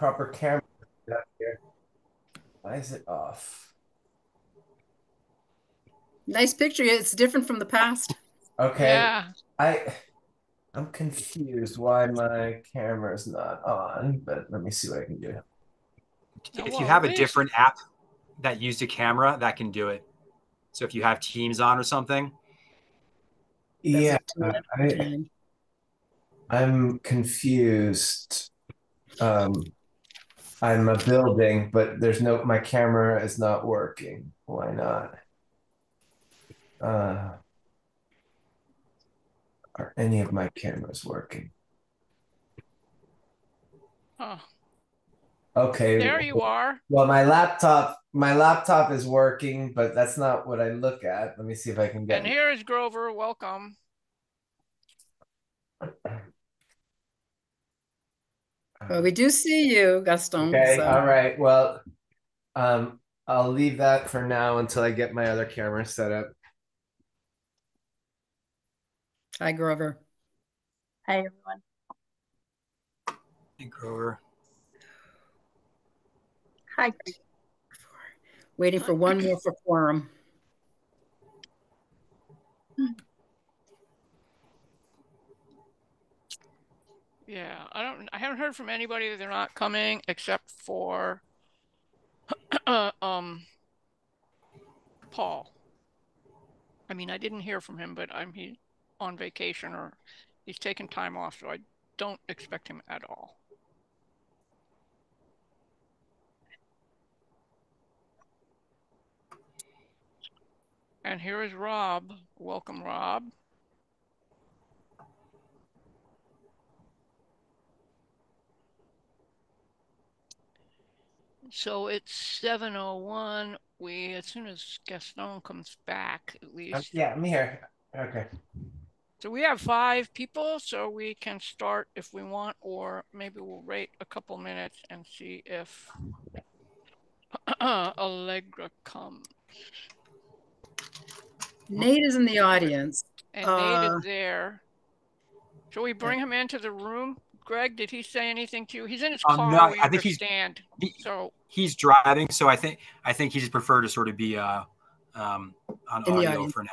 proper camera here. Why is it off? Nice picture. It's different from the past. Okay. Yeah. I I'm confused why my camera's not on, but let me see what I can do. Oh, If you have a different app that used a camera, that can do it. So if you have Teams on or something, Yeah, That's a I, time. I'm confused. Um, I'm a building, but there's no, my camera is not working. Why not? Uh, are any of my cameras working? Huh. Okay. There you are. Well, my laptop, my laptop is working, but that's not what I look at. Let me see if I can get. And here is Grover. Welcome. Well, we do see you, Gaston. Okay, so- all right. Well, um, I'll leave that for now until I get my other camera set up. Hi, Grover. Hi, everyone. hey, Grover. Hi, Waiting for one more for quorum. Yeah, I don't. I haven't heard from anybody that they're not coming except for um Paul. I mean, I didn't hear from him, but I'm he on vacation or he's taking time off, so I don't expect him at all. And here is Rob. Welcome, Rob. So it's seven oh one. We, as soon as Gaston comes back, at Uh, least. yeah, I'm here. Okay. So we have five people, so we can start if we want, or maybe we'll wait a couple minutes and see if Allegra comes. Nate is in the audience. And Nate Uh, is there. Shall we bring him into the room? Greg, did he say anything to you? He's in his Um, car. no, I think he's- understand. he- So He's driving, so I think I think he just prefer to sort of be uh, um, on In audio for now.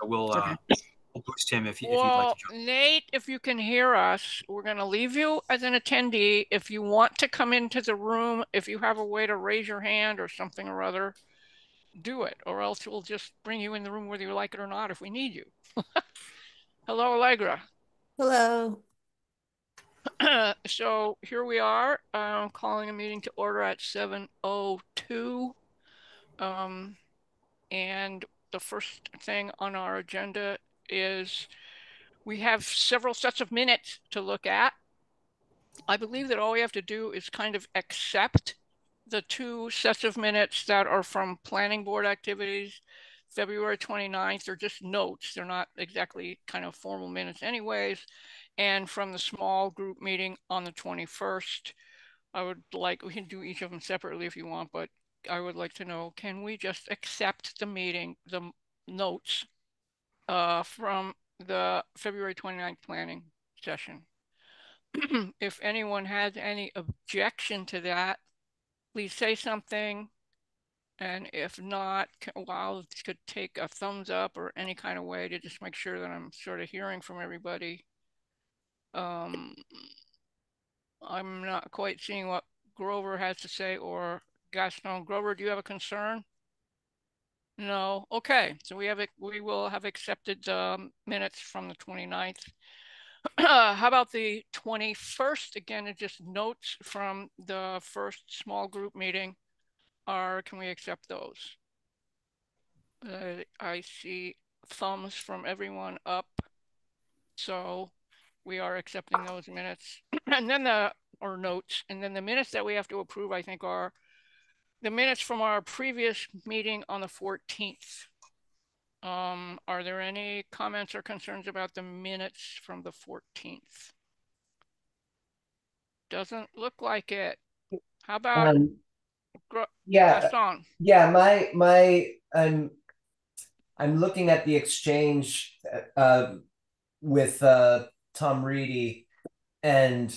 So we'll uh, we'll boost him if, he, if he'd Well, like to join. Nate, if you can hear us, we're going to leave you as an attendee. If you want to come into the room, if you have a way to raise your hand or something or other, do it, or else we'll just bring you in the room whether you like it or not if we need you. Hello, Allegra. Hello. so here we are. I'm calling a meeting to order at 7:02. Um, and the first thing on our agenda is we have several sets of minutes to look at. I believe that all we have to do is kind of accept the two sets of minutes that are from planning board activities, February 29th. They're just notes. They're not exactly kind of formal minutes anyways and from the small group meeting on the 21st. I would like, we can do each of them separately if you want, but I would like to know, can we just accept the meeting, the notes uh, from the February 29th planning session? If anyone has any objection to that, please say something. And if not, well, could take a thumbs up or any kind of way to just make sure that I'm sort of hearing from everybody. Um, I'm not quite seeing what Grover has to say or Gaston. Grover, do you have a concern? No. Okay, so we have. We will have accepted um, minutes from the 29th. How about the 21st? Again, it just notes from the first small group meeting. Are can we accept those? Uh, I see thumbs from everyone up. So we are accepting those minutes. And then the, or notes, and then the minutes that we have to approve, I think are the minutes from our previous meeting on the fourteenth. Um, are there any comments or concerns about the minutes from the fourteenth? Doesn't look like it. How about Um, yeah, yeah, my my I'm I'm looking at the exchange uh with uh Tom Reidy and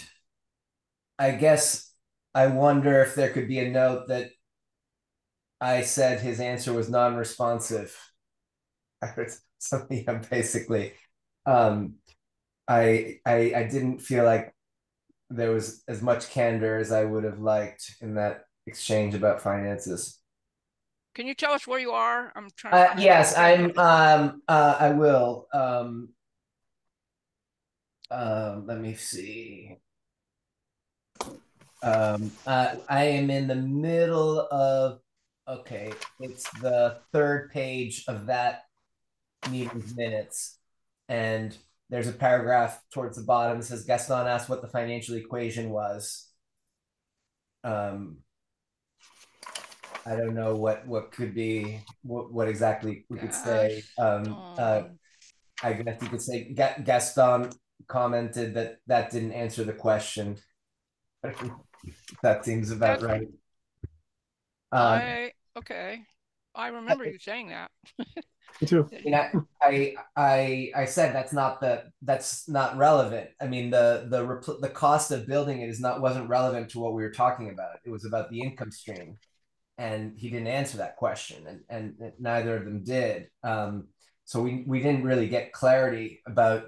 I guess I wonder if there could be a note that I said his answer was non-responsive. Something I'm basically. Um I I I didn't feel like there was as much candor as I would have liked in that exchange about finances. Can you tell us where you are? I'm trying. Uh, yes. I'm um uh I will. Um um let me see. Um uh, I am in the middle of okay, it's the third page of that meeting's minutes. And there's a paragraph towards the bottom that says Gaston asked what the financial equation was. Um I don't know what what could be what what exactly we could say. Um uh I guess you could say Ga- Gaston commented that that didn't answer the question. that seems about That's- right. Um, I, okay. I remember you saying that. Me too. I I, I, I, I said that's not the that's not relevant. I mean, the the repl- the cost of building it is not wasn't relevant to what we were talking about. It was about the income stream, and he didn't answer that question, and and neither of them did. Um, so we we didn't really get clarity about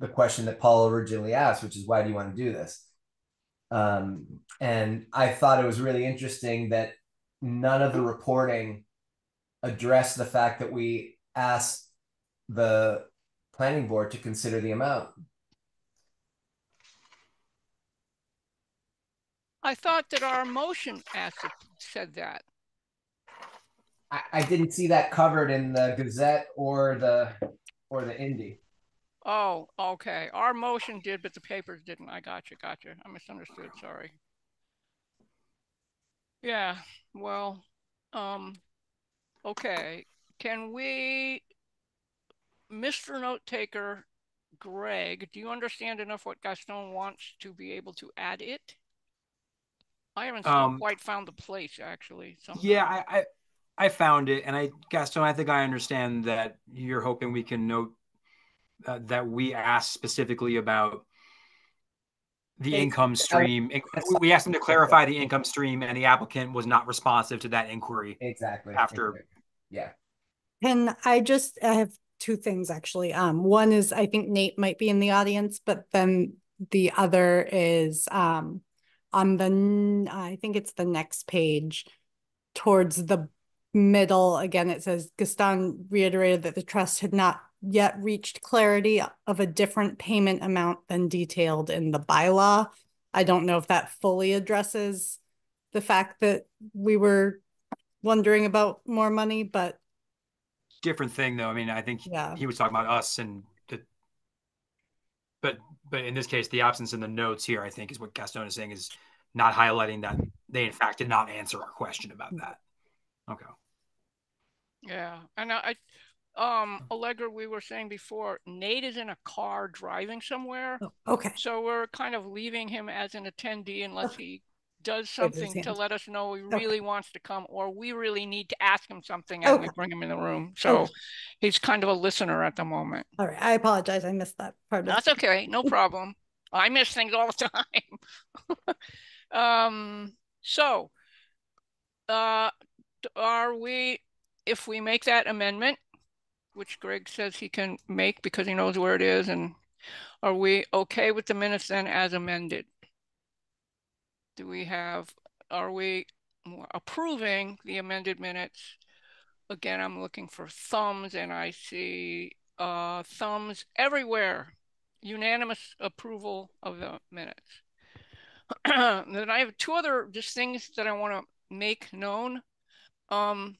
the question that Paul originally asked, which is why do you want to do this? Um, and I thought it was really interesting that none of the reporting addressed the fact that we asked the planning board to consider the amount. I thought that our motion asked, said that. I, I didn't see that covered in the Gazette or the or the Indy. Oh, okay. Our motion did, but the papers didn't. I got you, got you. I misunderstood, sorry. Yeah, well, um, okay. Can we, Mr. Note Taker, Greg, do you understand enough what Gaston wants to be able to add it? I haven't Um, quite found the place, actually. somehow. Yeah, I, I I found it, and I Gaston, I think I understand that you're hoping we can note uh, that we asked specifically about the It's- income stream. In- we- We asked them to clarify the income stream, and the applicant was not responsive to that inquiry. Exactly. After- Yeah. Can I just, I have two things actually. Um, one is I think Nate might be in the audience, but then the other is um on the, I think it's the next page towards the middle, again, it says Gaston reiterated that the trust had not yet reached clarity of a different payment amount than detailed in the bylaw. I don't know if that fully addresses the fact that we were wondering about more money, but Different thing, though. I mean, I think Yeah. he was talking about us, and but but in this case, the absence in the notes here, I think, is what Gaston is saying is not highlighting that they in fact did not answer our question about that. Okay. Yeah, and I, I- um, Allegra, we were saying before, Nate is in a car driving somewhere. okay. So we're kind of leaving him as an attendee unless Okay. he does something to let us know he Okay. really wants to come, or we really need to ask him something and we bring him in the room. So Okay. he's kind of a listener at the moment. All right. I apologize. I missed that part. That's okay, no problem. I miss things all the time. Um, so, uh, are we, if we make that amendment, which Greg says he can make because he knows where it is, and are we okay with the minutes then as amended? Do we have, are we approving the amended minutes? Again, I'm looking for thumbs and I see uh thumbs everywhere. Unanimous approval of the minutes. Then I have two other just things that I want to make known. Um,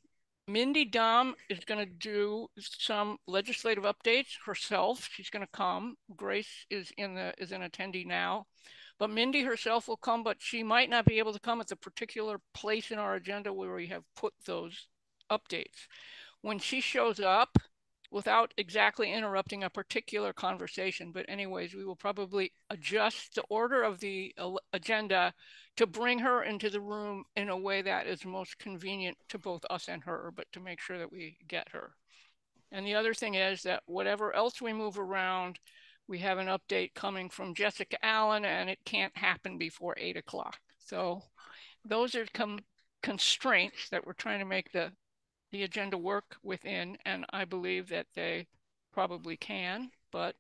Mindy Domb is going to do some legislative updates herself. She's going to come. Grace is in the is an attendee now, but Mindy herself will come. But she might not be able to come at the particular place in our agenda where we have put those updates. When she shows up, without exactly interrupting a particular conversation. But anyways, we will probably adjust the order of the agenda to bring her into the room in a way that is most convenient to both us and her, but to make sure that we get her. And the other thing is that whatever else we move around, we have an update coming from Jessica Allen and it can't happen before eight o'clock. So those are constraints that we're trying to make the the agenda work within, and I believe that they probably can, but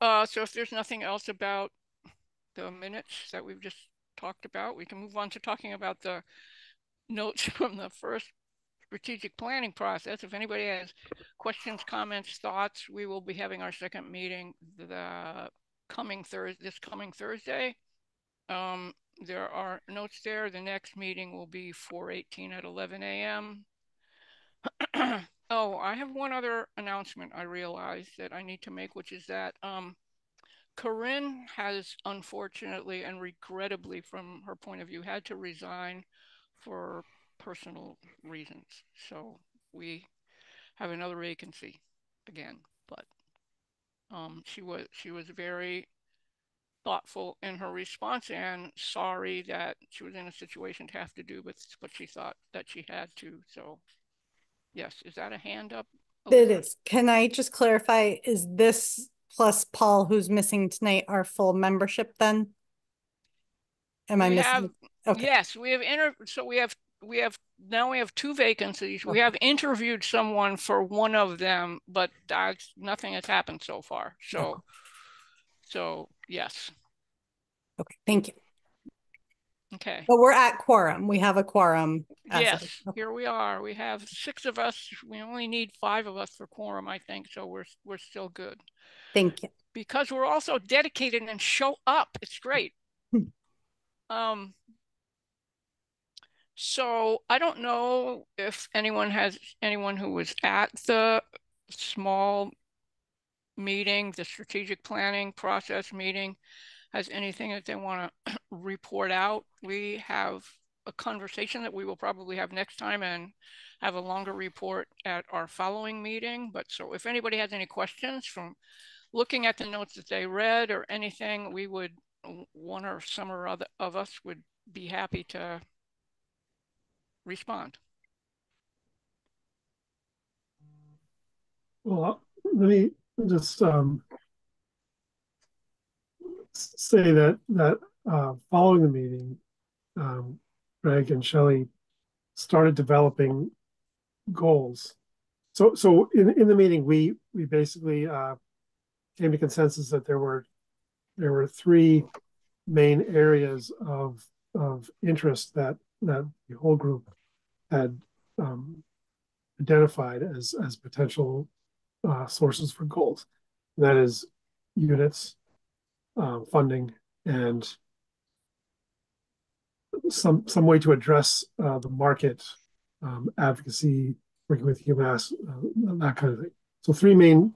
uh, so if there's nothing else about the minutes that we've just talked about, we can move on to talking about the notes from the first strategic planning process. If anybody has questions, comments, thoughts, we will be having our second meeting the coming Thursday, this coming Thursday. Um, there are notes there. The next meeting will be 418 at 11 a.m. oh, I have one other announcement I realized that I need to make, which is that um, Corinne has unfortunately and regrettably, from her point of view, had to resign for personal reasons. So we have another vacancy again, but um, she was she was very thoughtful in her response and sorry that she was in a situation to have to do with what she thought that she had to. So yes, is that a hand up? It is. Can I just clarify, is this plus Paul who's missing tonight our full membership then? Am I We missing? have- Okay, Yes, we have inter, so we have, we have, now we have two vacancies. We have interviewed someone for one of them, but that's, nothing has happened so far. So, so yes, okay, thank you. okay. But we're at quorum. We have a quorum. Yes, okay. here we are. We have six of us. We only need five of us for quorum, I think, so we're, we're still good. Thank you. Because we're also dedicated and show up. It's great. Um, so I don't know if anyone has, anyone who was at the small meeting, the strategic planning process meeting, has anything that they want to report out. We have a conversation that we will probably have next time and have a longer report at our following meeting. But so if anybody has any questions from looking at the notes that they read or anything, we would, one or some or other of us would be happy to respond. Well, let me just um, say that that uh, following the meeting, um, Greg and Shelley started developing goals. So, so in in the meeting, we we basically uh, came to consensus that there were there were three main areas of of interest that that the whole group had um, identified as as potential uh, sources for goals. That is units, uh, funding, and some some way to address uh, the market, um, advocacy, working with UMass, uh, that kind of thing. So three main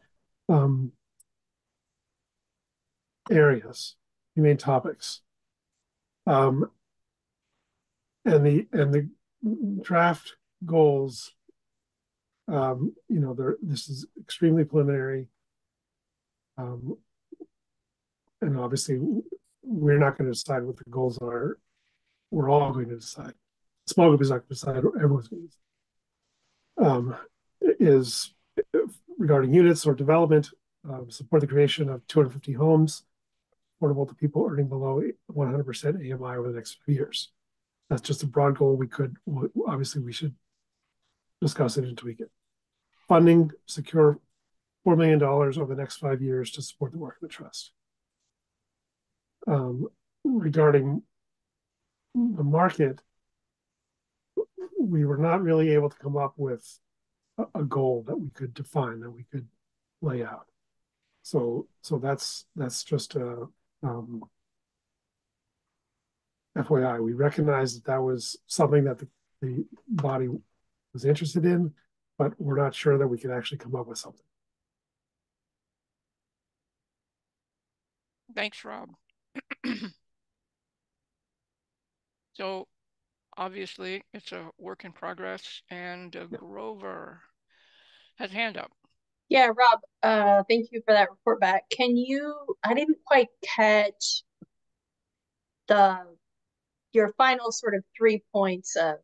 um, areas, three main topics. Um, and the and the draft goals um, you know, this is extremely preliminary. Um, and obviously, we're not going to decide what the goals are. We're all going to decide. Small group is not going to decide. Everyone's going to decide. Um, is regarding units or development, um, support the creation of 250 homes affordable to people earning below 100% AMI over the next few years. That's just a broad goal. We could obviously we should discuss it and tweak it funding secure $4 million over the next five years to support the work of the trust. Um, regarding the market, we were not really able to come up with a, a, goal that we could define, that we could lay out. So, so that's that's just a um, FYI. We recognize that that was something that the, the body was interested in, but we're not sure that we can actually come up with something. Thanks, Rob. so obviously it's a work in progress and uh, Grover has a hand up. Yeah, Rob, uh, thank you for that report back. Can you, I didn't quite catch the, your final sort of three points of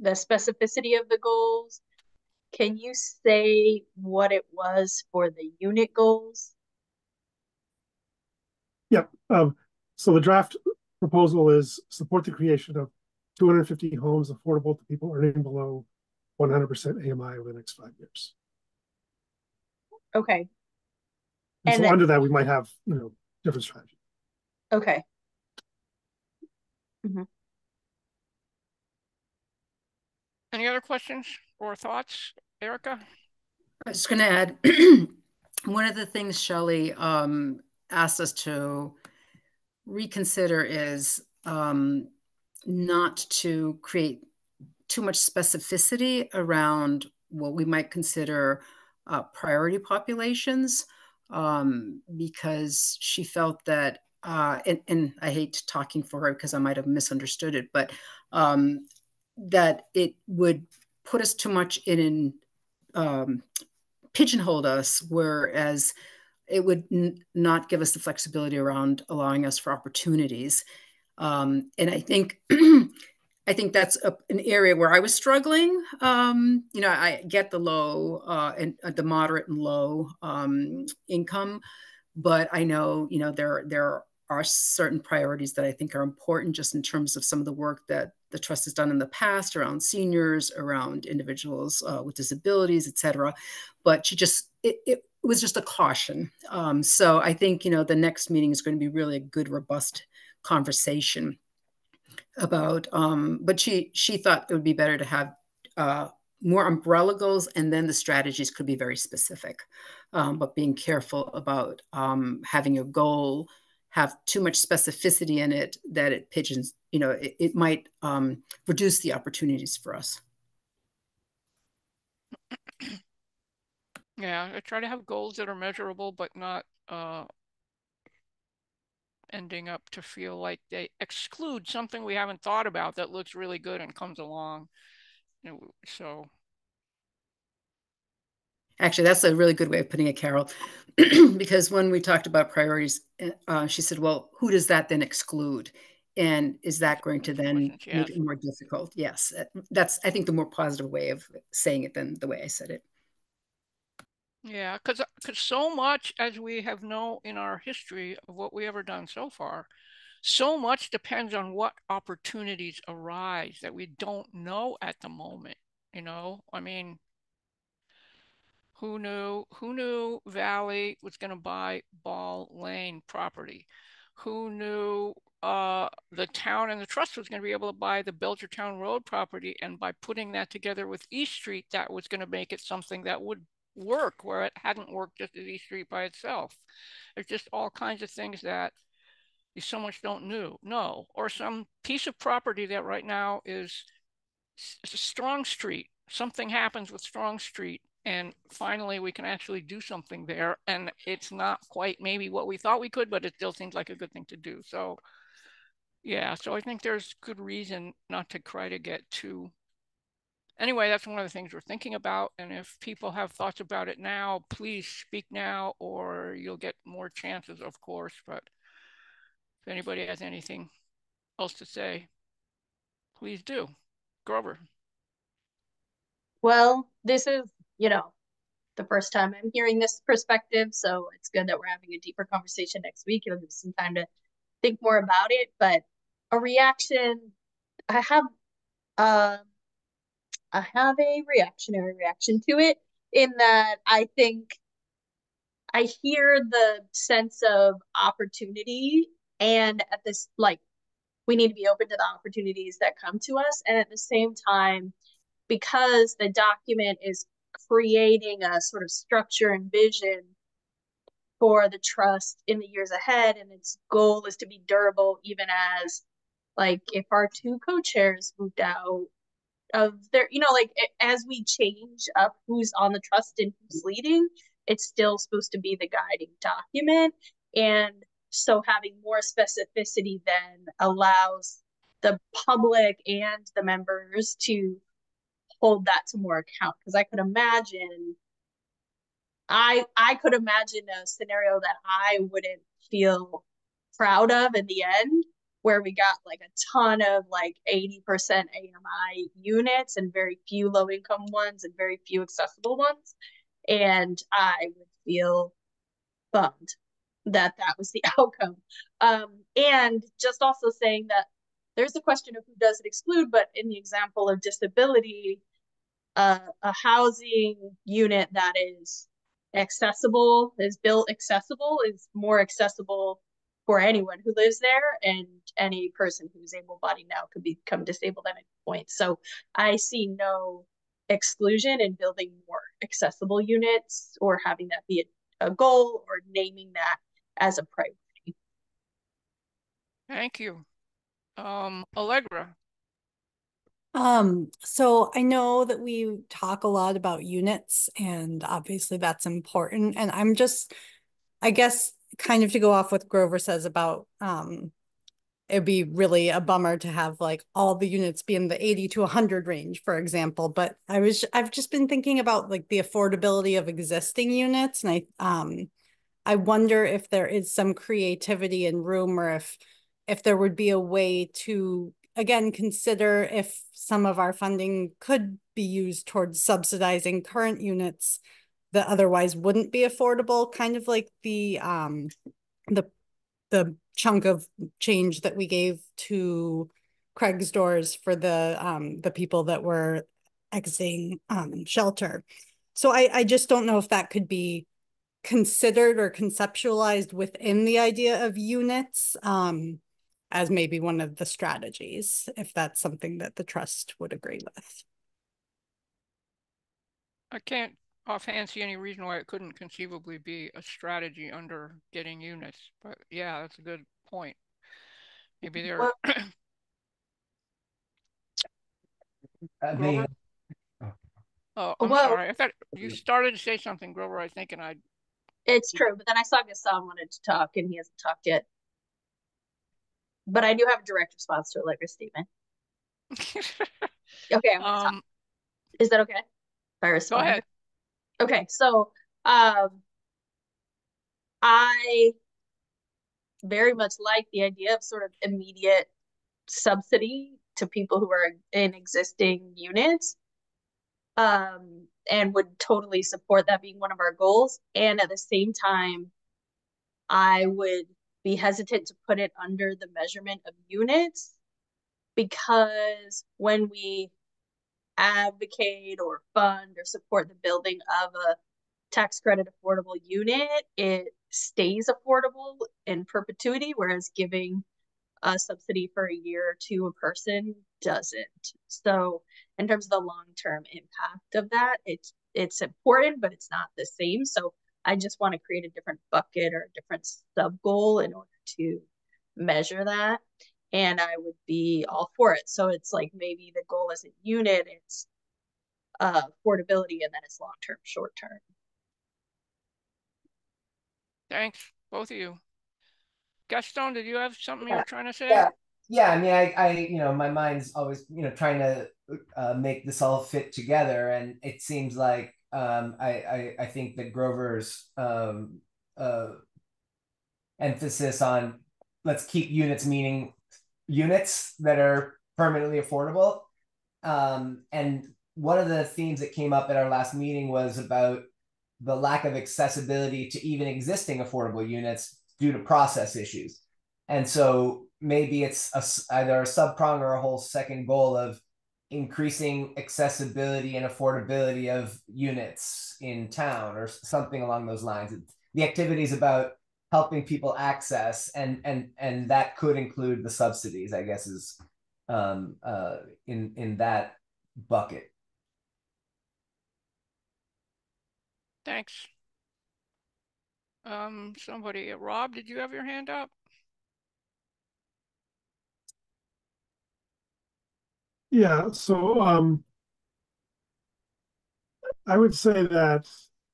the specificity of the goals can you say what it was for the unit goals? Yep. Um, so the draft proposal is support the creation of 250 homes affordable to people earning below 100% AMI over the next five years. Okay. And, And so then- under that, we might have, you know, different strategies. Okay. Any other questions or thoughts, Erica? I was going to add, one of the things Shelley um, asked us to reconsider is um, not to create too much specificity around what we might consider uh, priority populations, um, because she felt that, uh, and, and I hate talking for her because I might have misunderstood it, but um, that it would put us too much in an um, pigeonholed us, whereas it would n- not give us the flexibility around allowing us for opportunities. Um, and I think I think that's a, an area where I was struggling. Um, you know, I get the low uh, and uh, the moderate and low um, income, but I know you know there there are certain priorities that I think are important just in terms of some of the work that the trust has done in the past around seniors, around individuals uh, with disabilities, et cetera. But she just, it, it was just a caution. Um, so I think, you know, the next meeting is going to be really a good, robust conversation about, um, but she, she thought it would be better to have uh, more umbrella goals and then the strategies could be very specific. Um, but being careful about um, having a goal have too much specificity in it that it pigeons, you know, it, it might um, reduce the opportunities for us. Yeah, I try to have goals that are measurable, but not uh, ending up to feel like they exclude something we haven't thought about that looks really good and comes along. You know, so Actually, that's a really good way of putting it, Carol, because when we talked about priorities, uh, she said, well, who does that then exclude? And is that going to then Questions, make it more difficult? Yes, uh, that's, I think, the more positive way of saying it than the way I said it. Yeah, because because so much as we have known in our history of what we ever done so far, so much depends on what opportunities arise that we don't know at the moment. You know, I mean, who knew who knew Valley was going to buy Ball Lane property? Who knew uh, the town and the trust was going to be able to buy the Belchertown Road property, and by putting that together with East Street, that was going to make it something that would work where it hadn't worked just as East Street by itself. There's just all kinds of things that you so much don't know, know, or some piece of property that right now is Strong Street. Something happens with Strong Street, and finally we can actually do something there. And it's not quite maybe what we thought we could, but it still seems like a good thing to do. So, yeah, so I think there's good reason not to try to get too anyway, that's one of the things we're thinking about. And if people have thoughts about it now, please speak now, or you'll get more chances, of course. But if anybody has anything else to say, please do. Grover. Well, this is, you know, the first time I'm hearing this perspective, so it's good that we're having a deeper conversation next week. It'll give us some time to think more about it. But a reaction, I have, um, I have a reactionary reaction to it in that I think I hear the sense of opportunity and at this like we need to be open to the opportunities that come to us and at the same time because the document is creating a sort of structure and vision for the trust in the years ahead. And its goal is to be durable even as like if our two co-chairs moved out of their you know like as we change up who's on the trust and who's leading it's still supposed to be the guiding document. And so having more specificity then allows the public and the members to hold that to more account because i could imagine i i could imagine a scenario that i wouldn't feel proud of in the end where we got like a ton of like 80% AMI units and very few low income ones and very few accessible ones. And I would feel bummed. that that was the outcome. Um, and just also saying that there's a question of who does it exclude, but in the example of disability, uh, a housing unit that is accessible, is built accessible, is more accessible for anyone who lives there and any person who's able-bodied now could become disabled at any point. So I see no exclusion in building more accessible units or having that be a, a goal or naming that as a priority. Thank you. Um, Allegra. Um, so I know that we talk a lot about units and obviously that's important. And I'm just, I guess, kind of to go off what Grover says about um it'd be really a bummer to have like all the units be in the 80 to 100 range for example but i was i've just been thinking about like the affordability of existing units and i um i wonder if there is some creativity and room or if if there would be a way to again consider if some of our funding could be used towards subsidizing current units that otherwise wouldn't be affordable kind of like the um the the chunk of change that we gave to Craig's doors for the um the people that were exiting um shelter. So I I just don't know if that could be considered or conceptualized within the idea of units um as maybe one of the strategies if that's something that the trust would agree with. I can't offhand see any reason why it couldn't conceivably be a strategy under getting units. But yeah, that's a good point. Maybe there are. Well, I mean, oh, I'm well, sorry. I thought you started to say something, Grover. I think, and I. It's true, but then I saw Gaston wanted to talk, and he hasn't talked yet. But I do have a direct response to a Allegra's statement. okay. Um, Is that okay? If I respond? Go ahead. Okay, so um, I very much like the idea of sort of immediate subsidy to people who are in existing units um, and would totally support that being one of our goals. And at the same time, I would be hesitant to put it under the measurement of units because when we advocate or fund or support the building of a tax credit affordable unit, it stays affordable in perpetuity, whereas giving a subsidy for a year to a person doesn't. So in terms of the long-term impact of that, it's it's important, but it's not the same. So I just want to create a different bucket or a different sub goal in order to measure that and I would be all for it. So it's like maybe the goal isn't unit, it's uh, affordability, and then it's long term, short term. Thanks, both of you. Gaston, did you have something yeah. you're trying to say? Yeah. Yeah, I mean, I, I, you know, my mind's always, you know, trying to uh, make this all fit together, and it seems like um, I, I, I think that Grover's um, uh, emphasis on let's keep units meaning units that are permanently affordable. Um, and one of the themes that came up at our last meeting was about the lack of accessibility to even existing affordable units due to process issues. And so maybe it's a, either a sub prong or a whole second goal of increasing accessibility and affordability of units in town or something along those lines. The activity is about helping people access and and and that could include the subsidies i guess is um uh in in that bucket. Thanks. Um somebody rob did you have your hand up yeah so um i would say that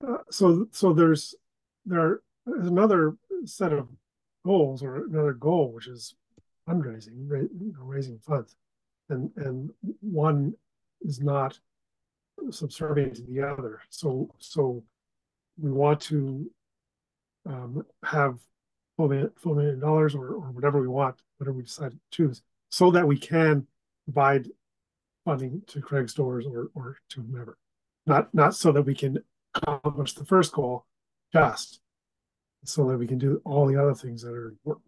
uh, so so there's there there's another set of goals or another goal, which is fundraising, raising funds, and and one is not subservient to the other. So so we want to um, have full million, or, or whatever we want, whatever we decide to choose, so that we can provide funding to Craig's doors or or to whomever. Not not so that we can accomplish the first goal just, so that we can do all the other things that are important.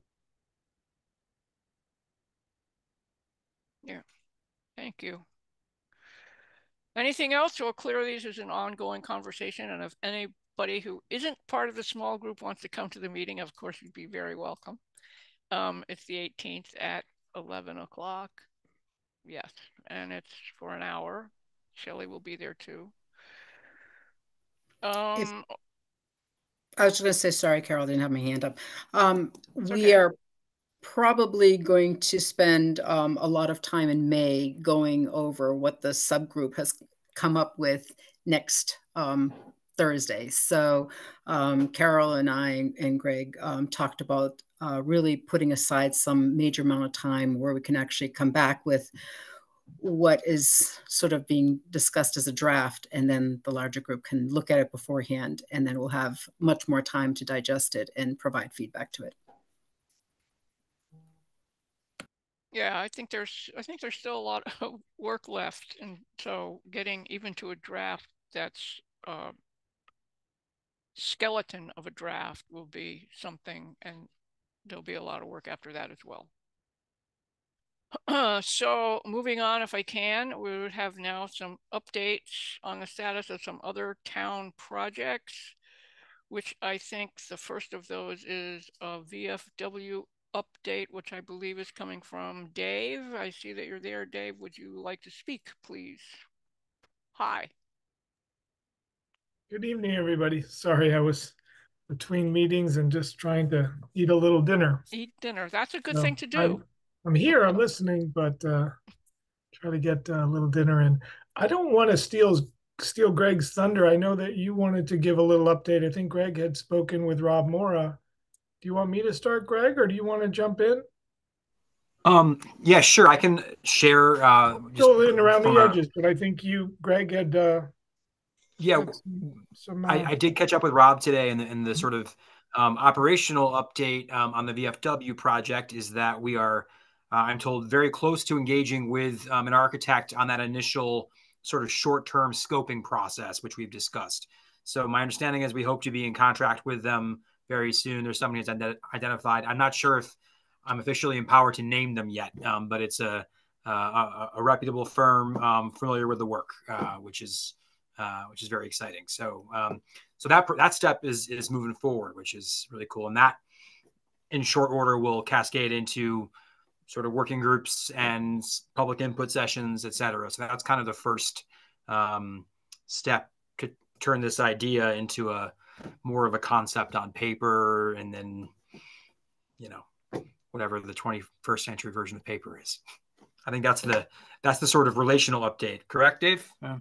Yeah. Thank you. Anything else? We'll clear these as an ongoing conversation. And if anybody who isn't part of the small group wants to come to the meeting, of course, you'd be very welcome. Um, it's the 18th at 11 o'clock. Yes, and it's for an hour. Shelley will be there too. Um, If- I was going to say, sorry, Carol, I didn't have my hand up. Um, we okay. are probably going to spend um, a lot of time in May going over what the subgroup has come up with next um, Thursday. So um, Carol and I and Greg um, talked about uh, really putting aside some major amount of time where we can actually come back with what is sort of being discussed as a draft, and then the larger group can look at it beforehand, and then we'll have much more time to digest it and provide feedback to it. yeah, I think there's I think there's still a lot of work left, and so getting even to a draft that's uh, skeleton of a draft will be something, and there'll be a lot of work after that as well. so moving on, if I can, we would have now some updates on the status of some other town projects, which I think the first of those is a VFW update, which I believe is coming from Dave. I see that you're there, Dave. Would you like to speak, please? Hi. Good evening, everybody. Sorry, I was between meetings and just trying to eat a little dinner. Eat dinner. That's a good So thing to do. I'm, I'm here, I'm listening, but uh, try to get a little dinner in. I don't want to steal steal Greg's thunder. I know that you wanted to give a little update. I think Greg had spoken with Rob Mora. Do you want me to start, Greg, or do you want to jump in? Um, yeah, sure. I can share. Uh, just Still in around from the a- edges, but I think you, Greg, had uh, Yeah, some, uh, I, I did catch up with Rob today, and the, and the sort of um, operational update um, on the VFW project is that we are, uh, I'm told, very close to engaging with um, an architect on that initial sort of short-term scoping process, which we've discussed. So my understanding is we hope to be in contract with them very soon. There's somebody that's ident- identified. I'm not sure if I'm officially empowered to name them yet, um, but it's a, a, a a reputable firm um, familiar with the work, uh, which is uh, which is very exciting. So um, so that that step is is moving forward, which is really cool, and that in short order will cascade into sort of working groups and public input sessions, et cetera. So that's kind of the first um, step to turn this idea into a more of a concept on paper, and then you know whatever the 21st century version of paper is. I think that's the that's the sort of relational update, correct, Dave? Yeah.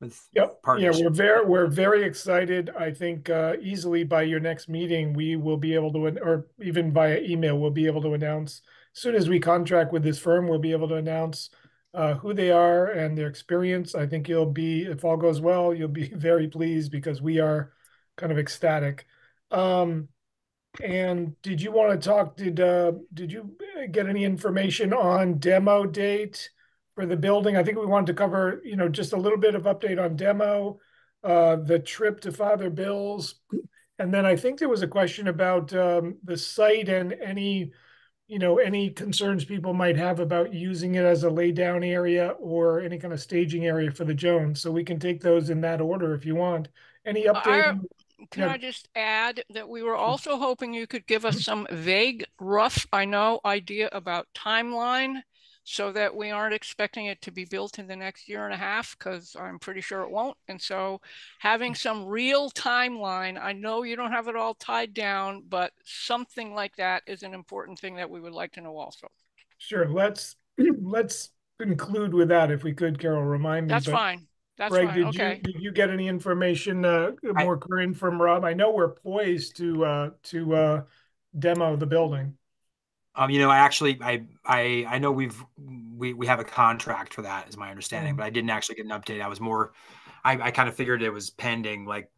With Yep. Yeah, we're very we're very excited. I think uh, easily by your next meeting, we will be able to, or even via email, we'll be able to announce. As soon as we contract with this firm, we'll be able to announce uh, who they are and their experience. I think you'll be, if all goes well, you'll be very pleased because we are kind of ecstatic. Um, and did you want to talk? Did uh, did you get any information on demo date? For the building. I think we wanted to cover, you know, just a little bit of update on demo, uh, the trip to Father Bill's. And then I think there was a question about um, the site and any, you know, any concerns people might have about using it as a lay down area or any kind of staging area for the Jones. So we can take those in that order if you want. Any update? Can Yeah. I just add that we were also hoping you could give us some vague, rough, I know, idea about timeline so that we aren't expecting it to be built in the next year and a half, because I'm pretty sure it won't. And so having some real timeline, I know you don't have it all tied down, but something like that is an important thing that we would like to know also. Sure, let's, let's conclude with that if we could, Carol, remind me. That's but- fine. That's Greg, fine. did Okay. you, did you get any information, uh, more current from Rob? I know we're poised to, uh, to, uh, demo the building. Um, you know, I actually, I, I, I know we've, we, we have a contract for that, is my understanding, Mm. but I didn't actually get an update. I was more, I, I kind of figured it was pending, like,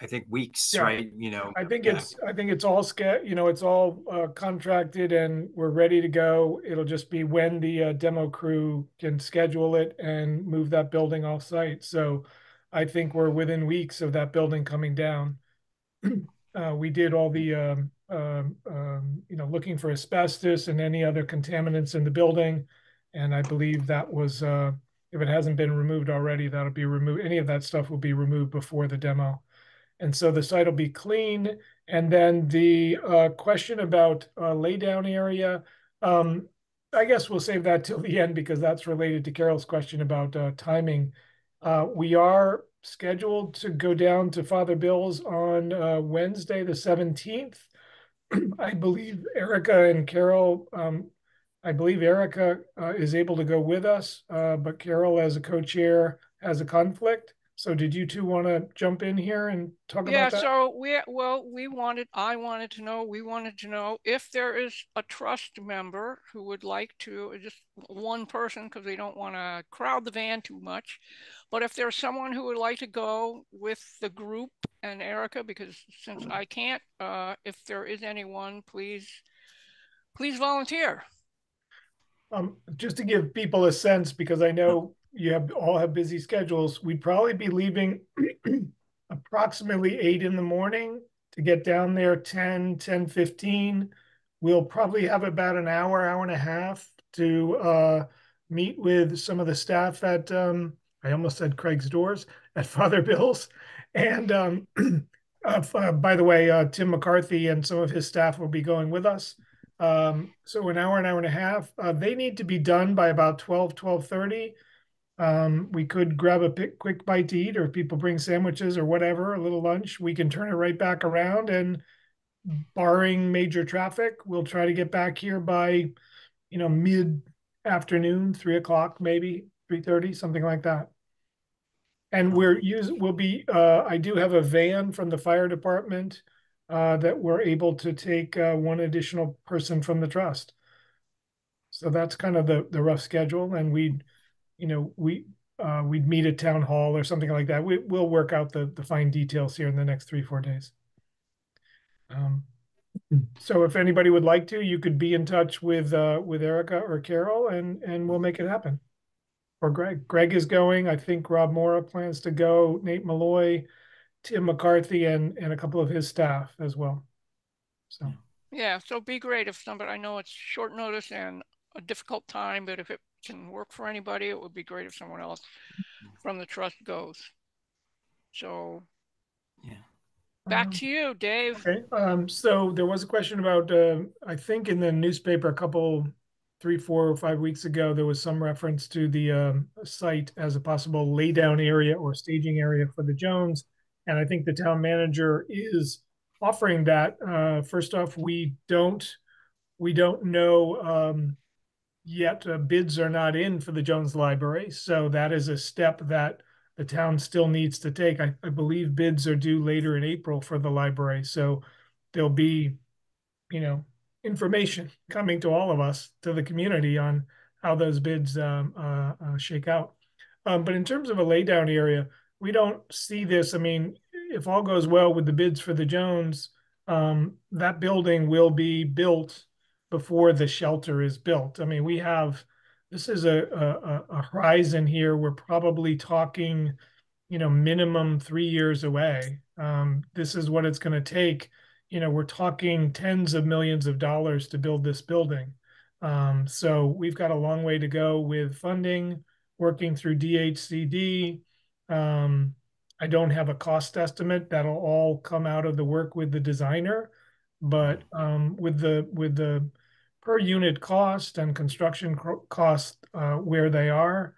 I think weeks, Yeah. right? You know, I think yeah. it's, I think it's all sca, you know, it's all, uh, contracted and we're ready to go. It'll just be when the, uh, demo crew can schedule it and move that building off site. So I think we're within weeks of that building coming down. Uh, we did all the, um, um, um, you know, looking for asbestos and any other contaminants in the building. And I believe that was, uh, if it hasn't been removed already, that'll be removed. Any of that stuff will be removed before the demo. And so the site will be clean. And then the uh, question about uh, laydown area, um, I guess we'll save that till the end because that's related to Carol's question about uh, timing. Uh, we are scheduled to go down to Father Bill's on uh, Wednesday, the 17th. I believe Erica and Carol, um, I believe Erica uh, is able to go with us, uh, but Carol, as a co-chair, has a conflict. So did you two want to jump in here and talk yeah, about that? Yeah, so we, well, we wanted, I wanted to know, we wanted to know if there is a trust member who would like to, just one person, because we don't want to crowd the van too much. But if there's someone who would like to go with the group and Erica, because since I can't, uh, if there is anyone, please, please volunteer. Um, just to give people a sense, because I know you have all have busy schedules, we'd probably be leaving approximately eight in the morning to get down there 10, 10, 15. We'll probably have about an hour, hour and a half to uh, meet with some of the staff at, um, I almost said Craig's Doors, at Father Bill's. And um, uh, uh, by the way, uh, Tim McCarthy and some of his staff will be going with us. Um, so an hour, an hour and a half. Uh, they need to be done by about 12, 1230 um, we could grab a quick bite to eat, or if people bring sandwiches or whatever, a little lunch, we can turn it right back around. And barring major traffic, we'll try to get back here by, you know, mid afternoon, three o'clock, maybe three thirty, something like that. And we're use we'll be. Uh, I do have a van from the fire department uh, that we're able to take uh, one additional person from the trust. So that's kind of the the rough schedule, and we'd you know, we uh, we'd meet at town hall or something like that. We will work out the the fine details here in the next three four days. Um, so if anybody would like to, you could be in touch with uh, with Erica or Carol, and and we'll make it happen. Or Greg. Greg is going. I think Rob Mora plans to go. Nate Malloy, Tim McCarthy, and and a couple of his staff as well. So yeah, so be great if somebody. I know it's short notice and a difficult time, but if it can work for anybody, it would be great if someone else from the trust goes. So, yeah. Back um, to you, Dave. Okay. Um, so there was a question about, uh, I think in the newspaper a couple, three, four or five weeks ago, there was some reference to the um, site as a possible laydown area or staging area for the Jones. And I think the town manager is offering that. Uh, first off, we don't, we don't know um, yet uh, bids are not in for the Jones Library. So that is a step that the town still needs to take. I, I believe bids are due later in April for the library. So there'll be, you know, information coming to all of us, to the community on how those bids um, uh, uh, shake out. Um, but in terms of a laydown area, we don't see this. I mean, if all goes well with the bids for the Jones, um, that building will be built before the shelter is built. I mean, we have this is a, a, a horizon here. We're probably talking, you know, minimum three years away. Um, this is what it's going to take. You know, we're talking tens of millions of dollars to build this building. Um, so we've got a long way to go with funding, working through DHCD. Um, I don't have a cost estimate. That'll all come out of the work with the designer. But um, with the with the per unit cost and construction cost uh, where they are,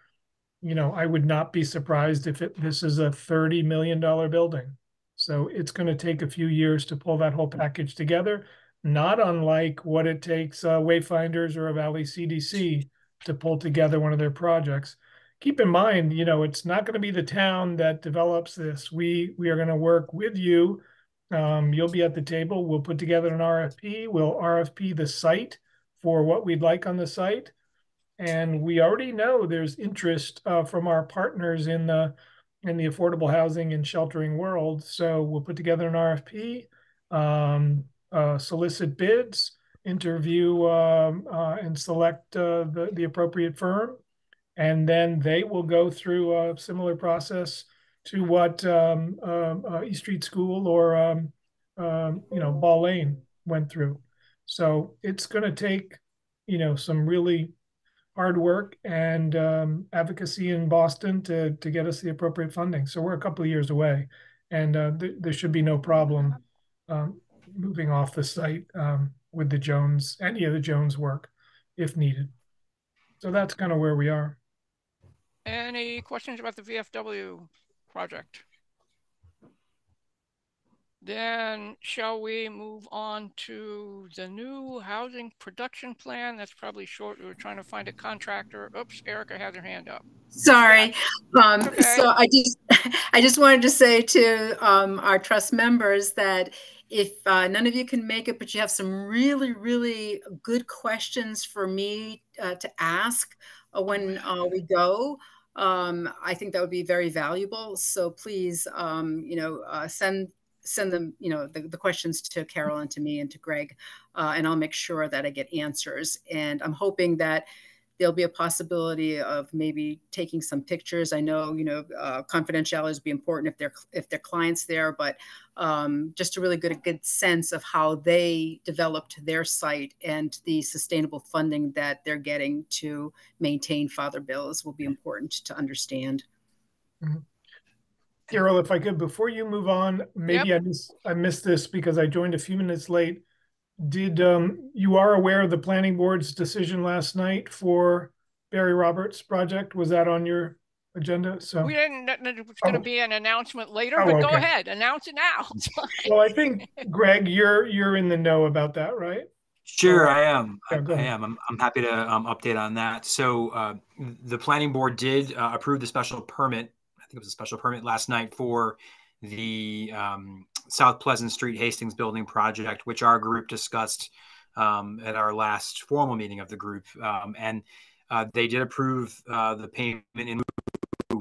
you know, I would not be surprised if it, this is a $30 million building. So it's going to take a few years to pull that whole package together, not unlike what it takes uh, Wayfinders or a Valley CDC to pull together one of their projects. Keep in mind, you know, it's not going to be the town that develops this. We we are going to work with you. Um, you'll be at the table. We'll put together an RFP. We'll RFP the site for what we'd like on the site. And we already know there's interest uh, from our partners in the in the affordable housing and sheltering world. So we'll put together an RFP, um, uh, solicit bids, interview um, uh, and select uh, the, the appropriate firm. And then they will go through a similar process to what um, um uh, East Street School or um, um, you know, Ball Lane went through. So it's going to take, you know, some really hard work and um, advocacy in Boston to to get us the appropriate funding. So we're a couple of years away, and uh, th- there should be no problem um, moving off the site um, with the Jones any of the Jones work if needed. So that's kind of where we are. Any questions about the VFW project? Then shall we move on to the new housing production plan? That's probably short. We were trying to find a contractor. Oops, Erica has her hand up. Sorry. Um, Okay. so I just, I just wanted to say to, um, our trust members that if, uh, none of you can make it, but you have some really, really good questions for me, uh, to ask uh, when, uh, we go, um, I think that would be very valuable. So please, um, you know, uh, send, send them, you know, the, the questions to Carol and to me and to Greg, uh, and I'll make sure that I get answers. And I'm hoping that there'll be a possibility of maybe taking some pictures. I know, you know, uh, confidentiality would be important if they're if their clients there, but um, just to really get a good sense of how they developed their site and the sustainable funding that they're getting to maintain Father Bills will be important to understand. Carol, if I could, before you move on, maybe I missed, I missed this because I joined a few minutes late. Did, um, you are aware of the planning board's decision last night for Barry Roberts project? Was that on your agenda? So, We didn't, know it was gonna Oh. be an announcement later, Oh, but go okay. ahead, announce it now. Well, I think Greg, you're, you're in the know about that, right? Sure, I am. Yeah, I am. I'm, I'm happy to um, update on that. So uh, the planning board did uh, approve the special permit. It was a special permit last night for the um, South Pleasant Street Hastings Building project, which our group discussed um, at our last formal meeting of the group. Um, and uh, they did approve uh, the payment in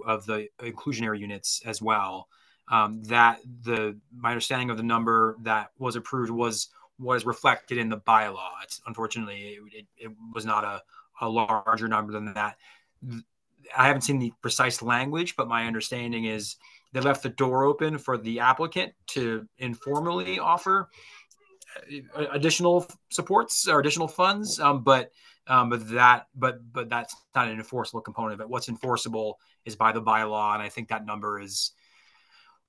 of the inclusionary units as well. Um, that the my understanding of the number that was approved was was reflected in the bylaw. It's unfortunately it, it, it was not a, a larger number than that. I haven't seen the precise language, but my understanding is they left the door open for the applicant to informally offer uh, additional supports or additional funds. Um, but um, but that but but that's not an enforceable component of it. What's enforceable is by the bylaw, and I think that number is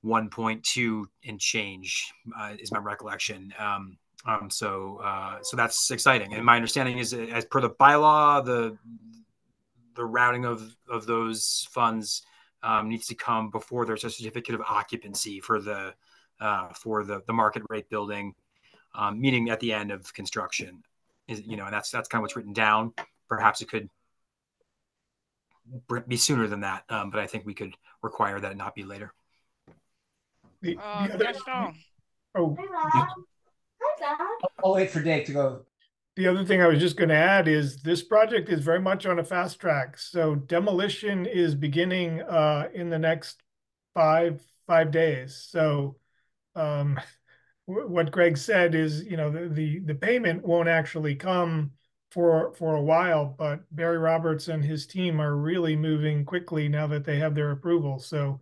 1.2 and change uh, is my recollection. Um, um, so uh, so that's exciting. And my understanding is, as per the bylaw, the the routing of of those funds um, needs to come before there's a certificate of occupancy for the uh, for the the market rate building, um, meaning at the end of construction. Is you know, and that's that's kind of what's written down. Perhaps it could be sooner than that, um, but I think we could require that it not be later. The, Uh, the other, Gaston, oh, I'll wait for Dave to go. The other thing I was just gonna add is this project is very much on a fast track. So demolition is beginning, uh, in the next five, five days. So, um, what Greg said is, you know, the, the, the payment won't actually come for, for a while, but Barry Roberts and his team are really moving quickly now that they have their approval. So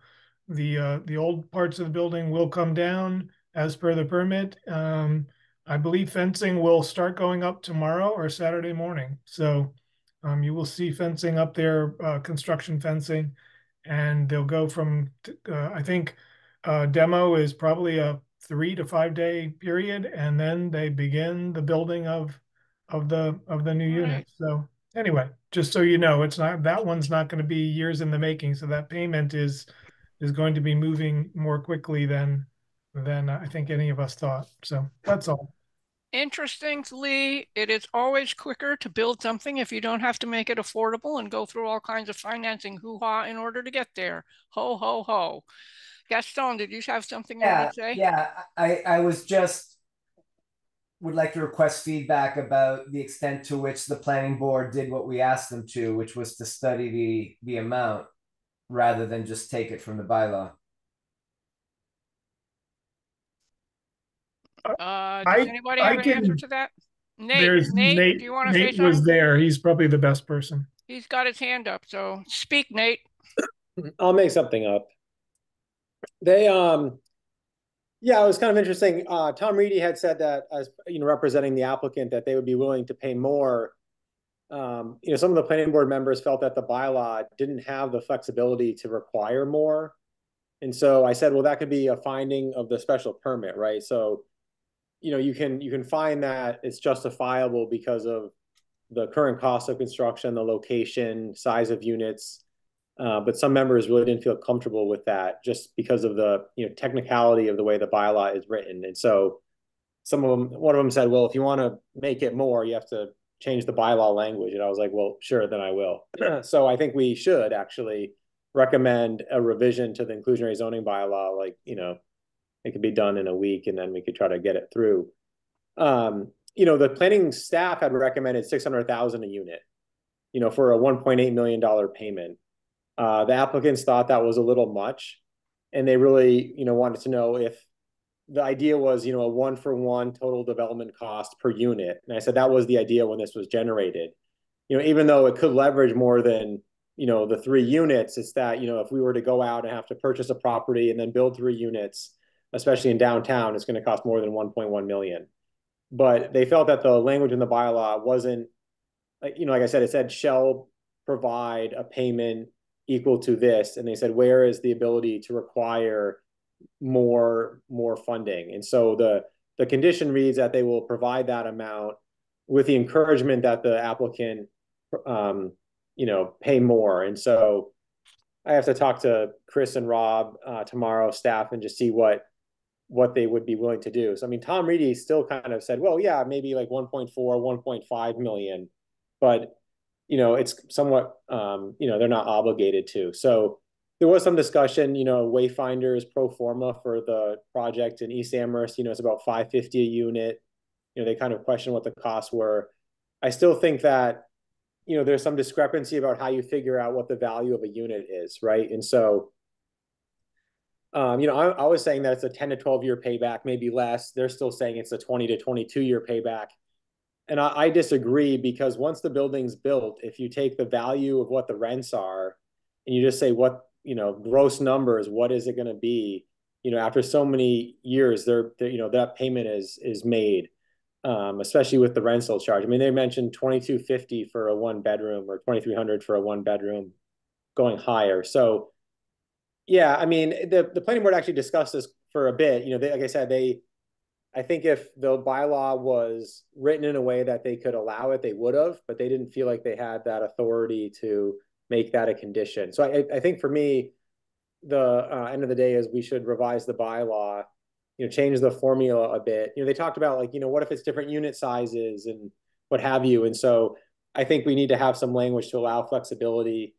the, uh, the old parts of the building will come down as per the permit. Um, I believe fencing will start going up tomorrow or Saturday morning. So um, you will see fencing up there, uh, construction fencing, and they'll go from, uh, I think, uh, demo is probably a three to five day period, and then they begin the building of of the of the new unit. So anyway, just so you know, it's not that one's not going to be years in the making. So that payment is is going to be moving more quickly than than I think any of us thought. So that's all. Interestingly, it is always quicker to build something if you don't have to make it affordable and go through all kinds of financing hoo-ha in order to get there. Ho, ho, ho. Gaston, did you have something Yeah, to say? yeah. I I was just would like to request feedback about the extent to which the planning board did what we asked them to, which was to study the the amount rather than just take it from the bylaw. Uh, I- does anybody I have an answer to that? Nate, There's Nate, Nate. do you want to say Nate was something? there. He's probably the best person. He's got his hand up, so speak, Nate. I'll make something up. They um Yeah, it was kind of interesting. Uh, Tom Reidy had said that as, you know, representing the applicant, that they would be willing to pay more. Um, you know, some of the planning board members felt that the bylaw didn't have the flexibility to require more. And so I said, well, that could be a finding of the special permit, right? So, you know, you can, you can find that it's justifiable because of the current cost of construction, the location, size of units. Uh, but some members really didn't feel comfortable with that just because of the you know technicality of the way the bylaw is written. And so some of them, one of them said, well, if you want to make it more, you have to change the bylaw language. And I was like, well, sure, then I will. so I think we should actually recommend a revision to the inclusionary zoning bylaw. Like, you know, it could be done in a week and then we could try to get it through. Um, you know, the planning staff had recommended 600,000 a unit, you know, for a $1.8 million payment. Uh, the applicants thought that was a little much and they really, you know, wanted to know if the idea was, you know, a one for one total development cost per unit. And I said that was the idea when this was generated. You know, even though it could leverage more than, you know, the three units, it's that, you know, if we were to go out and have to purchase a property and then build three units, especially in downtown, it's going to cost more than 1.1 million but they felt that the language in the bylaw wasn't, you know, like I said, it said shall provide a payment equal to this, and they said where is the ability to require more more funding, and so the the condition reads that they will provide that amount with the encouragement that the applicant, um, you know, pay more, and so. I have to talk to Chris and Rob uh, tomorrow, staff, and just see what what they would be willing to do. So I mean, Tom Reidy still kind of said, well, yeah, maybe like 1.4, 1.5 million, but you know, it's somewhat, um, you know, they're not obligated to. So there was some discussion, you know, Wayfinders pro forma for the project in East Amherst, you know, it's about 550 a unit. You know, they kind of question what the costs were. I still think that, you know, there's some discrepancy about how you figure out what the value of a unit is, right? And so um, you know, I, I, was saying that it's a 10 to 12 year payback, maybe less. They're still saying it's a 20 to 22 year payback. And I, I disagree because once the building's built, if you take the value of what the rents are and you just say what, you know, gross numbers, what is it going to be? You know, after so many years, there, you know, that payment is is made, um, especially with the rental charge. I mean, they mentioned 2250 for a one bedroom or 2300 for a one bedroom going higher. So yeah, I mean, the the planning board actually discussed this for a bit. You know, they, like I said, they, I think if the bylaw was written in a way that they could allow it, they would have, but they didn't feel like they had that authority to make that a condition. So I, I think for me, the uh, end of the day is we should revise the bylaw, you know, change the formula a bit. You know, they talked about like, you know, what if it's different unit sizes and what have you. And so I think we need to have some language to allow flexibility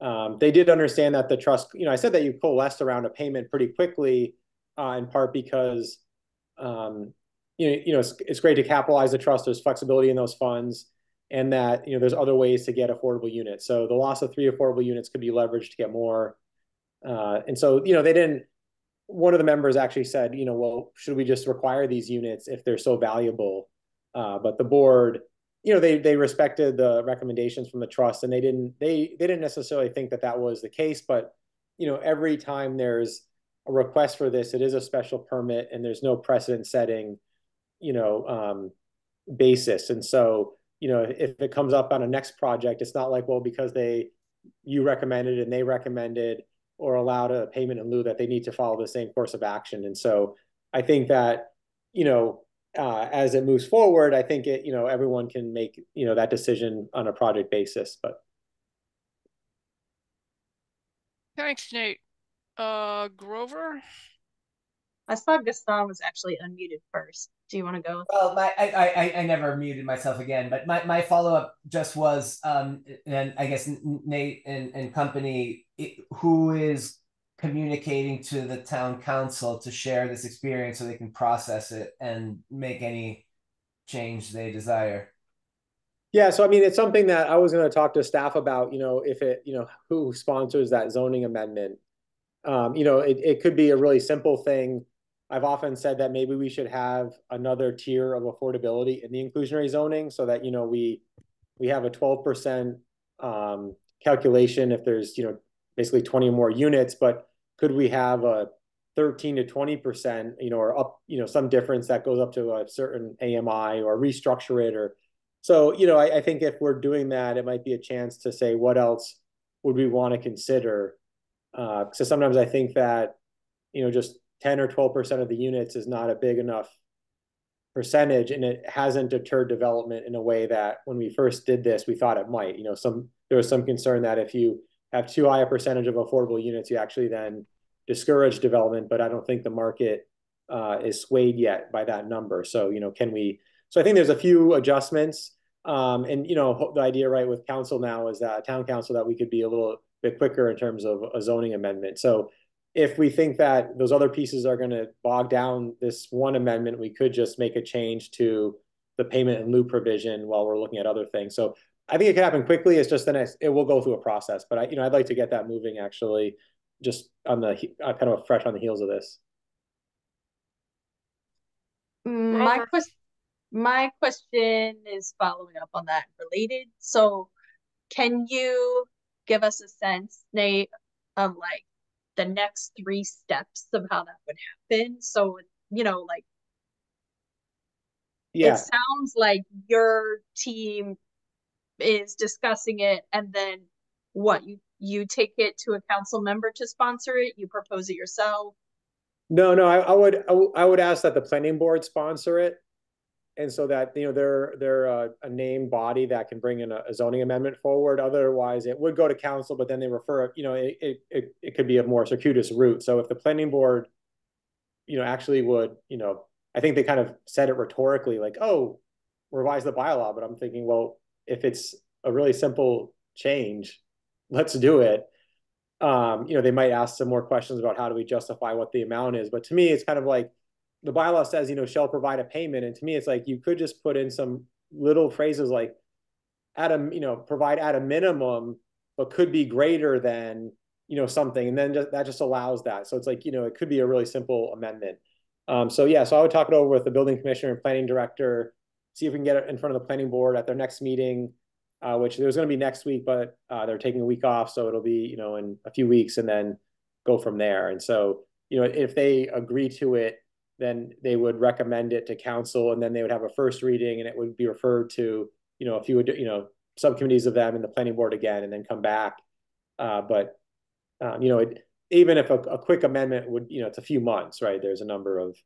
um, they did understand that the trust, you know, I said that you coalesced around a payment pretty quickly, uh, in part because, um, you know, you know, it's, it's great to capitalize the trust. There's flexibility in those funds, and that you know, there's other ways to get affordable units. So the loss of three affordable units could be leveraged to get more. Uh, and so, you know, they didn't. One of the members actually said, you know, well, should we just require these units if they're so valuable? Uh, but the board you know they they respected the recommendations from the trust and they didn't they they didn't necessarily think that that was the case but you know every time there's a request for this it is a special permit and there's no precedent setting you know um, basis. And so you know if it comes up on a next project it's not like well because they you recommended and they recommended or allowed a payment in lieu that they need to follow the same course of action. And so i think that you know uh, as it moves forward, I think it, you know, everyone can make, you know, that decision on a project basis, but. Thanks, Nate. Uh, Grover? I saw Gaston was actually unmuted first. Do you want to go? Well, my I, I I never muted myself again, but my, my follow up just was um and I guess Nate and, and company who is communicating to the town council to share this experience so they can process it and make any change they desire. Yeah, so I mean, it's something that I was going to talk to staff about. You know, if it, you know, who sponsors that zoning amendment. Um, you know, it, it could be a really simple thing. I've often said that maybe we should have another tier of affordability in the inclusionary zoning, so that you know we we have a twelve percent um, calculation if there's you know basically twenty more units, but could we have a 13 to 20 percent, you know, or up, you know, some difference that goes up to a certain AMI or restructure it or so, you know, I, I think if we're doing that, it might be a chance to say what else would we want to consider. Uh, so sometimes I think that, you know, just 10 or 12 percent of the units is not a big enough percentage and it hasn't deterred development in a way that when we first did this we thought it might you know some there was some concern that if you have too high a percentage of affordable units you actually then discourage development but i don't think the market uh, is swayed yet by that number. So you know can we so i think there's a few adjustments. Um, and you know the idea right with council now is that town council that we could be a little bit quicker in terms of a zoning amendment. So if we think that those other pieces are going to bog down this one amendment, we could just make a change to the payment and lieu provision while we're looking at other things. So I think it can happen quickly. It's just the next, it will go through a process, but I, you know, I'd like to get that moving actually just on the uh, kind of fresh on the heels of this. My question, my question is following up on that related. So can you give us a sense, Nate, of like the next three steps of how that would happen. So, you know, like yeah. it sounds like your team is discussing it and then what you you take it to a council member to sponsor it you propose it yourself no no i, I would I, would ask that the planning board sponsor it and so that you know they're they're a, a named body that can bring in a, a, zoning amendment forward. Otherwise, it would go to council, but then they refer. You know, it, it it it could be a more circuitous route. So if the planning board, you know, actually would, you know, I think they kind of said it rhetorically, like, oh, revise the bylaw. But I'm thinking, well, if it's a really simple change, let's do it. Um, you know, they might ask some more questions about how do we justify what the amount is. But to me, it's kind of like the bylaw says, you know, shall provide a payment. And to me, it's like you could just put in some little phrases like at a, you know, provide at a minimum, but could be greater than, you know, something. And then just, that just allows that. So it's like, you know, it could be a really simple amendment. Um, so yeah, so I would talk it over with the building commissioner and planning director, see if we can get it in front of the planning board at their next meeting, uh, which there's going to be next week, but uh, they're taking a week off. So it'll be, you know, in a few weeks and then go from there. And so, you know, if they agree to it, then they would recommend it to council and then they would have a first reading and it would be referred to, you know, a few, you know, subcommittees of them and the planning board again, and then come back. Uh, but, um, you know, it, even if a, a, quick amendment would, you know, it's a few months, right? There's a number of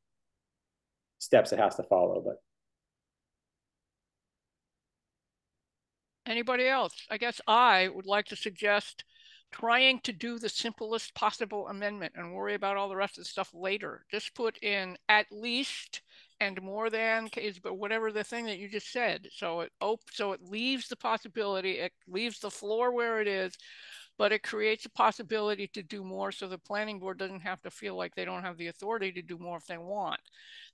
steps it has to follow, but. Anybody else? I guess I would like to suggest trying to do the simplest possible amendment and worry about all the rest of the stuff later. Just put in at least and more than case, but whatever the thing that you just said. So it op- so it leaves the possibility, it leaves the floor where it is, but it creates a possibility to do more so the planning board doesn't have to feel like they don't have the authority to do more if they want.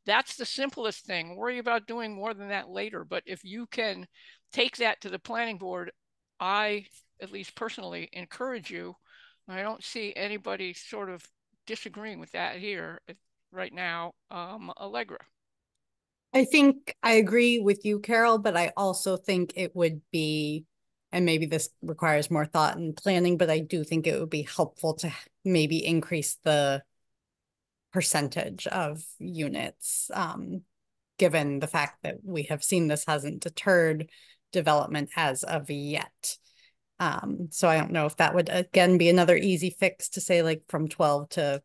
That's the simplest thing. Worry about doing more than that later. But if you can take that to the planning board, I at least personally, encourage you. I don't see anybody sort of disagreeing with that here right now. Um, Allegra. I think I agree with you, Carol, but I also think it would be, and maybe this requires more thought and planning, but I do think it would be helpful to maybe increase the percentage of units, um, given the fact that we have seen this hasn't deterred development as of yet. Um, so I don't know if that would again be another easy fix to say like from 12 to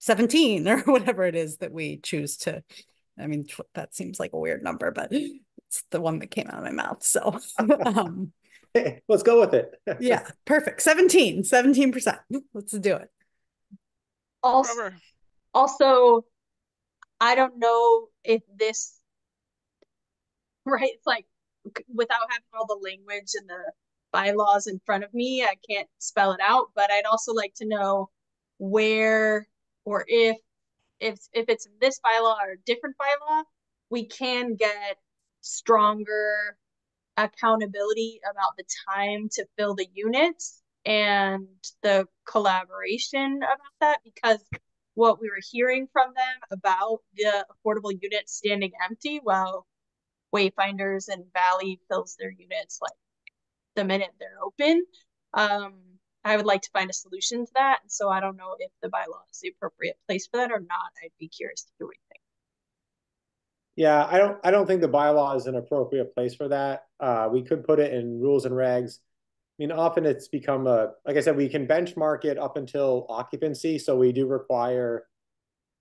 17 or whatever it is that we choose to. I mean, that seems like a weird number, but it's the one that came out of my mouth. So um, hey, let's go with it. yeah, perfect. 17, 17%. Let's do it. Also, also, I don't know if this, right? It's like without having all the language and the bylaws in front of me. I can't spell it out, but I'd also like to know where or if if if it's this bylaw or a different bylaw, we can get stronger accountability about the time to fill the units and the collaboration about that because what we were hearing from them about the affordable units standing empty while Wayfinders and Valley fills their units like the minute they're open. Um, I would like to find a solution to that. So I don't know if the bylaw is the appropriate place for that or not. I'd be curious to hear what you think. Yeah, I don't, I don't think the bylaw is an appropriate place for that. Uh, we could put it in rules and regs. I mean, often it's become a, like I said, we can benchmark it up until occupancy. So we do require,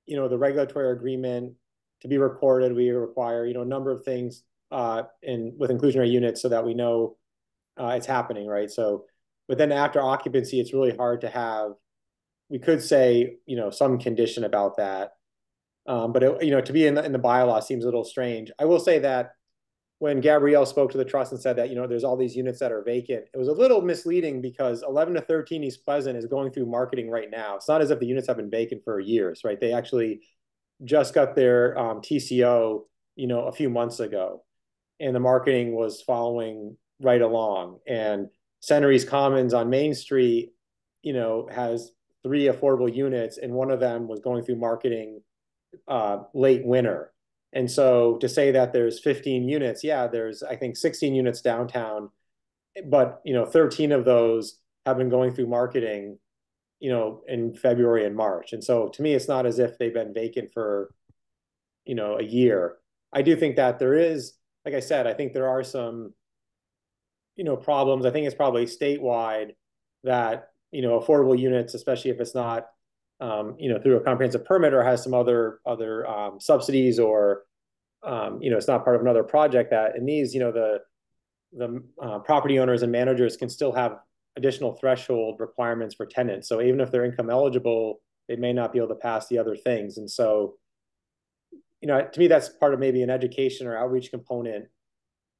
you know, the regulatory agreement to be recorded. We require, you know, a number of things uh, in with inclusionary units so that we know uh, it's happening, right? So, but then after occupancy, it's really hard to have. We could say, you know, some condition about that, um, but it, you know, to be in the, in the bylaw seems a little strange. I will say that when Gabrielle spoke to the trust and said that you know there's all these units that are vacant, it was a little misleading because 11 to 13 East Pleasant is going through marketing right now. It's not as if the units have been vacant for years, right? They actually just got their um, TCO, you know, a few months ago, and the marketing was following right along. And Center East Commons on Main Street, you know, has three affordable units, and one of them was going through marketing uh, late winter. And so to say that there's 15 units, yeah, there's I think 16 units downtown, but you know, 13 of those have been going through marketing, you know, in February and March. And so to me, it's not as if they've been vacant for, you know, a year. I do think that there is, like I said, I think there are some you know problems. I think it's probably statewide that you know affordable units, especially if it's not um, you know through a comprehensive permit or has some other other um, subsidies or um, you know it's not part of another project. That in these you know the the uh, property owners and managers can still have additional threshold requirements for tenants. So even if they're income eligible, they may not be able to pass the other things. And so, you know, to me, that's part of maybe an education or outreach component.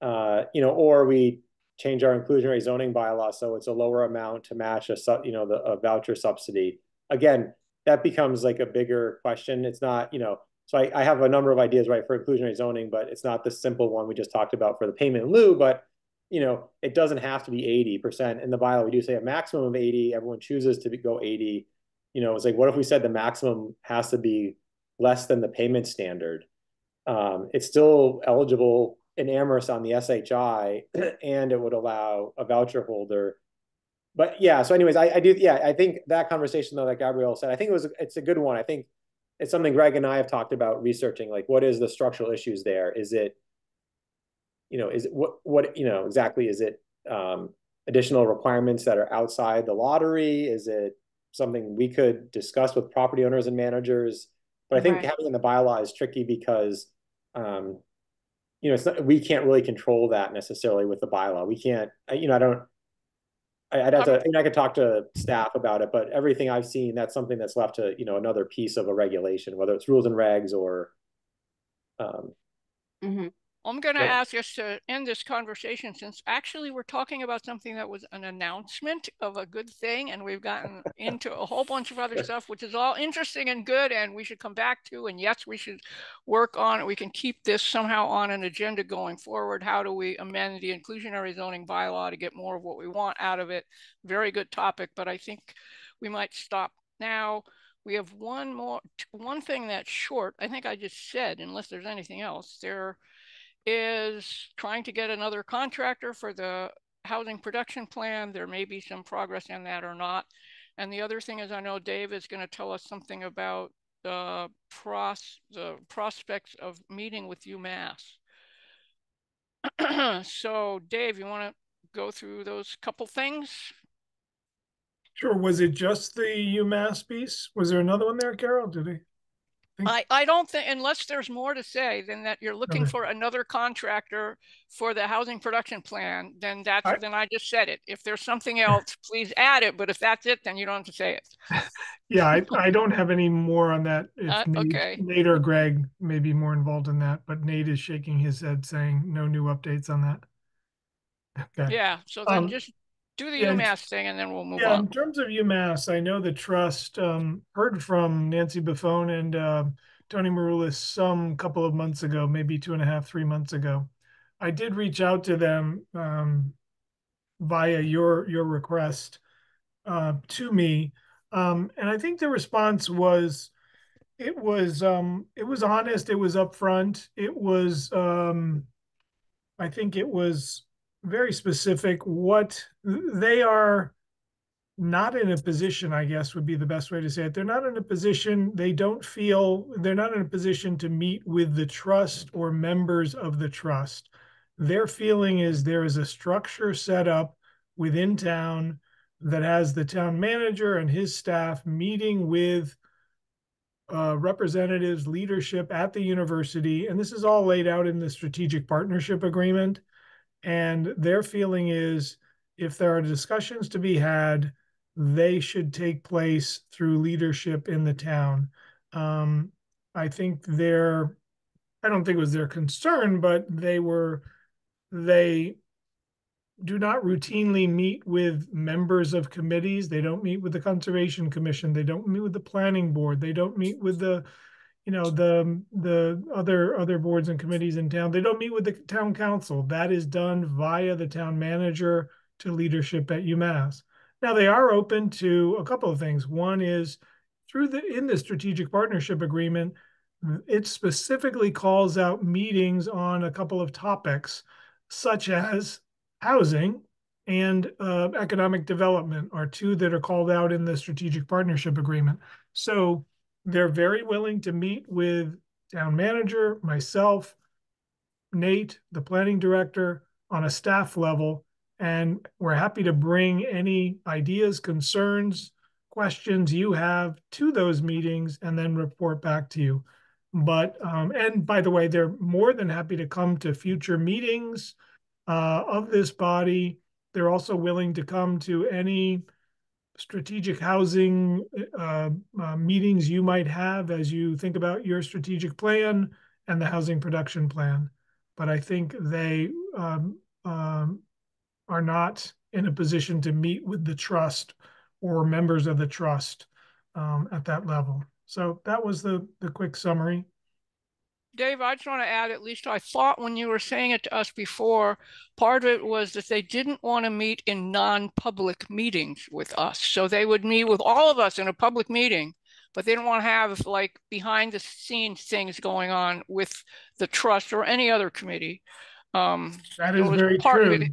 Uh, you know, or we change our inclusionary zoning bylaw so it's a lower amount to match a you know the a voucher subsidy. Again, that becomes like a bigger question. It's not you know. So I, I have a number of ideas right for inclusionary zoning, but it's not the simple one we just talked about for the payment in lieu. But you know, it doesn't have to be 80%. In the bylaw, we do say a maximum of 80. Everyone chooses to go 80. You know, it's like, what if we said the maximum has to be less than the payment standard? Um, it's still eligible an Amherst on the SHI, and it would allow a voucher holder. But yeah, so anyways, I, I do yeah, I think that conversation though that Gabrielle said, I think it was it's a good one. I think it's something Greg and I have talked about researching. Like, what is the structural issues there? Is it, you know, is it what what you know exactly? Is it um, additional requirements that are outside the lottery? Is it something we could discuss with property owners and managers? But I think right. having in the bylaw is tricky because um, you know, it's not, we can't really control that necessarily with the bylaw. We can't, you know, I don't, I, would have to, I, mean, I could talk to staff about it, but everything I've seen, that's something that's left to, you know, another piece of a regulation, whether it's rules and regs or, um, mm -hmm. I'm going to ask us to end this conversation since actually we're talking about something that was an announcement of a good thing, and we've gotten into a whole bunch of other stuff, which is all interesting and good, and we should come back to. And yes, we should work on it. We can keep this somehow on an agenda going forward. How do we amend the inclusionary zoning bylaw to get more of what we want out of it? Very good topic, but I think we might stop now. We have one more, one thing that's short. I think I just said, unless there's anything else, there is trying to get another contractor for the housing production plan. There may be some progress in that or not. And the other thing is I know Dave is going to tell us something about the, pros, the prospects of meeting with UMass. so Dave, you want to go through those couple things? Sure. Was it just the UMass piece? Was there another one there, Carol? Did he? I, I don't think unless there's more to say than that you're looking okay. for another contractor for the housing production plan, then that's I, then I just said it. If there's something else, please add it. But if that's it, then you don't have to say it. yeah, I, I don't have any more on that. If uh, Nate, okay. Nate or Greg may be more involved in that, but Nate is shaking his head saying no new updates on that. Okay. Yeah. So then um, just do the yeah, UMass thing and then we'll move yeah, on. In terms of UMass, I know the trust um, heard from Nancy Buffone and uh, Tony Maroulis some couple of months ago, maybe two and a half, three months ago. I did reach out to them um, via your your request uh, to me, um, and I think the response was it was um, it was honest, it was upfront, it was um, I think it was very specific what they are not in a position, I guess would be the best way to say it. They're not in a position, they don't feel, they're not in a position to meet with the trust or members of the trust. Their feeling is there is a structure set up within town that has the town manager and his staff meeting with uh, representatives, leadership at the university. And this is all laid out in the strategic partnership agreement. And their feeling is if there are discussions to be had, they should take place through leadership in the town. Um, I think their, I don't think it was their concern, but they were, they do not routinely meet with members of committees. They don't meet with the Conservation Commission. They don't meet with the Planning Board. They don't meet with the, you know, the the other other boards and committees in town. They don't meet with the town council. That is done via the town manager to leadership at UMass. Now they are open to a couple of things. One is through the in the strategic partnership agreement, it specifically calls out meetings on a couple of topics, such as housing and uh, economic development are two that are called out in the strategic partnership agreement. So they're very willing to meet with town manager, myself, Nate, the planning director, on a staff level and we're happy to bring any ideas, concerns, questions you have to those meetings and then report back to you. But, um, and by the way, they're more than happy to come to future meetings uh, of this body. They're also willing to come to any strategic housing uh, uh, meetings you might have as you think about your strategic plan and the housing production plan. But I think they um, um, are not in a position to meet with the trust or members of the trust um, at that level. So that was the the quick summary. Dave, I just want to add, at least I thought when you were saying it to us before, part of it was that they didn't want to meet in non-public meetings with us. So they would meet with all of us in a public meeting, but they don't want to have like behind the scenes things going on with the trust or any other committee. Um, that is very true.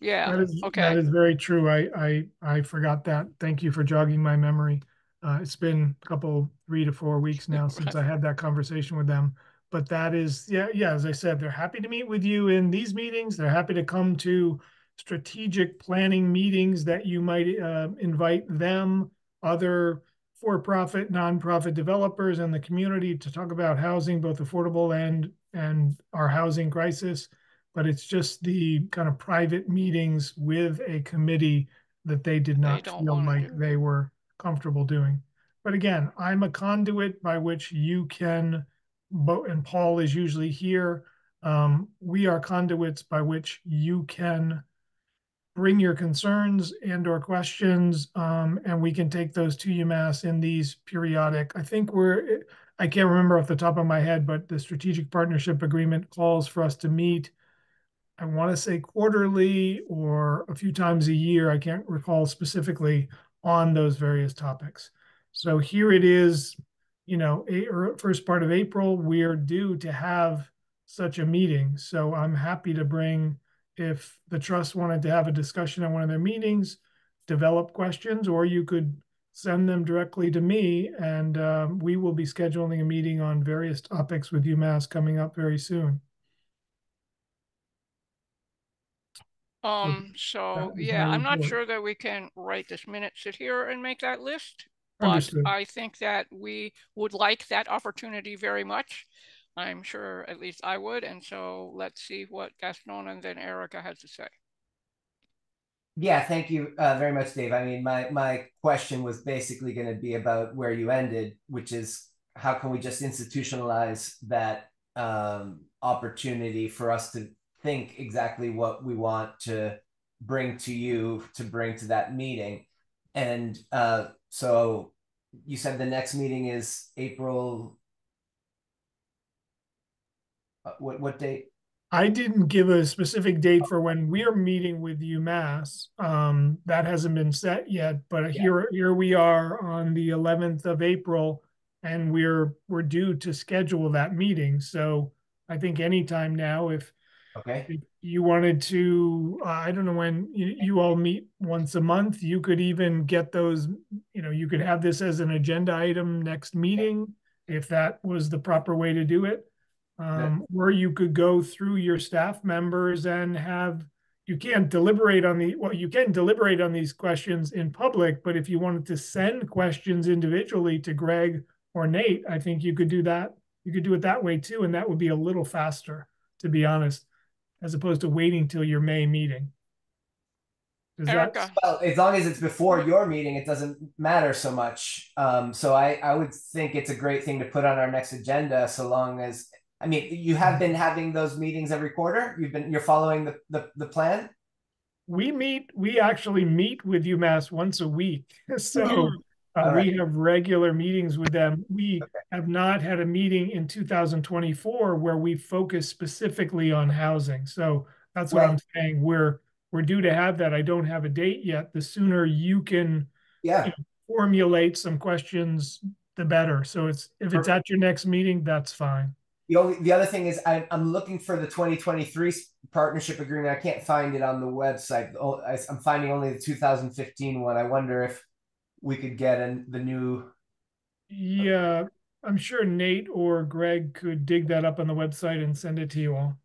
Yeah. That is, okay. That is very true. I, I, I forgot that. Thank you for jogging my memory. Uh, it's been a couple, three to four weeks now since I had that conversation with them. But that is, yeah, yeah, as I said, they're happy to meet with you in these meetings. They're happy to come to strategic planning meetings that you might uh, invite them, other for-profit, nonprofit developers and the community to talk about housing, both affordable and and our housing crisis but it's just the kind of private meetings with a committee that they did not They feel like they were comfortable doing. But again, I'm a conduit by which you can, And Paul is usually here. Um, we are conduits by which you can bring your concerns and or questions, um, and we can take those to UMass in these periodic. I think we're, I can't remember off the top of my head, but the strategic partnership agreement calls for us to meet I want to say quarterly or a few times a year. I can't recall specifically on those various topics. So here it is, you know, a, first part of April, we're due to have such a meeting. So I'm happy to bring, if the trust wanted to have a discussion at one of their meetings, develop questions, or you could send them directly to me and um, we will be scheduling a meeting on various topics with UMass coming up very soon. Um, so yeah, I'm not sure that we can right this minute sit here and make that list. But Understood. I think that we would like that opportunity very much. I'm sure at least I would. And so let's see what Gaston and then Erica has to say. Yeah, thank you uh, very much, Dave. I mean, my my question was basically going to be about where you ended, which is how can we just institutionalize that um, opportunity for us to think exactly what we want to bring to you to bring to that meeting. And uh, so you said the next meeting is April. Uh, what what date? I didn't give a specific date for when we're meeting with UMass. Um, that hasn't been set yet, but Yeah. here here we are on the 11th of April, and we're we're due to schedule that meeting. So I think anytime now, if Okay. You wanted to, uh, I don't know when you, you all meet once a month, you could even get those, you know, you could have this as an agenda item next meeting, if that was the proper way to do it. Um, or you could go through your staff members and have, you can't deliberate on the, well, you can deliberate on these questions in public, but if you wanted to send questions individually to Greg or Nate, I think you could do that. You could do it that way too, and that would be a little faster, to be honest as opposed to waiting till your May meeting. Does that, Erica, Well, as long as it's before your meeting, it doesn't matter so much. Um, so I, I would think it's a great thing to put on our next agenda, so long as, I mean, you have been having those meetings every quarter? You've been, you're following the, the, the plan? we meet, we actually meet with UMass once a week. So uh, All we have regular meetings with them. We Okay. have not had a meeting in 2024 where we focus specifically on housing. So that's what I'm saying. We're, we're due to have that. I don't have a date yet. The sooner you can Yeah, formulate some questions, the better. So it's, if it's at your next meeting, that's fine. the only, the other thing is I, I'm looking for the twenty twenty-three partnership agreement. I can't find it on the website. Oh, I'm finding only the 2015 one. I wonder if we could get in the new, Yeah, I'm sure Nate or Greg could dig that up on the website and send it to you all.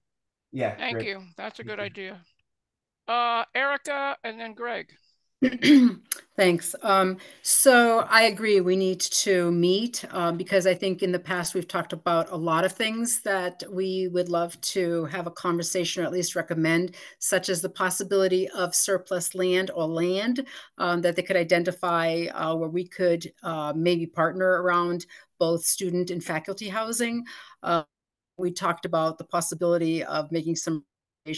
yeah. thank great. you. That's a Thank good you. idea. Uh, Erica and then Greg. Thanks. Um, so I agree, we need to meet, um, because I think in the past we've talked about a lot of things that we would love to have a conversation or at least recommend, such as the possibility of surplus land or land um, that they could identify uh, where we could uh, maybe partner around both student and faculty housing. Uh, we talked about the possibility of making some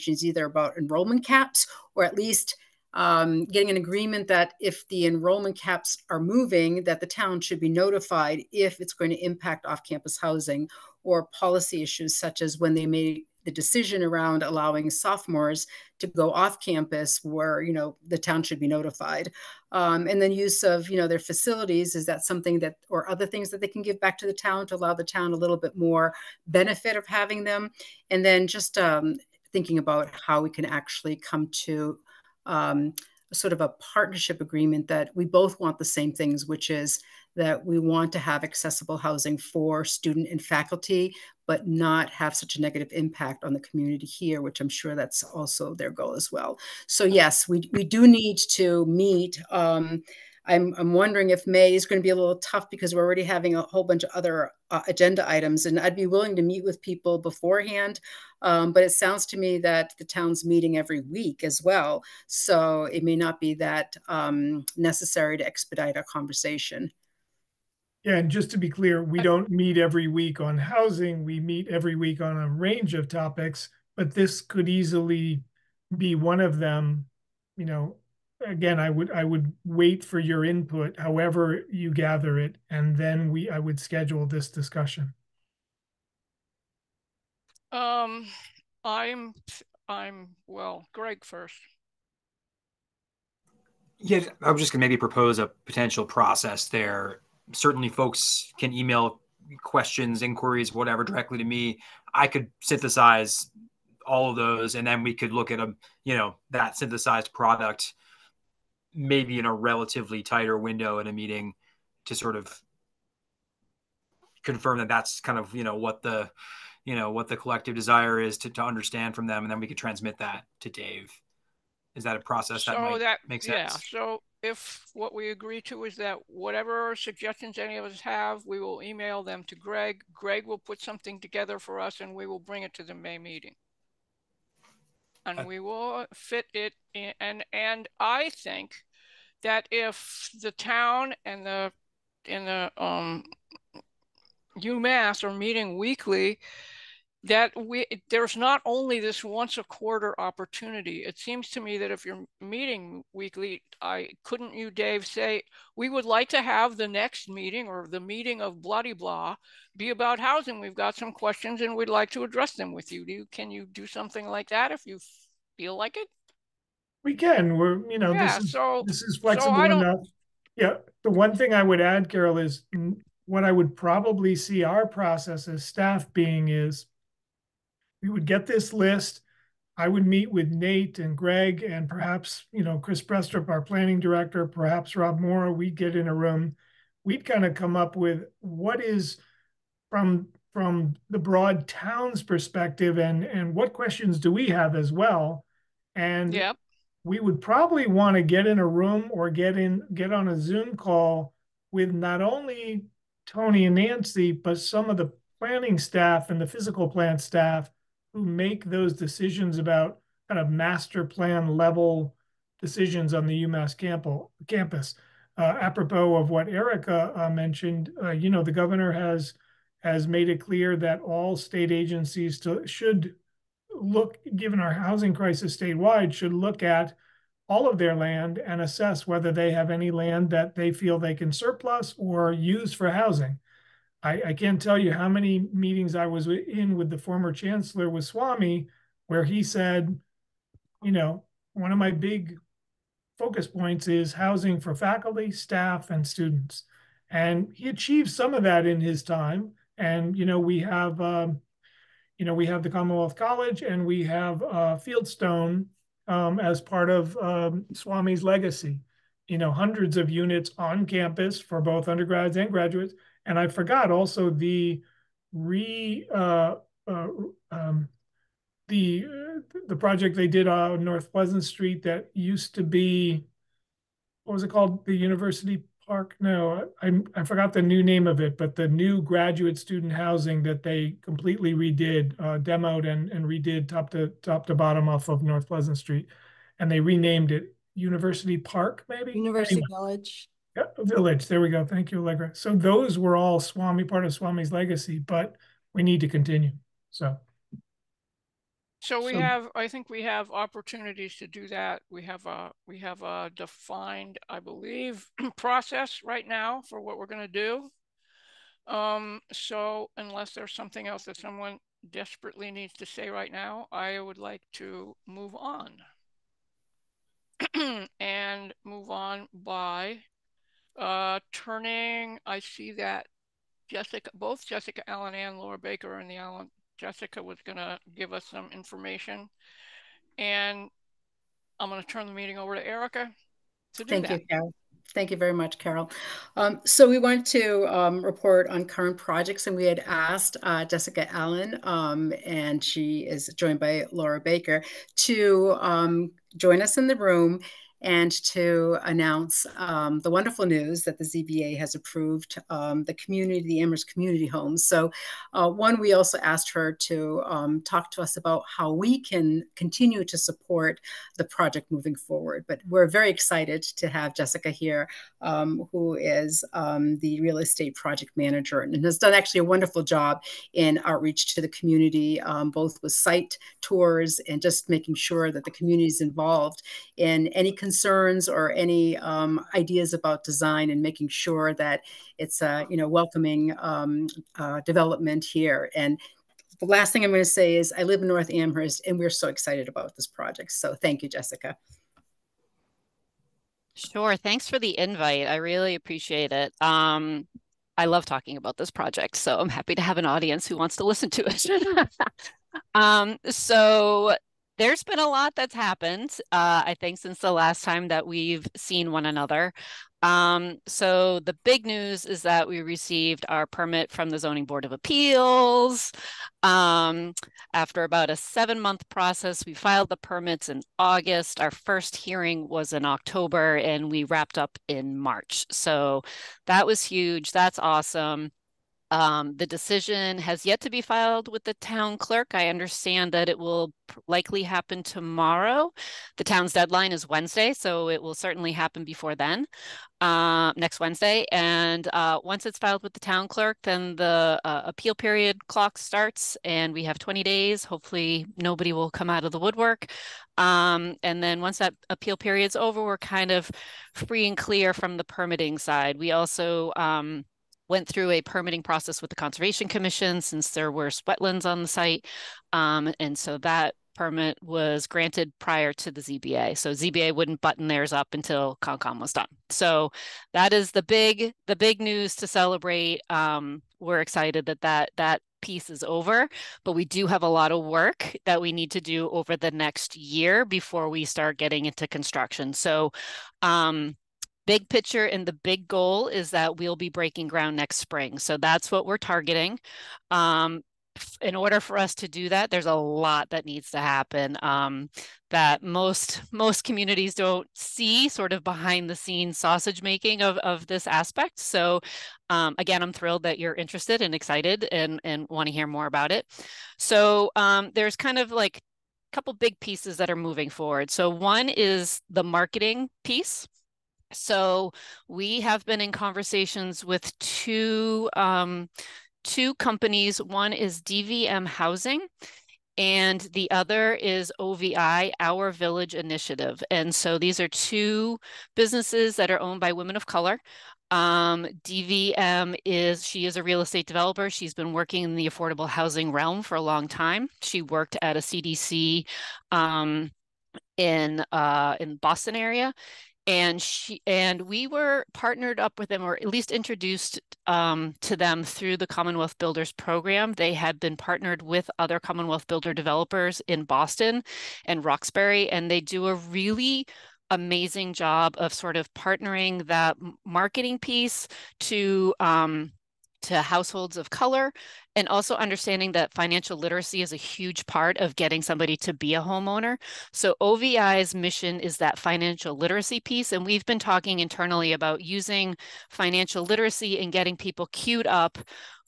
either about enrollment caps or at least um, getting an agreement that if the enrollment caps are moving, that the town should be notified if it's going to impact off-campus housing or policy issues such as when they made the decision around allowing sophomores to go off campus where you know the town should be notified. Um, and then use of you know their facilities is that something that or other things that they can give back to the town to allow the town a little bit more benefit of having them? And then just um, thinking about how we can actually come to um, sort of a partnership agreement that we both want the same things, which is that we want to have accessible housing for student and faculty, but not have such a negative impact on the community here, which I'm sure that's also their goal as well. So yes, we, we do need to meet. Um, I'm, I'm wondering if May is going to be a little tough because we're already having a whole bunch of other uh, agenda items, and I'd be willing to meet with people beforehand. Um, but it sounds to me that the town's meeting every week as well, so it may not be that um, necessary to expedite our conversation. Yeah, and just to be clear, we don't meet every week on housing. We meet every week on a range of topics, but this could easily be one of them. You know, again, I would I would wait for your input, however you gather it, and then we I would schedule this discussion. Um, I'm, I'm, well, Greg first. Yeah, I was just gonna maybe propose a potential process there. Certainly, folks can email questions, inquiries, whatever, directly to me. I could synthesize all of those, and then we could look at a, you know, that synthesized product, maybe in a relatively tighter window in a meeting, to sort of confirm that that's kind of you know what the, you know, what the collective desire is to to understand from them, and then we could transmit that to Dave. Is that a process that So that, make yeah, sense? so if what we agree to is that whatever suggestions any of us have, we will email them to Greg. Greg will put something together for us and we will bring it to the May meeting. And Uh, we will fit it in, and, and I think that if the town and the, and the, um, UMass are meeting weekly, that we there's not only this once a quarter opportunity. It seems to me that if you're meeting weekly i couldn't you dave say we would like to have the next meeting or the meeting of bloody blah be about housing. We've got some questions and we'd like to address them with you. Do you can you do something like that if you feel like it We can. We're you know yeah this is so this is flexible don't enough. Yeah, the one thing I would add, Carol, is what I would probably see our process as staff being is we would get this list. I would meet with Nate and Greg and perhaps, you know, Chris Brestrup, our planning director, perhaps Rob Morra, we'd get in a room. We'd kind of come up with what is from from the broad town's perspective and and what questions do we have as well. And Yep. We would probably want to get in a room or get in get on a Zoom call with not only Tony and Nancy, but some of the planning staff and the physical plant staff who make those decisions about kind of master plan level decisions on the UMass campus. Uh, apropos of what Erica uh, mentioned, uh, you know, the governor has has made it clear that all state agencies to, should look, given our housing crisis statewide, should look at all of their land and assess whether they have any land that they feel they can surplus or use for housing. I, I can't tell you how many meetings I was in with the former chancellor with Swamy, where he said, you know, one of my big focus points is housing for faculty, staff, and students. And he achieved some of that in his time. And, you know, we have, um, you know, we have the Commonwealth College and we have uh, Fieldstone um, as part of um, Swamy's legacy. You know, hundreds of units on campus for both undergrads and graduates. And I forgot also the re uh, uh, um, the the project they did on North Pleasant Street that used to be what was it called? The University Park? No, I I forgot the new name of it, but the new graduate student housing that they completely redid, uh, demoed and and redid top to top to bottom off of North Pleasant Street, and they renamed it University Park, maybe University Anyway. Village. Yeah, Village. There we go. Thank you, Allegra. So those were all Swamy, part of Swamy's legacy, but we need to continue. So So we So- have, I think we have opportunities to do that. We have a, we have a defined, I believe, process right now for what we're gonna do. Um, so unless there's something else that someone desperately needs to say right now, I would like to move on. And move on by uh turning, I see that Jessica, both Jessica Allen and Laura Baker are in the Allen Jessica was gonna give us some information. And I'm gonna turn the meeting over to Erica to do Thank that. you, Carol. Thank you very much, Carol. Um, so we want to um, report on current projects, and we had asked uh, Jessica Allen, um, and she is joined by Laura Baker, to um, join us in the room and to announce um, the wonderful news that the ZBA has approved um, the community, the Amherst Community Homes. So, uh, one, we also asked her to um, talk to us about how we can continue to support the project moving forward. But we're very excited to have Jessica here, um, who is um, the real estate project manager and has done actually a wonderful job in outreach to the community, um, both with site tours and just making sure that the community is involved in any concerns or any um, ideas about design and making sure that it's a you know welcoming um, uh, development here. And the last thing I'm going to say is I live in North Amherst and we're so excited about this project. So thank you, Jessica. Sure. Thanks for the invite. I really appreciate it. Um, I love talking about this project, so I'm happy to have an audience who wants to listen to it. um, so there's been a lot that's happened, uh, I think, since the last time that we've seen one another. Um, so the big news is that we received our permit from the Zoning Board of Appeals. Um, after about a seven month process, we filed the permits in August. Our first hearing was in October and we wrapped up in March. So that was huge. That's awesome. Um, the decision has yet to be filed with the town clerk. I understand that it will likely happen tomorrow. The town's deadline is Wednesday, so it will certainly happen before then, uh, next Wednesday. And uh, once it's filed with the town clerk, then the uh, appeal period clock starts, and we have 20 days. Hopefully, nobody will come out of the woodwork. Um, and then once that appeal period's over, we're kind of free and clear from the permitting side. We also um, went through a permitting process with the Conservation Commission since there were wetlands on the site. Um, and so that permit was granted prior to the ZBA. So ZBA wouldn't button theirs up until CONCOM was done. So that is the big the big news to celebrate. Um, we're excited that that that piece is over, but we do have a lot of work that we need to do over the next year before we start getting into construction. So, um, big picture and the big goal is that we'll be breaking ground next spring. So that's what we're targeting. Um, in order for us to do that, there's a lot that needs to happen um, that most most communities don't see sort of behind the scenes sausage making of, of this aspect. So um, again, I'm thrilled that you're interested and excited and, and want to hear more about it. So um, there's kind of like a couple big pieces that are moving forward. So one is the marketing piece. So we have been in conversations with two um, two companies. One is DVM Housing, and the other is OVI, Our Village Initiative. And so these are two businesses that are owned by women of color. Um, DVM is, she is a real estate developer. She's been working in the affordable housing realm for a long time. She worked at a CDC um, in uh, in Boston area and she and we were partnered up with them or at least introduced um, to them through the commonwealth builders program. They had been partnered with other commonwealth builder developers in boston and roxbury and they do a really amazing job of sort of partnering that marketing piece to um, to households of color and also understanding that financial literacy is a huge part of getting somebody to be a homeowner. So OVI's mission is that financial literacy piece. And we've been talking internally about using financial literacy and getting people queued up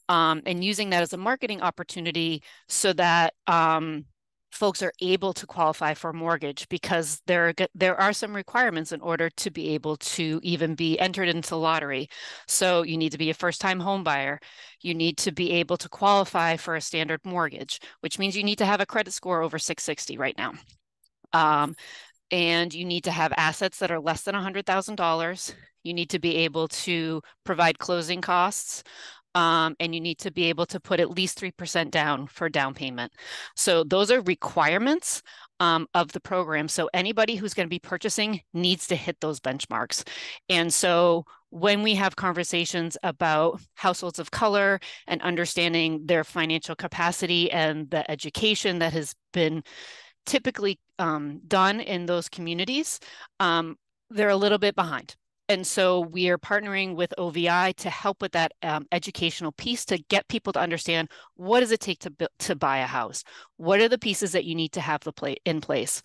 um, and using that as a marketing opportunity so that um, folks are able to qualify for a mortgage because there there are some requirements in order to be able to even be entered into lottery. So you need to be a first time home buyer. You need to be able to qualify for a standard mortgage, which means you need to have a credit score over 660 right now. Um, and you need to have assets that are less than $100,000. You need to be able to provide closing costs um, and you need to be able to put at least 3% down for down payment. So those are requirements um, of the program. So anybody who's going to be purchasing needs to hit those benchmarks. And so when we have conversations about households of color and understanding their financial capacity and the education that has been typically um, done in those communities, um, they're a little bit behind. And so we are partnering with OVI to help with that um, educational piece to get people to understand what does it take to, to buy a house? What are the pieces that you need to have the play in place?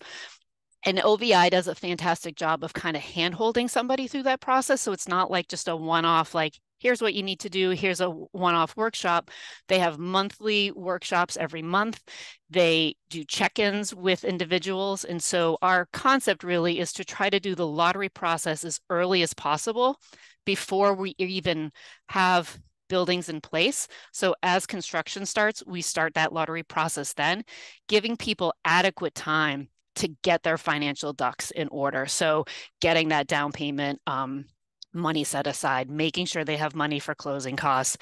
and OVI does a fantastic job of kind of hand holding somebody through that process. So it's not like just a one off, like, here's what you need to do, here's a one off workshop. They have monthly workshops every month. They do check ins with individuals. And so our concept really is to try to do the lottery process as early as possible before we even have buildings in place. So as construction starts, we start that lottery process then, giving people adequate time to get their financial ducks in order. So getting that down payment um, money set aside, making sure they have money for closing costs.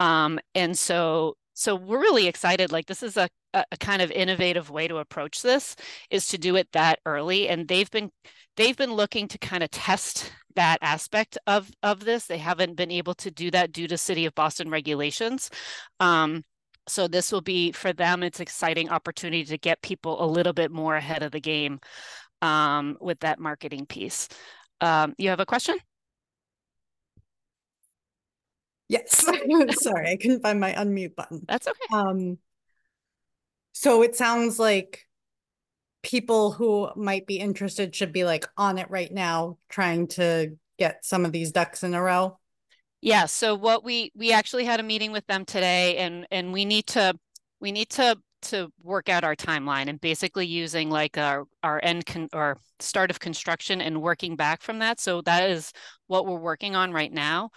Um, and so so we're really excited. Like this is a, a kind of innovative way to approach this is to do it that early. And they've been they've been looking to kind of test that aspect of of this. They haven't been able to do that due to City of Boston regulations. Um, so this will be for them it's exciting opportunity to get people a little bit more ahead of the game um, with that marketing piece um, you have a question yes. Sorry i couldn't find my unmute button. That's okay. Um so it sounds like people who might be interested should be like on it right now trying to get some of these ducks in a row. Yeah. So what we we actually had a meeting with them today, and and we need to we need to to work out our timeline and basically using like our our end con- or start of construction and working back from that. So that is what we're working on right now.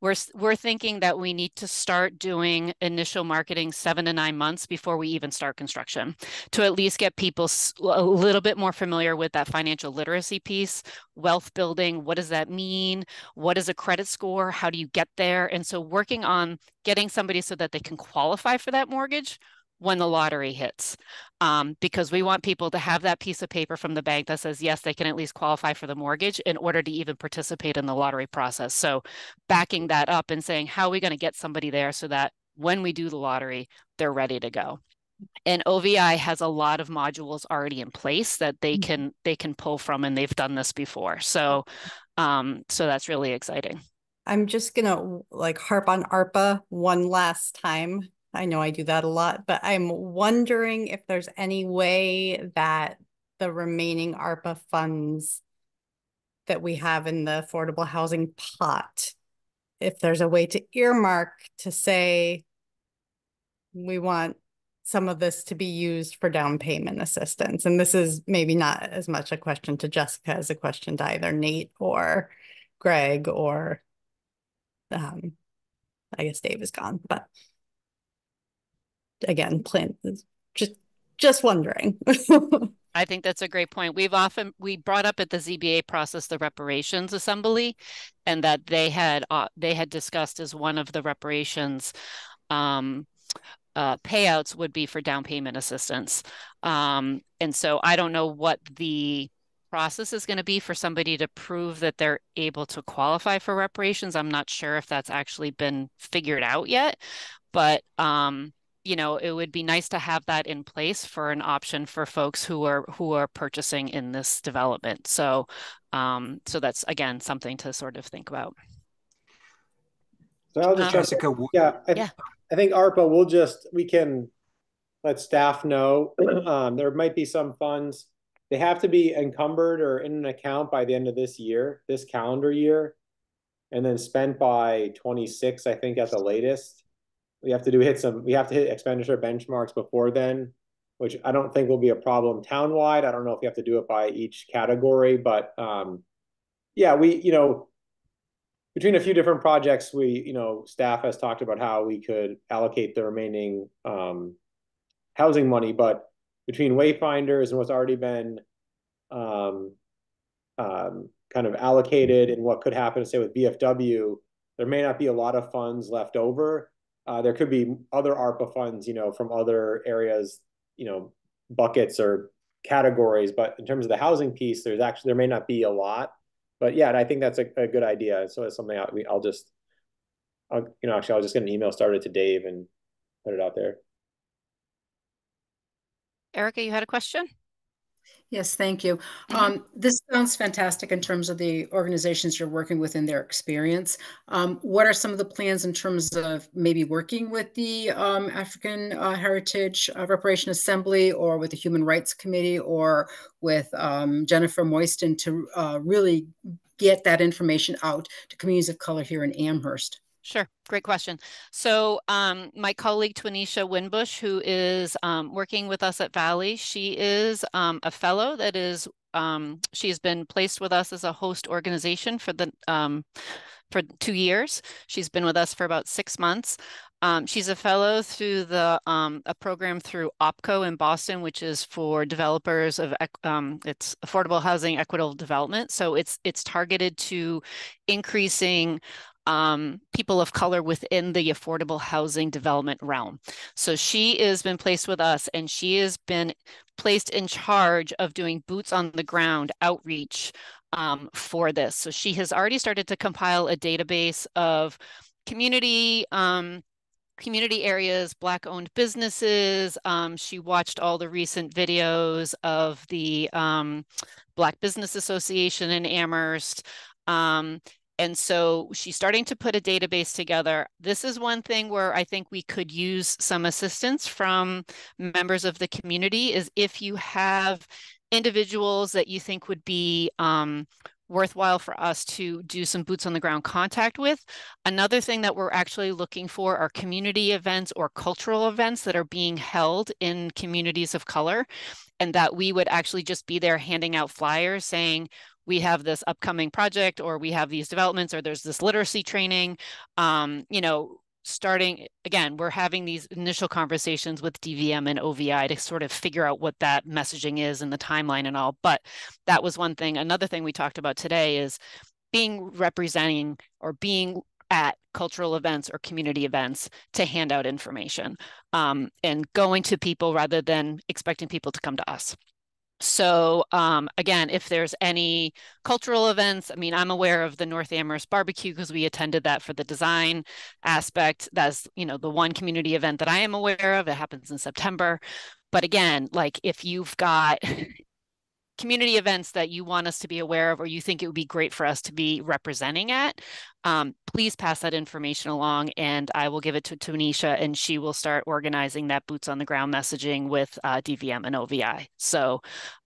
We're we're thinking that we need to start doing initial marketing 7 to 9 months before we even start construction to at least get people a little bit more familiar with that financial literacy piece. Wealth building what does that mean? What is a credit score? How do you get there? And so working on getting somebody so that they can qualify for that mortgage when the lottery hits um, because we want people to have that piece of paper from the bank that says yes they can at least qualify for the mortgage in order to even participate in the lottery process so backing that up and saying how are we going to get somebody there so that when we do the lottery, they're ready to go. And OVI has a lot of modules already in place that they Mm-hmm. can they can pull from, and they've done this before. So, um, so that's really exciting. I'm just gonna like harp on ARPA one last time. I know I do that a lot, but I'm wondering if there's any way that the remaining ARPA funds that we have in the affordable housing pot, if there's a way to earmark to say we want some of this to be used for down payment assistance. And this is maybe not as much a question to Jessica as a question to either Nate or Greg or um, I guess Dave is gone, but again, plan just just wondering. I think that's a great point. We've often we brought up at the ZBA process the reparations assembly, and that they had uh, they had discussed as one of the reparations um, uh, payouts would be for down payment assistance. Um, and so I don't know what the process is going to be for somebody to prove that they're able to qualify for reparations. I'm not sure if that's actually been figured out yet, but um, you know, it would be nice to have that in place for an option for folks who are who are purchasing in this development. So, um, so that's again something to sort of think about. So I'll just Um, Jessica, Yeah, I, Yeah. I think ARPA will just, we can let staff know, um, there might be some funds. They have to be encumbered or in an account by the end of this year, this calendar year. And then spent by twenty-six, I think at the latest. We have to do hit some, we have to hit expenditure benchmarks before then, which I don't think will be a problem townwide. I don't know if you have to do it by each category, but, um, yeah, we, you know, between a few different projects, we, you know, staff has talked about how we could allocate the remaining um housing money, but between wayfinders and what's already been um um kind of allocated and what could happen, say with BFW, there may not be a lot of funds left over. Uh, there could be other ARPA funds, you know, from other areas, you know, buckets or categories, but in terms of the housing piece, there's actually, there may not be a lot. But yeah, I think that's a, a good idea. So it's something I, we, I'll just, I'll, you know, actually, I'll just get an email started to Dave and put it out there. Erica, you had a question? Yes, thank you. Um, this sounds fantastic in terms of the organizations you're working with and their experience. Um, what are some of the plans in terms of maybe working with the um, African uh, Heritage uh, Reparation Assembly or with the Human Rights Committee or with um, Jennifer Moyston to uh, really get that information out to communities of color here in Amherst? Sure, great question. So um, my colleague Twanisha Winbush, who is um, working with us at Valley, she is um, a fellow that is, um, she's been placed with us as a host organization for the um, for two years. She's been with us for about six months. Um, she's a fellow through the um, a program through OPCO in Boston, which is for developers of um, it's affordable housing equitable development. So it's it's targeted to increasing um, people of color within the affordable housing development realm. So she has been placed with us and she has been placed in charge of doing boots on the ground outreach um, for this. So she has already started to compile a database of community um, community areas, Black owned businesses. Um, she watched all the recent videos of the um, Black Business Association in Amherst. Um, and so she's starting to put a database together. This is one thing where I think we could use some assistance from members of the community is if you have individuals that you think would be um, worthwhile for us to do some boots on the ground contact with. Another thing that we're actually looking for are community events or cultural events that are being held in communities of color and that we would actually just be there handing out flyers saying, we have this upcoming project or we have these developments or there's this literacy training um, you know starting again we're having these initial conversations with dvm and ovi to sort of figure out what that messaging is and the timeline and all. But that was one thing. Another thing we talked about today is being representing or being at cultural events or community events to hand out information um, and going to people rather than expecting people to come to us so um, again, if there's any cultural events, I mean, I'm aware of the North Amherst barbecue because we attended that for the design aspect. That's you know the one community event that I am aware of. It happens in September. But again, like if you've got community events that you want us to be aware of or you think it would be great for us to be representing at, um, please pass that information along and I will give it to Tanisha and she will start organizing that boots on the ground messaging with uh, DVM and OVI. So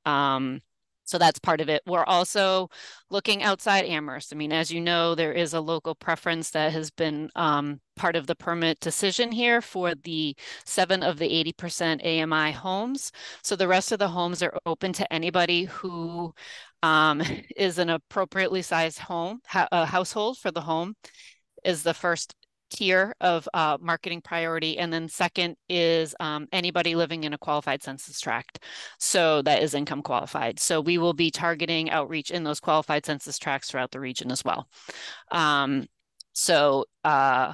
um, so that's part of it. We're also looking outside Amherst. I mean, as you know, there is a local preference that has been um, part of the permit decision here for the seven of the 80% AMI homes. So the rest of the homes are open to anybody who um, is an appropriately sized home, ha household for the home is the first tier of uh, marketing priority. And then second is um, anybody living in a qualified census tract. So that is income qualified. So we will be targeting outreach in those qualified census tracts throughout the region as well. Um, so uh,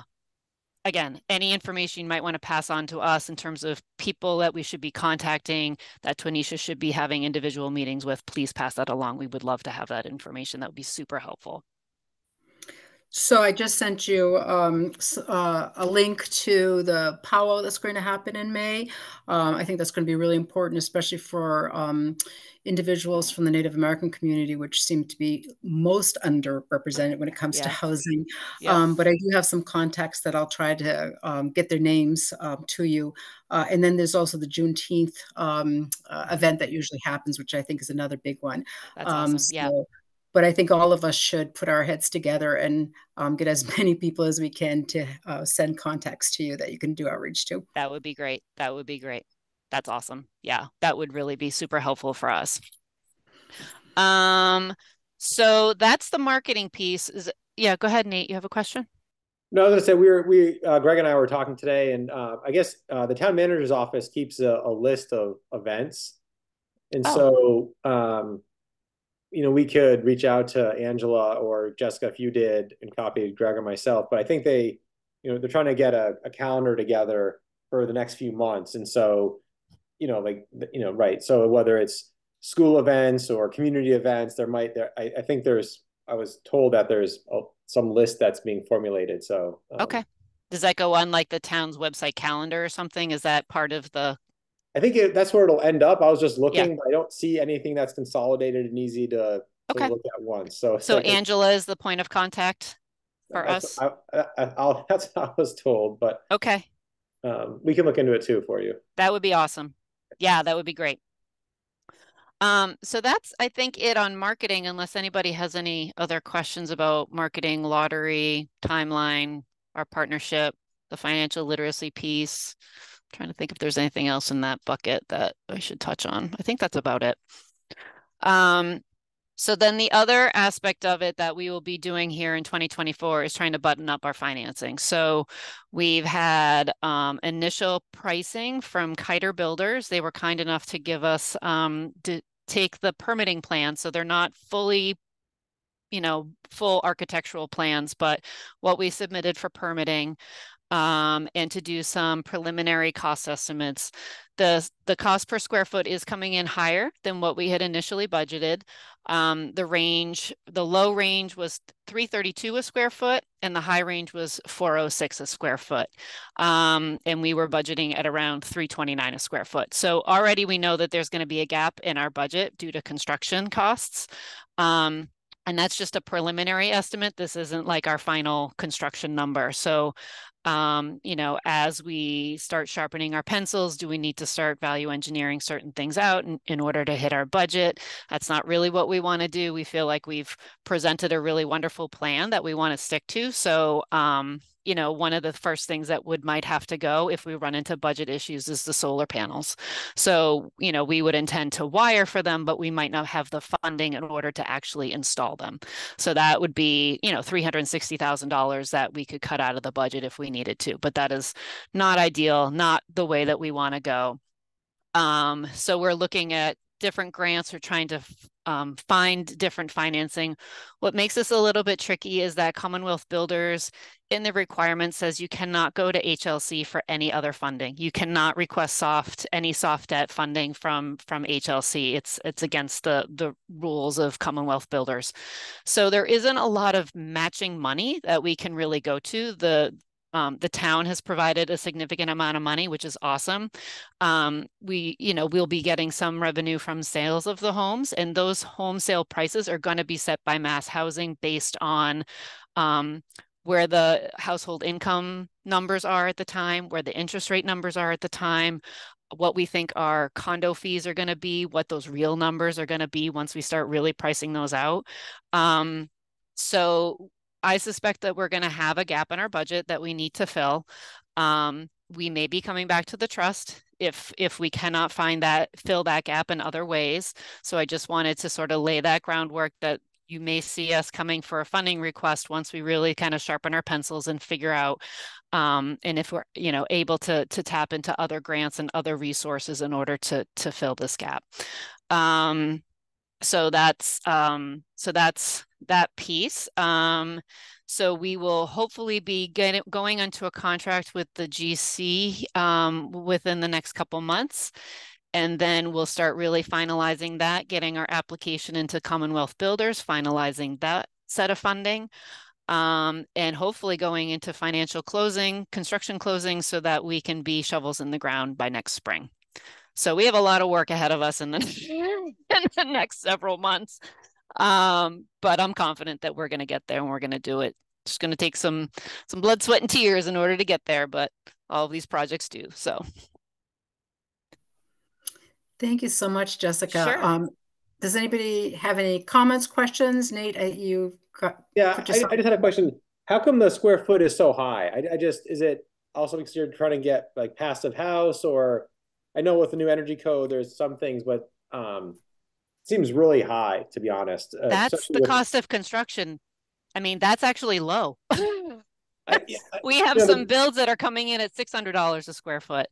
again, any information you might want to pass on to us in terms of people that we should be contacting, that Twanisha should be having individual meetings with, please pass that along. We would love to have that information. That would be super helpful. So I just sent you um, uh, a link to the powwow that's going to happen in May. Um, I think that's going to be really important, especially for um, individuals from the Native American community, which seem to be most underrepresented when it comes to housing. Um, but I do have some contacts that I'll try to um, get their names um, to you. Uh, and then there's also the Juneteenth uh, event that usually happens, which I think is another big one. That's awesome. So, yeah but I think all of us should put our heads together and um, get as many people as we can to uh, send contacts to you that you can do outreach to. That would be great. That would be great. That's awesome. Yeah, that would really be super helpful for us. Um, so that's the marketing piece. Is yeah, go ahead, Nate. You have a question? No, I was gonna say we were we uh, Greg and I were talking today, and uh, I guess uh, the town manager's office keeps a, a list of events, and oh. so um, you know, we could reach out to Angela or Jessica if you did and copy Greg or myself, but I think they, you know, they're trying to get a, a calendar together for the next few months. And so, you know, like, you know, right. So whether it's school events or community events, there might, there, I, I think there's, I was told that there's a, some list that's being formulated. So, um, okay. Does that go on like the town's website calendar or something? Is that part of the I think it, that's where it'll end up. I was just looking, yeah. but I don't see anything that's consolidated and easy to, to okay. look at once. So, so like Angela is the point of contact for us. I, I, that's how I was told, but okay, um, we can look into it too for you. That would be awesome. Yeah, that would be great. Um, so that's I think it on marketing. Unless anybody has any other questions about marketing, lottery, timeline, our partnership, the financial literacy piece trying to think if there's anything else in that bucket that I should touch on. I think that's about it. Um, so then the other aspect of it that we will be doing here in 2024 is trying to button up our financing. So we've had um, initial pricing from Kiter Builders. They were kind enough to give us um, to take the permitting plan. So they're not fully you know, full architectural plans, but what we submitted for permitting um, and to do some preliminary cost estimates. The, the cost per square foot is coming in higher than what we had initially budgeted. Um, the range, the low range was 332 a square foot and the high range was 406 a square foot. Um, and we were budgeting at around 329 a square foot. So already we know that there's going to be a gap in our budget due to construction costs. Um, and that's just a preliminary estimate. This isn't like our final construction number. So um, you know, as we start sharpening our pencils, do we need to start value engineering certain things out in, in order to hit our budget? That's not really what we want to do. We feel like we've presented a really wonderful plan that we want to stick to. So, um, you know, one of the first things that would might have to go if we run into budget issues is the solar panels. So, you know, we would intend to wire for them, but we might not have the funding in order to actually install them. So that would be, you know, $360,000 that we could cut out of the budget if we needed to, but that is not ideal, not the way that we want to go. Um, so we're looking at different grants or trying to um, find different financing. What makes this a little bit tricky is that Commonwealth Builders in the requirement says you cannot go to HLC for any other funding. You cannot request soft any soft debt funding from from HLC. It's it's against the the rules of Commonwealth Builders. So there isn't a lot of matching money that we can really go to. The um, the town has provided a significant amount of money, which is awesome. Um, we, you know, we'll be getting some revenue from sales of the homes, and those home sale prices are going to be set by mass housing based on um, where the household income numbers are at the time, where the interest rate numbers are at the time, what we think our condo fees are going to be, what those real numbers are going to be once we start really pricing those out. Um, so I suspect that we're going to have a gap in our budget that we need to fill. Um, we may be coming back to the trust if if we cannot find that fill that gap in other ways. So I just wanted to sort of lay that groundwork that you may see us coming for a funding request once we really kind of sharpen our pencils and figure out um, and if we're you know able to to tap into other grants and other resources in order to to fill this gap. Um, so that's um, so that's that piece. Um, so we will hopefully be getting going into a contract with the GC um, within the next couple months. And then we'll start really finalizing that, getting our application into Commonwealth Builders, finalizing that set of funding, um, and hopefully going into financial closing, construction closing, so that we can be shovels in the ground by next spring. So we have a lot of work ahead of us in the, in the next several months. Um, but I'm confident that we're going to get there and we're going to do it. It's going to take some some blood, sweat, and tears in order to get there, but all of these projects do. So. Thank you so much, Jessica. Sure. Um, does anybody have any comments, questions? Nate, uh, you got. Yeah, I, I just had a question. How come the square foot is so high? I, I just, is it also because you're trying to get like passive house or I know with the new energy code, there's some things, but um, seems really high to be honest. Uh, that's the with... cost of construction. I mean, that's actually low. I, yeah, we have some builds that are coming in at six hundred dollars a square foot.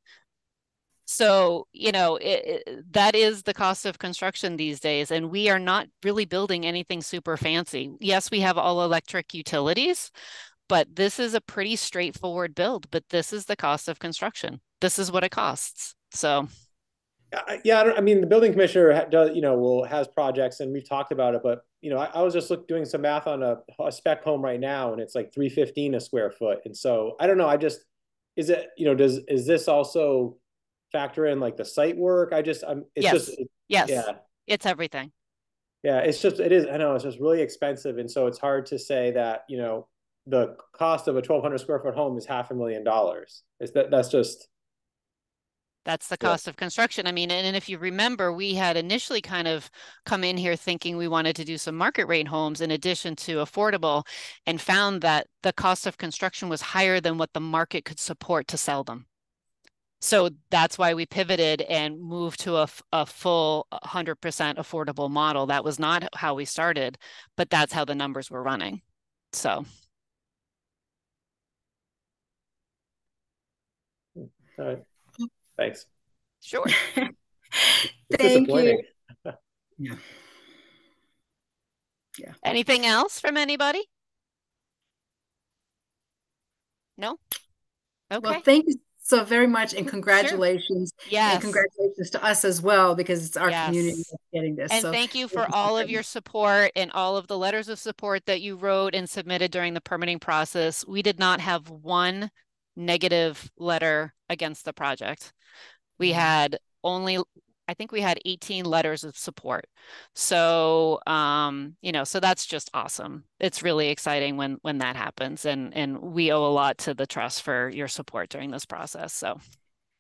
So you know it, it, that is the cost of construction these days, and we are not really building anything super fancy. Yes, we have all electric utilities, but this is a pretty straightforward build. But this is the cost of construction. This is what it costs. So, yeah, I, I, mean, the building commissioner does, you know, will has projects, and we've talked about it. But you know, I, I was just look, doing some math on a, a, spec home right now, and it's like three fifteen a square foot. And so, I don't know. I just is it, you know, does is this also factor in like the site work? I just, I'm. It's yes. just, it, yes. Yeah. It's everything. Yeah, it's just it is. I know it's just really expensive, and so it's hard to say that you know the cost of a twelve hundred square foot home is half a million dollars. Is that that's just that's the cost yeah. of construction. I mean, and, and if you remember, we had initially kind of come in here thinking we wanted to do some market rate homes in addition to affordable and found that the cost of construction was higher than what the market could support to sell them. So that's why we pivoted and moved to a, a full 100% affordable model. That was not how we started, but that's how the numbers were running. So. All right. Thanks. Sure. Thank you. yeah. Yeah. Anything else from anybody? No? Okay. Well, thank you so very much and congratulations. Sure. Yes. And congratulations to us as well because it's our yes. community getting this. And so thank you for all of your support and all of the letters of support that you wrote and submitted during the permitting process. We did not have one negative letter against the project. We mm-hmm. had only I think we had 18 letters of support. So, um, you know, so that's just awesome. It's really exciting when when that happens, and and we owe a lot to the trust for your support during this process. So,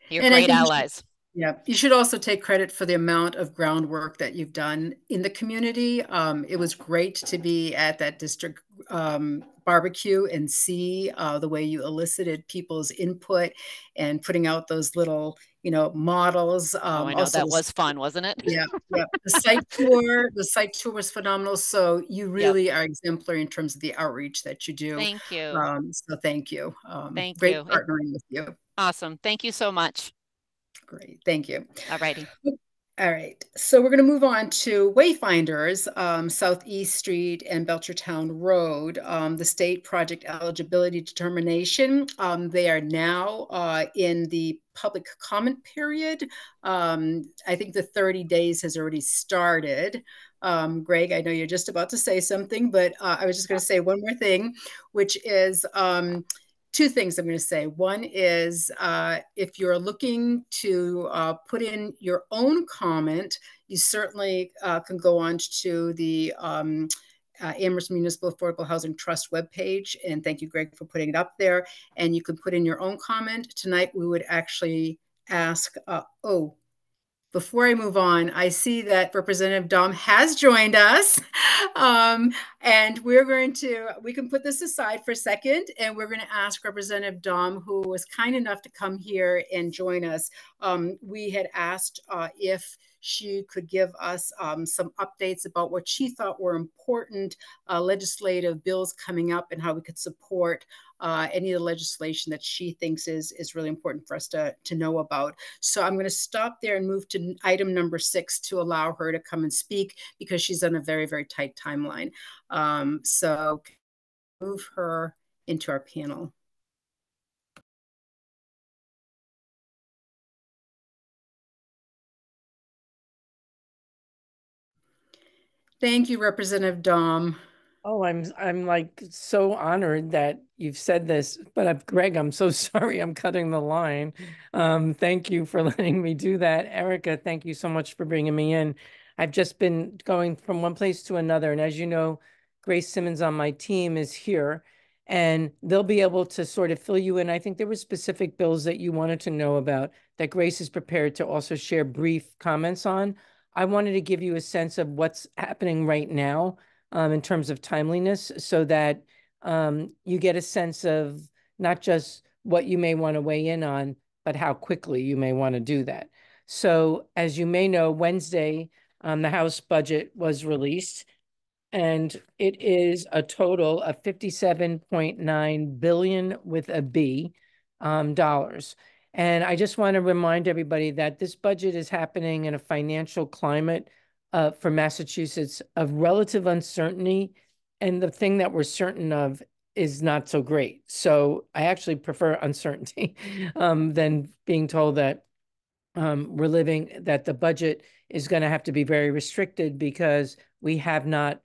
you're and great allies. Yeah, you should also take credit for the amount of groundwork that you've done in the community. Um, it was great to be at that district um, barbecue and see uh, the way you elicited people's input and putting out those little, you know, models. Um, oh, I know that was fun, wasn't it? yeah, yeah. The site tour, the site tour was phenomenal. So you really yep. are exemplary in terms of the outreach that you do. Thank you. Um, so thank you. Um, thank great you. partnering with you. Awesome. Thank you so much. Great. Thank you. All righty. All right, so we're going to move on to Wayfinders, um, Southeast Street and Belchertown Road, um, the state project eligibility determination. Um, they are now uh, in the public comment period. Um, I think the 30 days has already started. Um, Greg, I know you're just about to say something, but uh, I was just going to say one more thing, which is um, two things I'm going to say. One is uh, if you're looking to uh, put in your own comment, you certainly uh, can go on to the um, uh, Amherst Municipal Affordable Housing Trust webpage. And thank you, Greg, for putting it up there. And you can put in your own comment. Tonight, we would actually ask, uh, oh, before I move on, I see that Representative Domb has joined us. Um, and we're going to, we can put this aside for a second, and we're going to ask Representative Domb, who was kind enough to come here and join us. Um, we had asked uh, if she could give us um, some updates about what she thought were important uh, legislative bills coming up and how we could support uh, any of the legislation that she thinks is is really important for us to, to know about. So I'm going to stop there and move to item number six to allow her to come and speak because she's on a very, very tight timeline. Um, so move her into our panel. Thank you, Representative Domb. Oh, I'm I'm like so honored that you've said this, but I've, Greg, I'm so sorry I'm cutting the line. Um, thank you for letting me do that. Erica, thank you so much for bringing me in. I've just been going from one place to another, and as you know, Grace Simmons on my team is here, and they'll be able to sort of fill you in. I think there were specific bills that you wanted to know about that Grace is prepared to also share brief comments on. I wanted to give you a sense of what's happening right now um, in terms of timeliness so that um, you get a sense of not just what you may want to weigh in on, but how quickly you may want to do that. So as you may know, Wednesday, um, the House budget was released and it is a total of 57.9 billion with a B um, dollars. And I just want to remind everybody that this budget is happening in a financial climate uh, for Massachusetts of relative uncertainty. And the thing that we're certain of is not so great. So I actually prefer uncertainty um, than being told that um, we're living, that the budget is going to have to be very restricted because we have not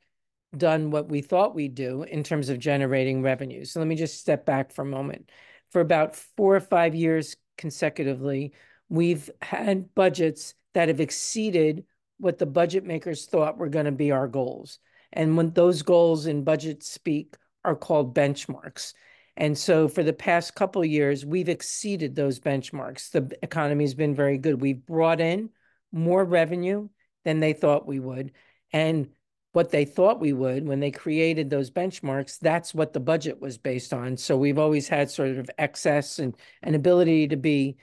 done what we thought we'd do in terms of generating revenue. So let me just step back for a moment. For about four or five years consecutively, we've had budgets that have exceeded what the budget makers thought were going to be our goals. And when those goals in budget speak are called benchmarks. And so for the past couple years, we've exceeded those benchmarks. The economy has been very good. We've brought in more revenue than they thought we would. And what they thought we would when they created those benchmarks, that's what the budget was based on. So we've always had sort of excess and an ability to be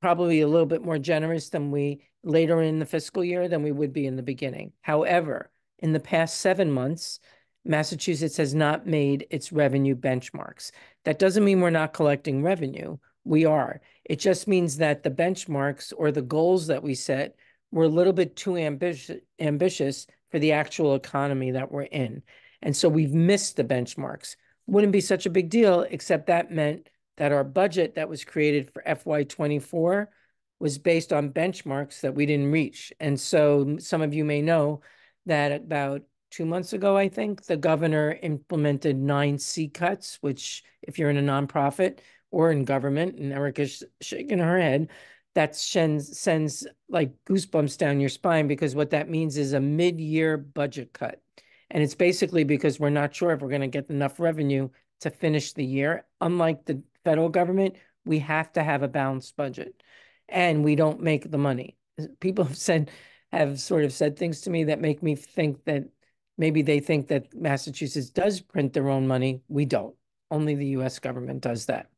probably a little bit more generous than we later in the fiscal year than we would be in the beginning. However, in the past seven months, Massachusetts has not made its revenue benchmarks. That doesn't mean we're not collecting revenue. We are. It just means that the benchmarks or the goals that we set were a little bit too ambitious, ambitious for the actual economy that we're in. And so we've missed the benchmarks. Wouldn't be such a big deal, except that meant that our budget that was created for FY24 was based on benchmarks that we didn't reach. And so some of you may know that about two months ago, I think, the governor implemented nine C cuts, which if you're in a nonprofit or in government, and Erica's shaking her head, that sends, sends like goosebumps down your spine because what that means is a mid-year budget cut. And it's basically because we're not sure if we're going to get enough revenue to finish the year. Unlike the federal government, we have to have a balanced budget and we don't make the money. People have said, have sort of said things to me that make me think that maybe they think that Massachusetts does print their own money. We don't. Only the US government does that.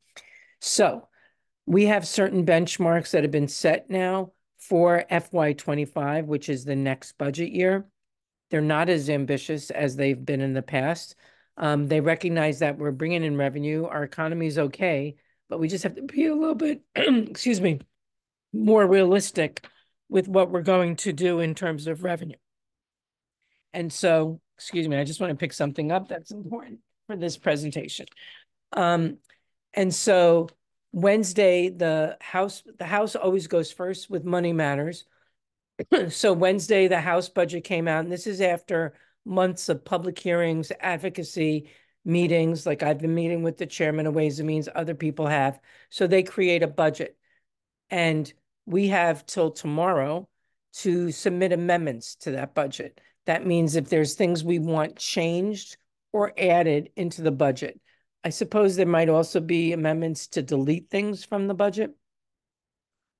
So we have certain benchmarks that have been set now for FY25, which is the next budget year. They're not as ambitious as they've been in the past. Um, they recognize that we're bringing in revenue. Our economy is okay, but we just have to be a little bit, excuse me, more realistic with what we're going to do in terms of revenue. And so, excuse me, I just want to pick something up that's important for this presentation. Um, and so Wednesday, the House, the House always goes first with money matters. so Wednesday, the House budget came out, and this is after months of public hearings, advocacy, meetings, like I've been meeting with the chairman of Ways and Means, other people have. So they create a budget. And we have till tomorrow to submit amendments to that budget. That means if there's things we want changed or added into the budget. I suppose there might also be amendments to delete things from the budget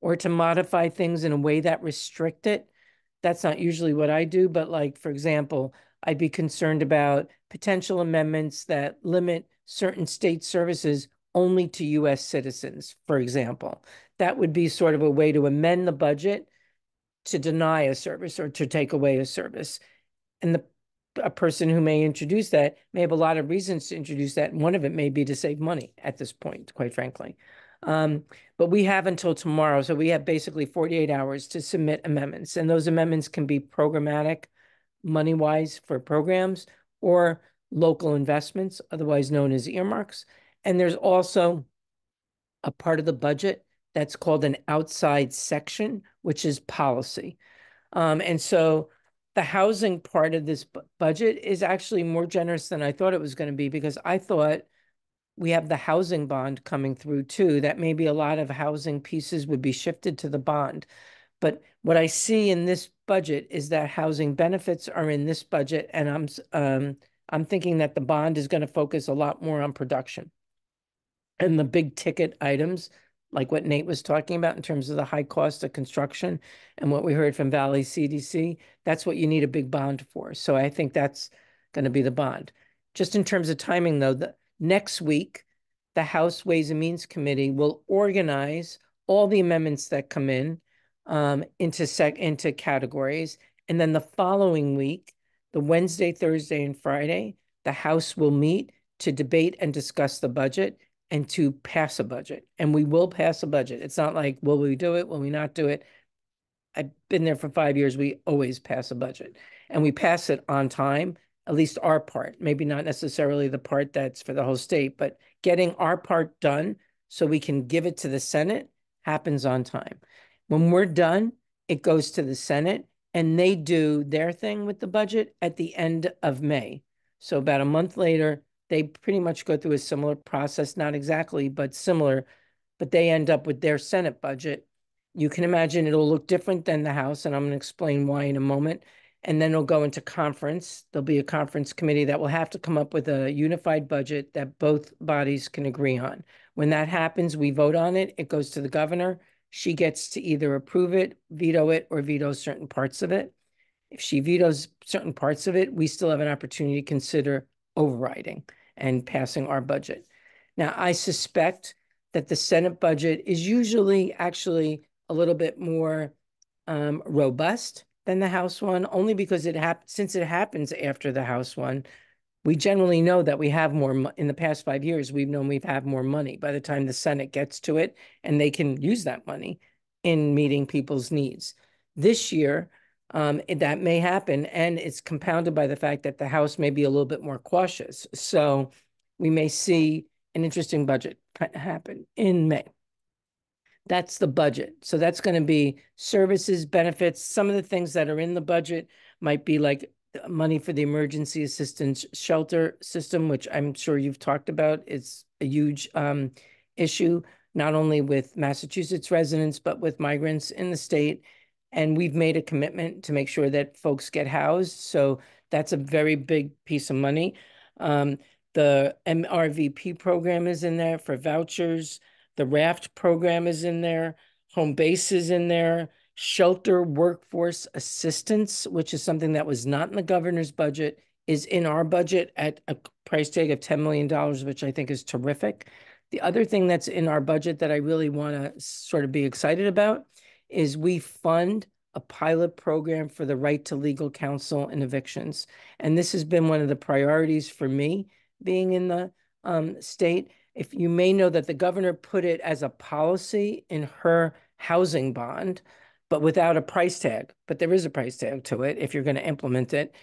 or to modify things in a way that restrict it. That's not usually what I do, but like, for example, I'd be concerned about potential amendments that limit certain state services only to US citizens, for example. That would be sort of a way to amend the budget to deny a service or to take away a service. And the a person who may introduce that may have a lot of reasons to introduce that. And one of it may be to save money at this point, quite frankly. Um, but we have until tomorrow. So we have basically 48 hours to submit amendments. And those amendments can be programmatic, money wise for programs, or local investments, otherwise known as earmarks. And there's also a part of the budget that's called an outside section, which is policy. Um, and so the housing part of this budget is actually more generous than I thought it was going to be because I thought we have the housing bond coming through too, that maybe a lot of housing pieces would be shifted to the bond. But what I see in this budget is that housing benefits are in this budget, and I'm um, I'm thinking that the bond is going to focus a lot more on production and the big ticket items like what Nate was talking about in terms of the high cost of construction and what we heard from Valley CDC, that's what you need a big bond for. So I think that's going to be the bond. Just in terms of timing, though, the next week, the House Ways and Means Committee will organize all the amendments that come in um, into sec into categories, and then the following week, the Wednesday, Thursday, and Friday, the House will meet to debate and discuss the budget and to pass a budget. And we will pass a budget. It's not like, will we do it? Will we not do it? I've been there for five years. We always pass a budget and we pass it on time, at least our part, maybe not necessarily the part that's for the whole state, but getting our part done so we can give it to the Senate happens on time. When we're done, it goes to the Senate and they do their thing with the budget at the end of May. So about a month later, they pretty much go through a similar process, not exactly, but similar, but they end up with their Senate budget. You can imagine it'll look different than the House, and I'm going to explain why in a moment. And then it'll go into conference. There'll be a conference committee that will have to come up with a unified budget that both bodies can agree on. When that happens, we vote on it. It goes to the governor. She gets to either approve it, veto it, or veto certain parts of it. If she vetoes certain parts of it, we still have an opportunity to consider overriding and passing our budget. Now, I suspect that the Senate budget is usually actually a little bit more um, robust than the House one, only because it hap- since it happens after the House one, we generally know that we have more mo- in the past five years. We've known we've had more money by the time the Senate gets to it, and they can use that money in meeting people's needs. This year, um, that may happen. And it's compounded by the fact that the House may be a little bit more cautious. So we may see an interesting budget happen in May. That's the budget. So that's going to be services, benefits. Some of the things that are in the budget might be like money for the emergency assistance shelter system, which I'm sure you've talked about. It's a huge um, issue, not only with Massachusetts residents, but with migrants in the state and we've made a commitment to make sure that folks get housed. So that's a very big piece of money. Um, the MRVP program is in there for vouchers. The RAFT program is in there. Home base is in there. Shelter workforce assistance, which is something that was not in the governor's budget, is in our budget at a price tag of $10 million, which I think is terrific. The other thing that's in our budget that I really want to sort of be excited about is we fund a pilot program for the right to legal counsel in evictions. And this has been one of the priorities for me being in the um, state. If you may know that the governor put it as a policy in her housing bond but without a price tag. But there is a price tag to it if you're going to implement it.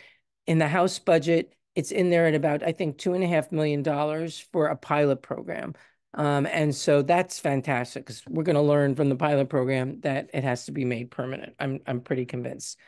In the House budget, it's in there at about, I think, two and a half million dollars for a pilot program. Um, and so that's fantastic because we're going to learn from the pilot program that it has to be made permanent. I'm I'm pretty convinced.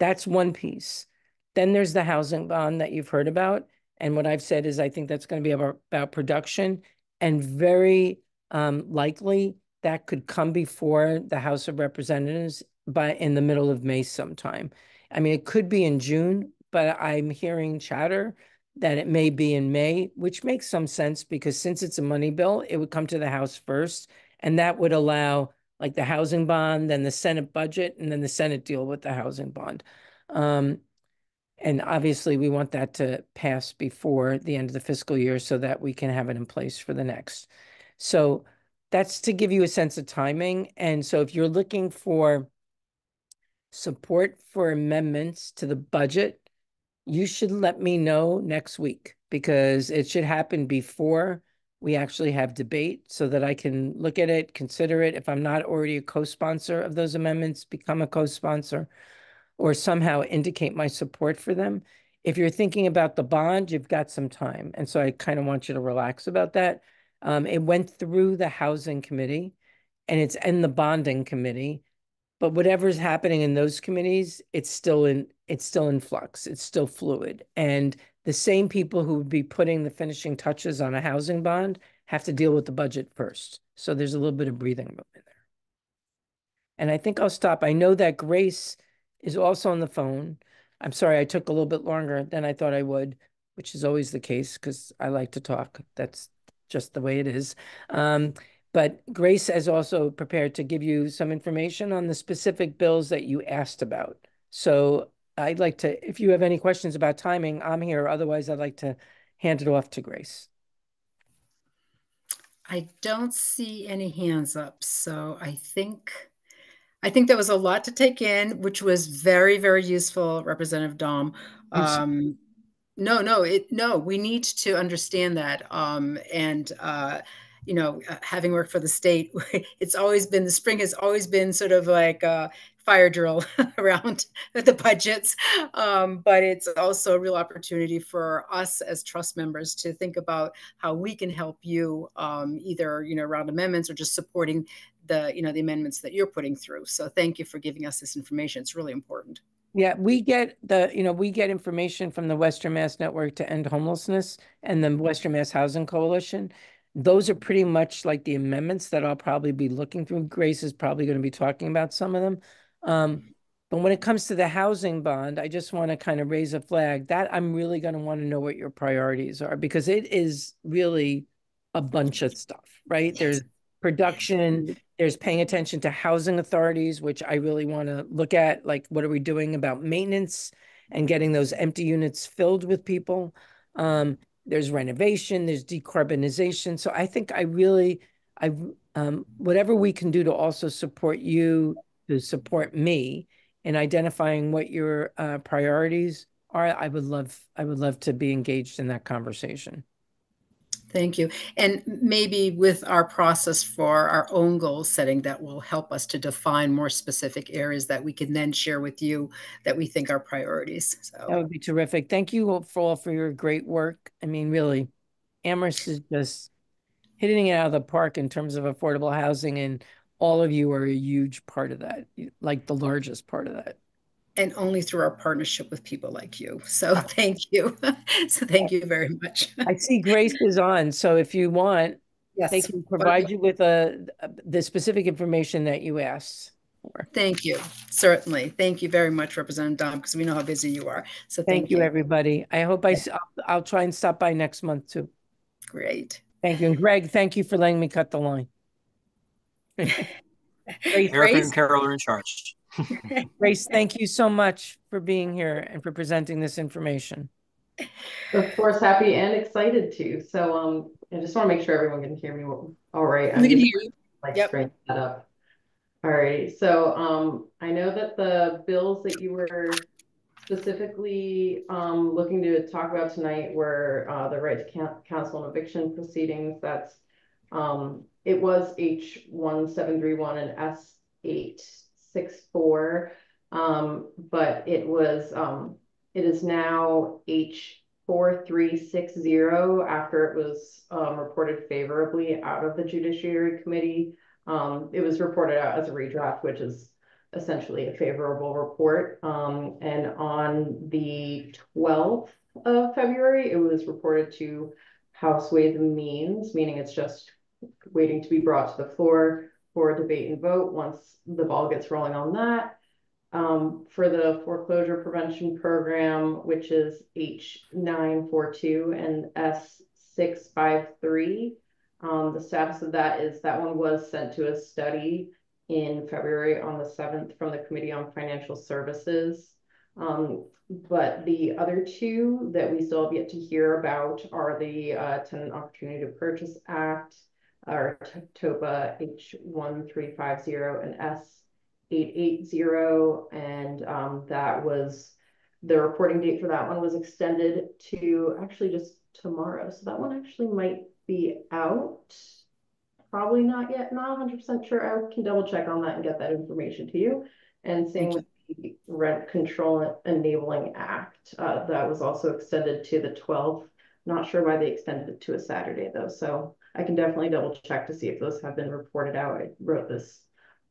That's one piece. Then there's the housing bond that you've heard about. And what I've said is I think that's going to be about, about production and very um, likely that could come before the House of Representatives by in the middle of May sometime. I mean, it could be in June, but I'm hearing chatter that it may be in May, which makes some sense because since it's a money bill, it would come to the House first. And that would allow like the housing bond, then the Senate budget, and then the Senate deal with the housing bond. Um, and obviously, we want that to pass before the end of the fiscal year so that we can have it in place for the next. So that's to give you a sense of timing. And so if you're looking for support for amendments to the budget, you should let me know next week because it should happen before we actually have debate so that I can look at it, consider it. If I'm not already a co-sponsor of those amendments, become a co-sponsor or somehow indicate my support for them. If you're thinking about the bond, you've got some time. And so I kind of want you to relax about that. Um, it went through the housing committee and it's in the bonding committee. But whatever's happening in those committees, it's still in it's still in flux. It's still fluid. And the same people who would be putting the finishing touches on a housing bond have to deal with the budget first. So there's a little bit of breathing room in there. And I think I'll stop. I know that Grace is also on the phone. I'm sorry I took a little bit longer than I thought I would, which is always the case because I like to talk. That's just the way it is. Um, but Grace has also prepared to give you some information on the specific bills that you asked about. So I'd like to, if you have any questions about timing, I'm here. Otherwise, I'd like to hand it off to Grace. I don't see any hands up, so I think I think that was a lot to take in, which was very, very useful, Representative Domb. Um, no, no, it no. We need to understand that, um, and uh, you know, uh, having worked for the state, it's always been the spring has always been sort of like a fire drill around the budgets, um, but it's also a real opportunity for us as trust members to think about how we can help you, um, either you know around amendments or just supporting the you know the amendments that you're putting through. So thank you for giving us this information. It's really important. Yeah, we get the, you know, we get information from the Western Mass Network to End Homelessness and the Western Mass Housing Coalition. Those are pretty much like the amendments that I'll probably be looking through. Grace is probably going to be talking about some of them. Um, but when it comes to the housing bond, I just want to kind of raise a flag that I'm really going to want to know what your priorities are because it is really a bunch of stuff, right? Yes. There's production, there's paying attention to housing authorities, which I really want to look at. Like, what are we doing about maintenance and getting those empty units filled with people? Um, there's renovation, there's decarbonization. So I think I really, I um, whatever we can do to also support you, to support me in identifying what your uh, priorities are, I would love, I would love to be engaged in that conversation. Thank you. And maybe with our process for our own goal setting, that will help us to define more specific areas that we can then share with you that we think are priorities. So that would be terrific. Thank you for all for your great work. I mean, really, Amherst is just hitting it out of the park in terms of affordable housing, and all of you are a huge part of that, like the largest part of that and only through our partnership with people like you. So thank you. so thank you very much. I see Grace is on. So if you want, yes. they can provide you with a, uh, the specific information that you asked for. Thank you. Certainly. Thank you very much, Representative Domb, because we know how busy you are. So thank, thank you, you, everybody. I hope I, I'll, I'll try and stop by next month too. Great. Thank you. And Greg, thank you for letting me cut the line. Erica and Carol are in charge. Grace, thank you so much for being here and for presenting this information. Of course, happy and excited to. So um, I just want to make sure everyone can hear me all right. I'm we can hear you. Like yep. straighten that up. All right. So um, I know that the bills that you were specifically um, looking to talk about tonight were uh, the right to counsel and eviction proceedings. That's um, it was H1731 and S8 H64, um, but it was um, it is now H4360 after it was um, reported favorably out of the Judiciary Committee. Um, it was reported out as a redraft, which is essentially a favorable report. Um, and on the 12th of February, it was reported to House Ways and Means, meaning it's just waiting to be brought to the floor for a debate and vote once the ball gets rolling on that. Um, for the foreclosure prevention program, which is H942 and S653, um, the status of that is that one was sent to a study in February on the 7th from the Committee on Financial Services. Um, but the other two that we still have yet to hear about are the uh, Tenant Opportunity to Purchase Act, or TOPA H1350 and S880. And um, that was, the reporting date for that one was extended to actually just tomorrow. So that one actually might be out. Probably not yet, not 100% sure. I can double check on that and get that information to you. And same with the Rent Control Enabling Act. Uh, that was also extended to the 12th. Not sure why they extended it to a Saturday though. So I can definitely double check to see if those have been reported out. I wrote this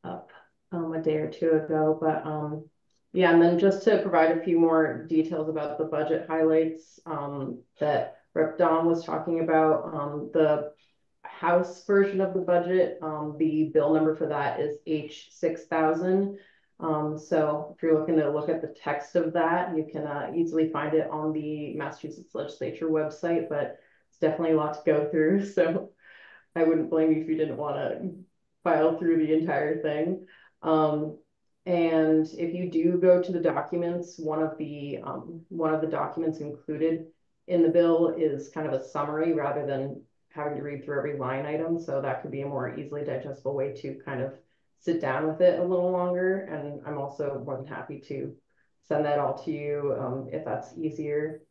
up um, a day or two ago, but um, yeah, and then just to provide a few more details about the budget highlights um, that Rep Domb was talking about, um, the House version of the budget, um, the bill number for that is H6000. Um, so if you're looking to look at the text of that, you can uh, easily find it on the Massachusetts Legislature website, but definitely a lot to go through. So I wouldn't blame you if you didn't want to file through the entire thing. Um, and if you do go to the documents, one of the um, one of the documents included in the bill is kind of a summary rather than having to read through every line item. So that could be a more easily digestible way to kind of sit down with it a little longer. And I'm also more than happy to send that all to you um, if that's easier.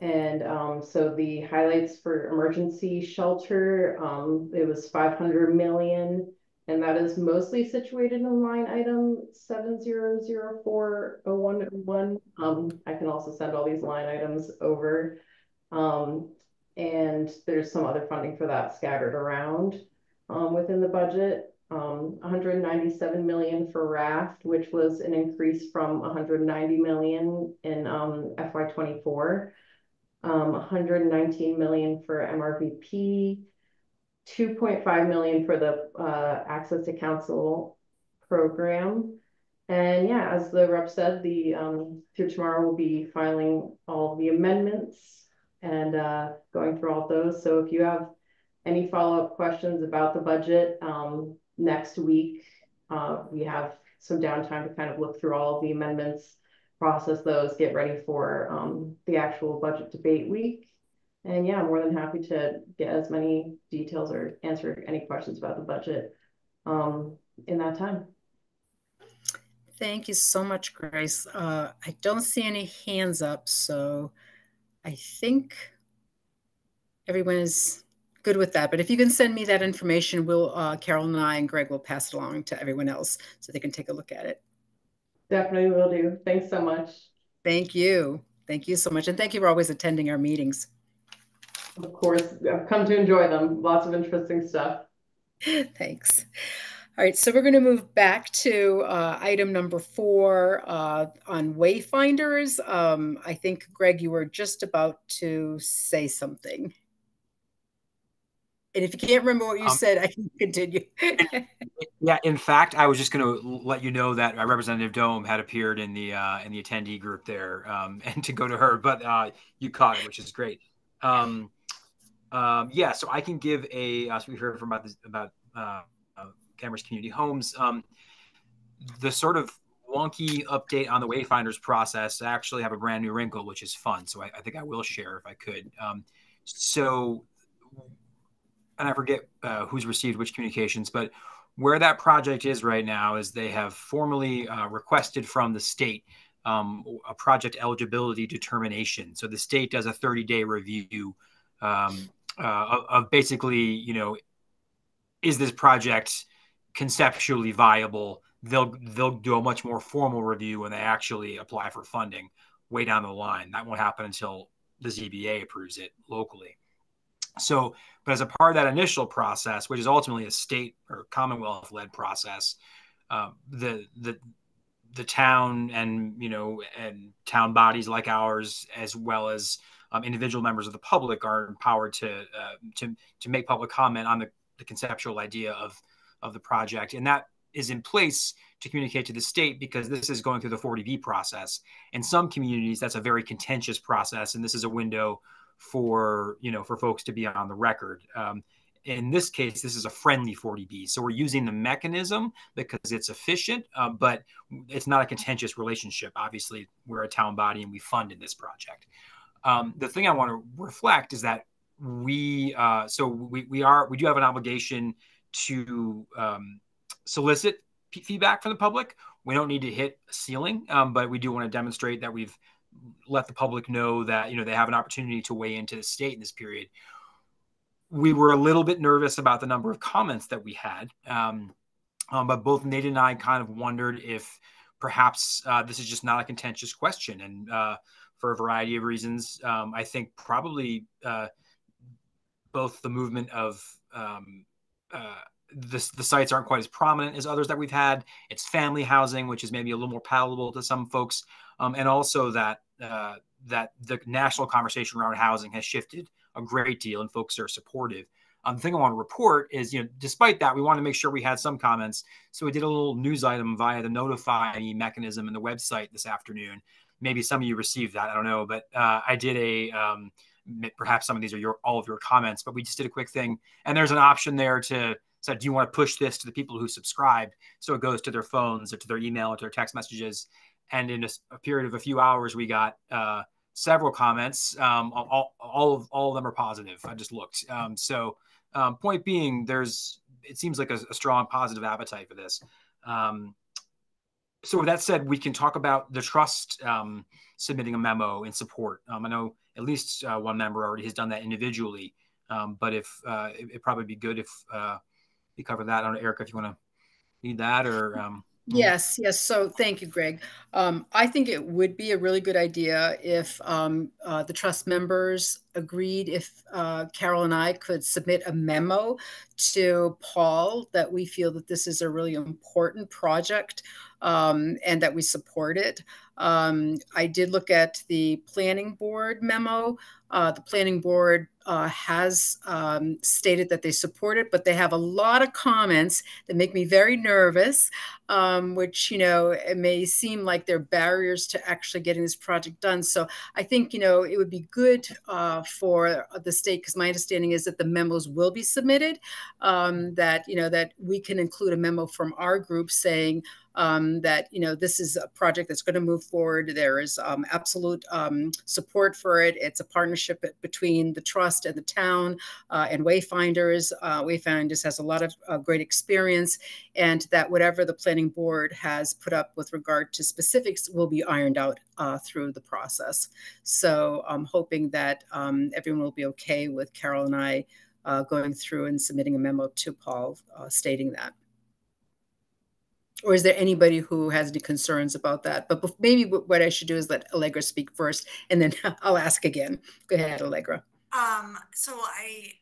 And um, so the highlights for emergency shelter, um, it was 500 million, and that is mostly situated in line item 700401. Um, I can also send all these line items over. Um, and there's some other funding for that scattered around um, within the budget um, 197 million for RAFT, which was an increase from 190 million in um, FY24. Um, 119 million for MRVP, 2.5 million for the uh, Access to Counsel program. And yeah, as the rep said, the um, through tomorrow we'll be filing all the amendments and uh, going through all those. So if you have any follow-up questions about the budget, um, next week. Uh, we have some downtime to kind of look through all of the amendments, process those, get ready for um, the actual budget debate week. And yeah, more than happy to get as many details or answer any questions about the budget um, in that time. Thank you so much, Grace. Uh, I don't see any hands up, so I think everyone is good with that. But if you can send me that information, we'll uh, Carol and I and Greg will pass it along to everyone else so they can take a look at it. Definitely will do. Thanks so much. Thank you. Thank you so much. And thank you for always attending our meetings. Of course, I've come to enjoy them. Lots of interesting stuff. Thanks. All right, so we're going to move back to uh, item number four uh, on wayfinders. Um, I think, Greg, you were just about to say something. And if you can't remember what you um, said, I can continue. yeah, in fact, I was just going to let you know that Representative Domb had appeared in the uh, in the attendee group there, um, and to go to her, but uh, you caught it, which is great. Um, um, yeah, so I can give a. Uh, so we heard from about this, about uh, uh, Community Homes. Um, the sort of wonky update on the Wayfinders process I actually have a brand new wrinkle, which is fun. So I, I think I will share if I could. Um, so and I forget uh, who's received which communications, but where that project is right now is they have formally uh, requested from the state um, a project eligibility determination. So the state does a 30 day review um, uh, of, basically, you know, is this project conceptually viable they'll they'll do a much more formal review when they actually apply for funding way down the line. That won't happen until the ZBA approves it locally. So, but as a part of that initial process, which is ultimately a state or Commonwealth led process, uh, the the the town and you know and town bodies like ours, as well as um, individual members of the public, are empowered to uh, to to make public comment on the, the conceptual idea of of the project, and that is in place to communicate to the state because this is going through the 40B process. In some communities, that's a very contentious process, and this is a window for you know for folks to be on the record. Um, in this case, this is a friendly 40B, so we're using the mechanism because it's efficient, uh, but it's not a contentious relationship. Obviously, we're a town body and we fund in this project. Um, the thing I want to reflect is that we uh, so we, we are we do have an obligation to um, solicit p- feedback from the public. We don't need to hit a ceiling, um, but we do want to demonstrate that we've let the public know that you know they have an opportunity to weigh into the state in this period. We were a little bit nervous about the number of comments that we had, um, um, but both Nate and I kind of wondered if perhaps uh, this is just not a contentious question, and uh, for a variety of reasons, um, I think probably uh, both the movement of um, uh, the, the sites aren't quite as prominent as others that we've had. It's family housing, which is maybe a little more palatable to some folks, um, and also that uh, that the national conversation around housing has shifted a great deal, and folks are supportive. Um, the thing I want to report is, you know, despite that, we want to make sure we had some comments. So we did a little news item via the notify mechanism in the website this afternoon. Maybe some of you received that. I don't know, but uh, I did a um, perhaps some of these are your all of your comments, but we just did a quick thing, and there's an option there to said, do you want to push this to the people who subscribed? So it goes to their phones or to their email or to their text messages. And in a, a period of a few hours, we got uh, several comments. Um, all, all of all of them are positive. I just looked. Um, so um, point being, there's it seems like a, a strong positive appetite for this. Um, so with that said, we can talk about the trust um, submitting a memo in support. Um, I know at least uh, one member already has done that individually. But if uh, it, would probably be good if uh, you cover that. I Erica, if you want to lead that or. Um, Yes, yes. So thank you, Greg. Um, I think it would be a really good idea if um, uh, the trust members agreed if uh, Carol and I could submit a memo to Paul that we feel that this is a really important project um, and that we support it. Um, I did look at the planning board memo. Uh, the planning board uh, has um, stated that they support it, but they have a lot of comments that make me very nervous, um, which, you know, it may seem like they're barriers to actually getting this project done. So I think, you know, it would be good uh, for the state, because my understanding is that the memos will be submitted, um, that, you know, that we can include a memo from our group saying, um, that you know this is a project that's going to move forward. There is um, absolute um, support for it. It's a partnership between the trust and the town uh, and Wayfinders. Uh, Wayfinders has a lot of uh, great experience, and that whatever the planning board has put up with regard to specifics will be ironed out uh, through the process. So I'm hoping that um, everyone will be okay with Carol and I. Uh, going through and submitting a memo to Paul uh, stating that or is there anybody who has any concerns about that? But maybe what I should do is let Allegra speak first, and then I'll ask again. Go ahead, Allegra. Um, so I,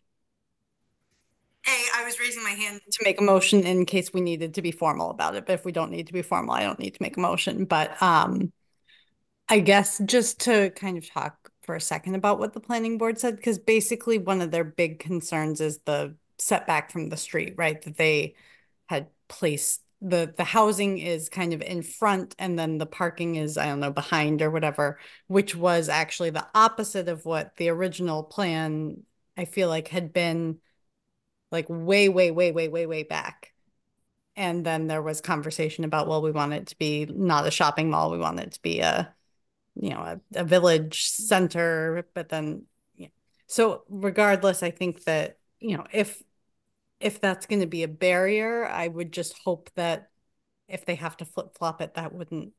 was raising my hand to make a motion in case we needed to be formal about it, but if we don't need to be formal, I don't need to make a motion. But um, I guess just to kind of talk for a second about what the planning board said, because basically one of their big concerns is the setback from the street, right? That they had placed the the housing is kind of in front and then the parking is i don't know behind or whatever which was actually the opposite of what the original plan i feel like had been like way way way way way way back and then there was conversation about well we want it to be not a shopping mall we want it to be a you know a, a village center but then yeah. so regardless i think that you know if if that's going to be a barrier, I would just hope that if they have to flip flop it, that wouldn't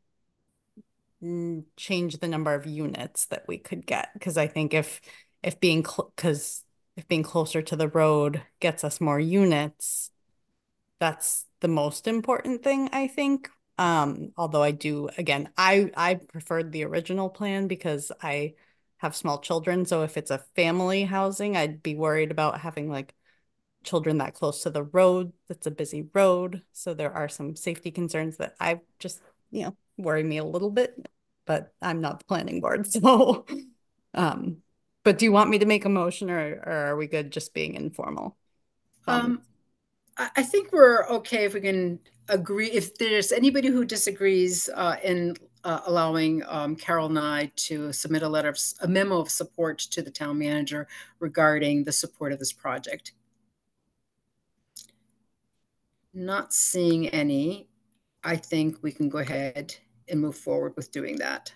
change the number of units that we could get. Because I think if if being because if being closer to the road gets us more units, that's the most important thing, I think. Um, although I do, again, I I preferred the original plan because I have small children. So if it's a family housing, I'd be worried about having like children that close to the road. That's a busy road. So there are some safety concerns that I just, you know, worry me a little bit, but I'm not the planning board. So, um, but do you want me to make a motion or, or are we good just being informal? Um, I think we're okay if we can agree. If there's anybody who disagrees uh, in uh, allowing um, Carol I to submit a letter, of, a memo of support to the town manager regarding the support of this project. Not seeing any, I think we can go ahead and move forward with doing that.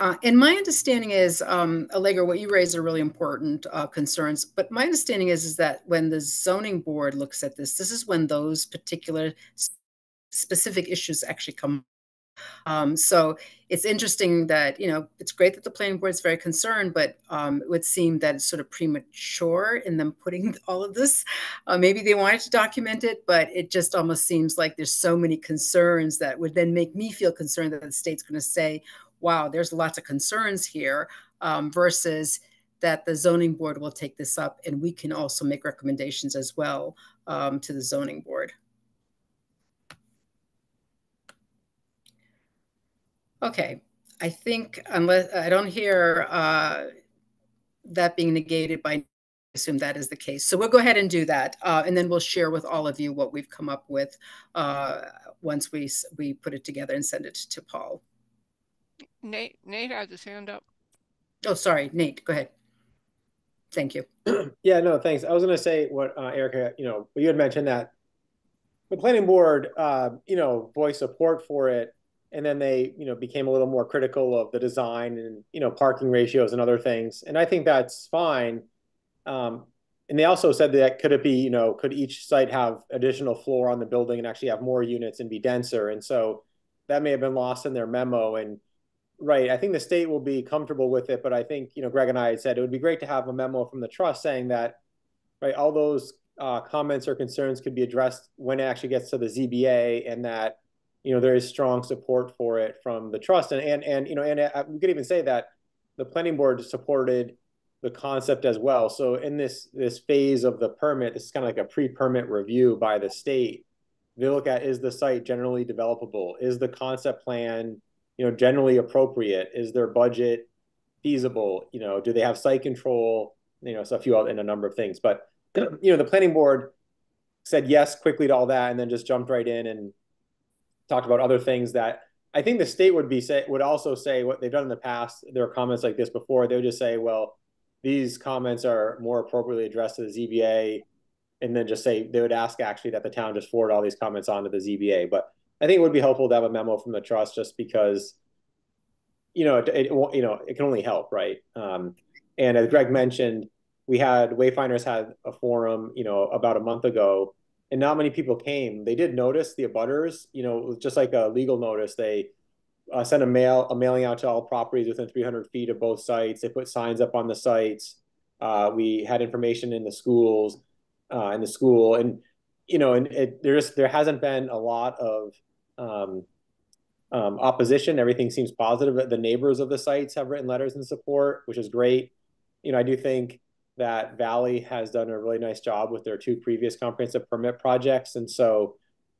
Uh, and my understanding is, um, Allegra, what you raise are really important uh, concerns. But my understanding is, is that when the zoning board looks at this, this is when those particular specific issues actually come. Um, so it's interesting that, you know, it's great that the planning board is very concerned, but um, it would seem that it's sort of premature in them putting all of this. Uh, maybe they wanted to document it, but it just almost seems like there's so many concerns that would then make me feel concerned that the state's going to say, wow, there's lots of concerns here, um, versus that the zoning board will take this up and we can also make recommendations as well um, to the zoning board. Okay, I think unless I don't hear uh, that being negated by assume that is the case. So we'll go ahead and do that. Uh, and then we'll share with all of you what we've come up with uh, once we, we put it together and send it to Paul. Nate, Nate has his hand up. Oh, sorry, Nate, go ahead. Thank you. yeah, no, thanks. I was going to say what uh, Erica, you know, you had mentioned that the planning board, uh, you know, voiced support for it, and then they, you know, became a little more critical of the design and you know parking ratios and other things, and I think that's fine. Um, and they also said that could it be, you know, could each site have additional floor on the building and actually have more units and be denser, and so that may have been lost in their memo and Right. I think the state will be comfortable with it, but I think, you know, Greg and I had said it would be great to have a memo from the trust saying that, right, all those uh, comments or concerns could be addressed when it actually gets to the ZBA and that, you know, there is strong support for it from the trust. And, and, and you know, and uh, we could even say that the planning board supported the concept as well. So in this, this phase of the permit, this is kind of like a pre-permit review by the state. They look at, is the site generally developable? Is the concept plan you know, generally appropriate? Is their budget feasible? You know, do they have site control? You know, so a few and a number of things. But you know, the planning board said yes quickly to all that, and then just jumped right in and talked about other things that I think the state would be say would also say what they've done in the past. There are comments like this before. They would just say, well, these comments are more appropriately addressed to the ZBA, and then just say they would ask actually that the town just forward all these comments on to the ZBA. But I think it would be helpful to have a memo from the trust just because, you know, it, it you know, it can only help, right? Um, and as Greg mentioned, we had Wayfinders had a forum, you know, about a month ago, and not many people came. They did notice the abutters, you know, just like a legal notice. They uh, sent a mail, a mailing out to all properties within 300 feet of both sites. They put signs up on the sites. Uh, we had information in the schools, uh, in the school, and you know, and it, there's there hasn't been a lot of um, um, opposition. Everything seems positive. The neighbors of the sites have written letters in support, which is great. You know, I do think that Valley has done a really nice job with their two previous comprehensive permit projects, and so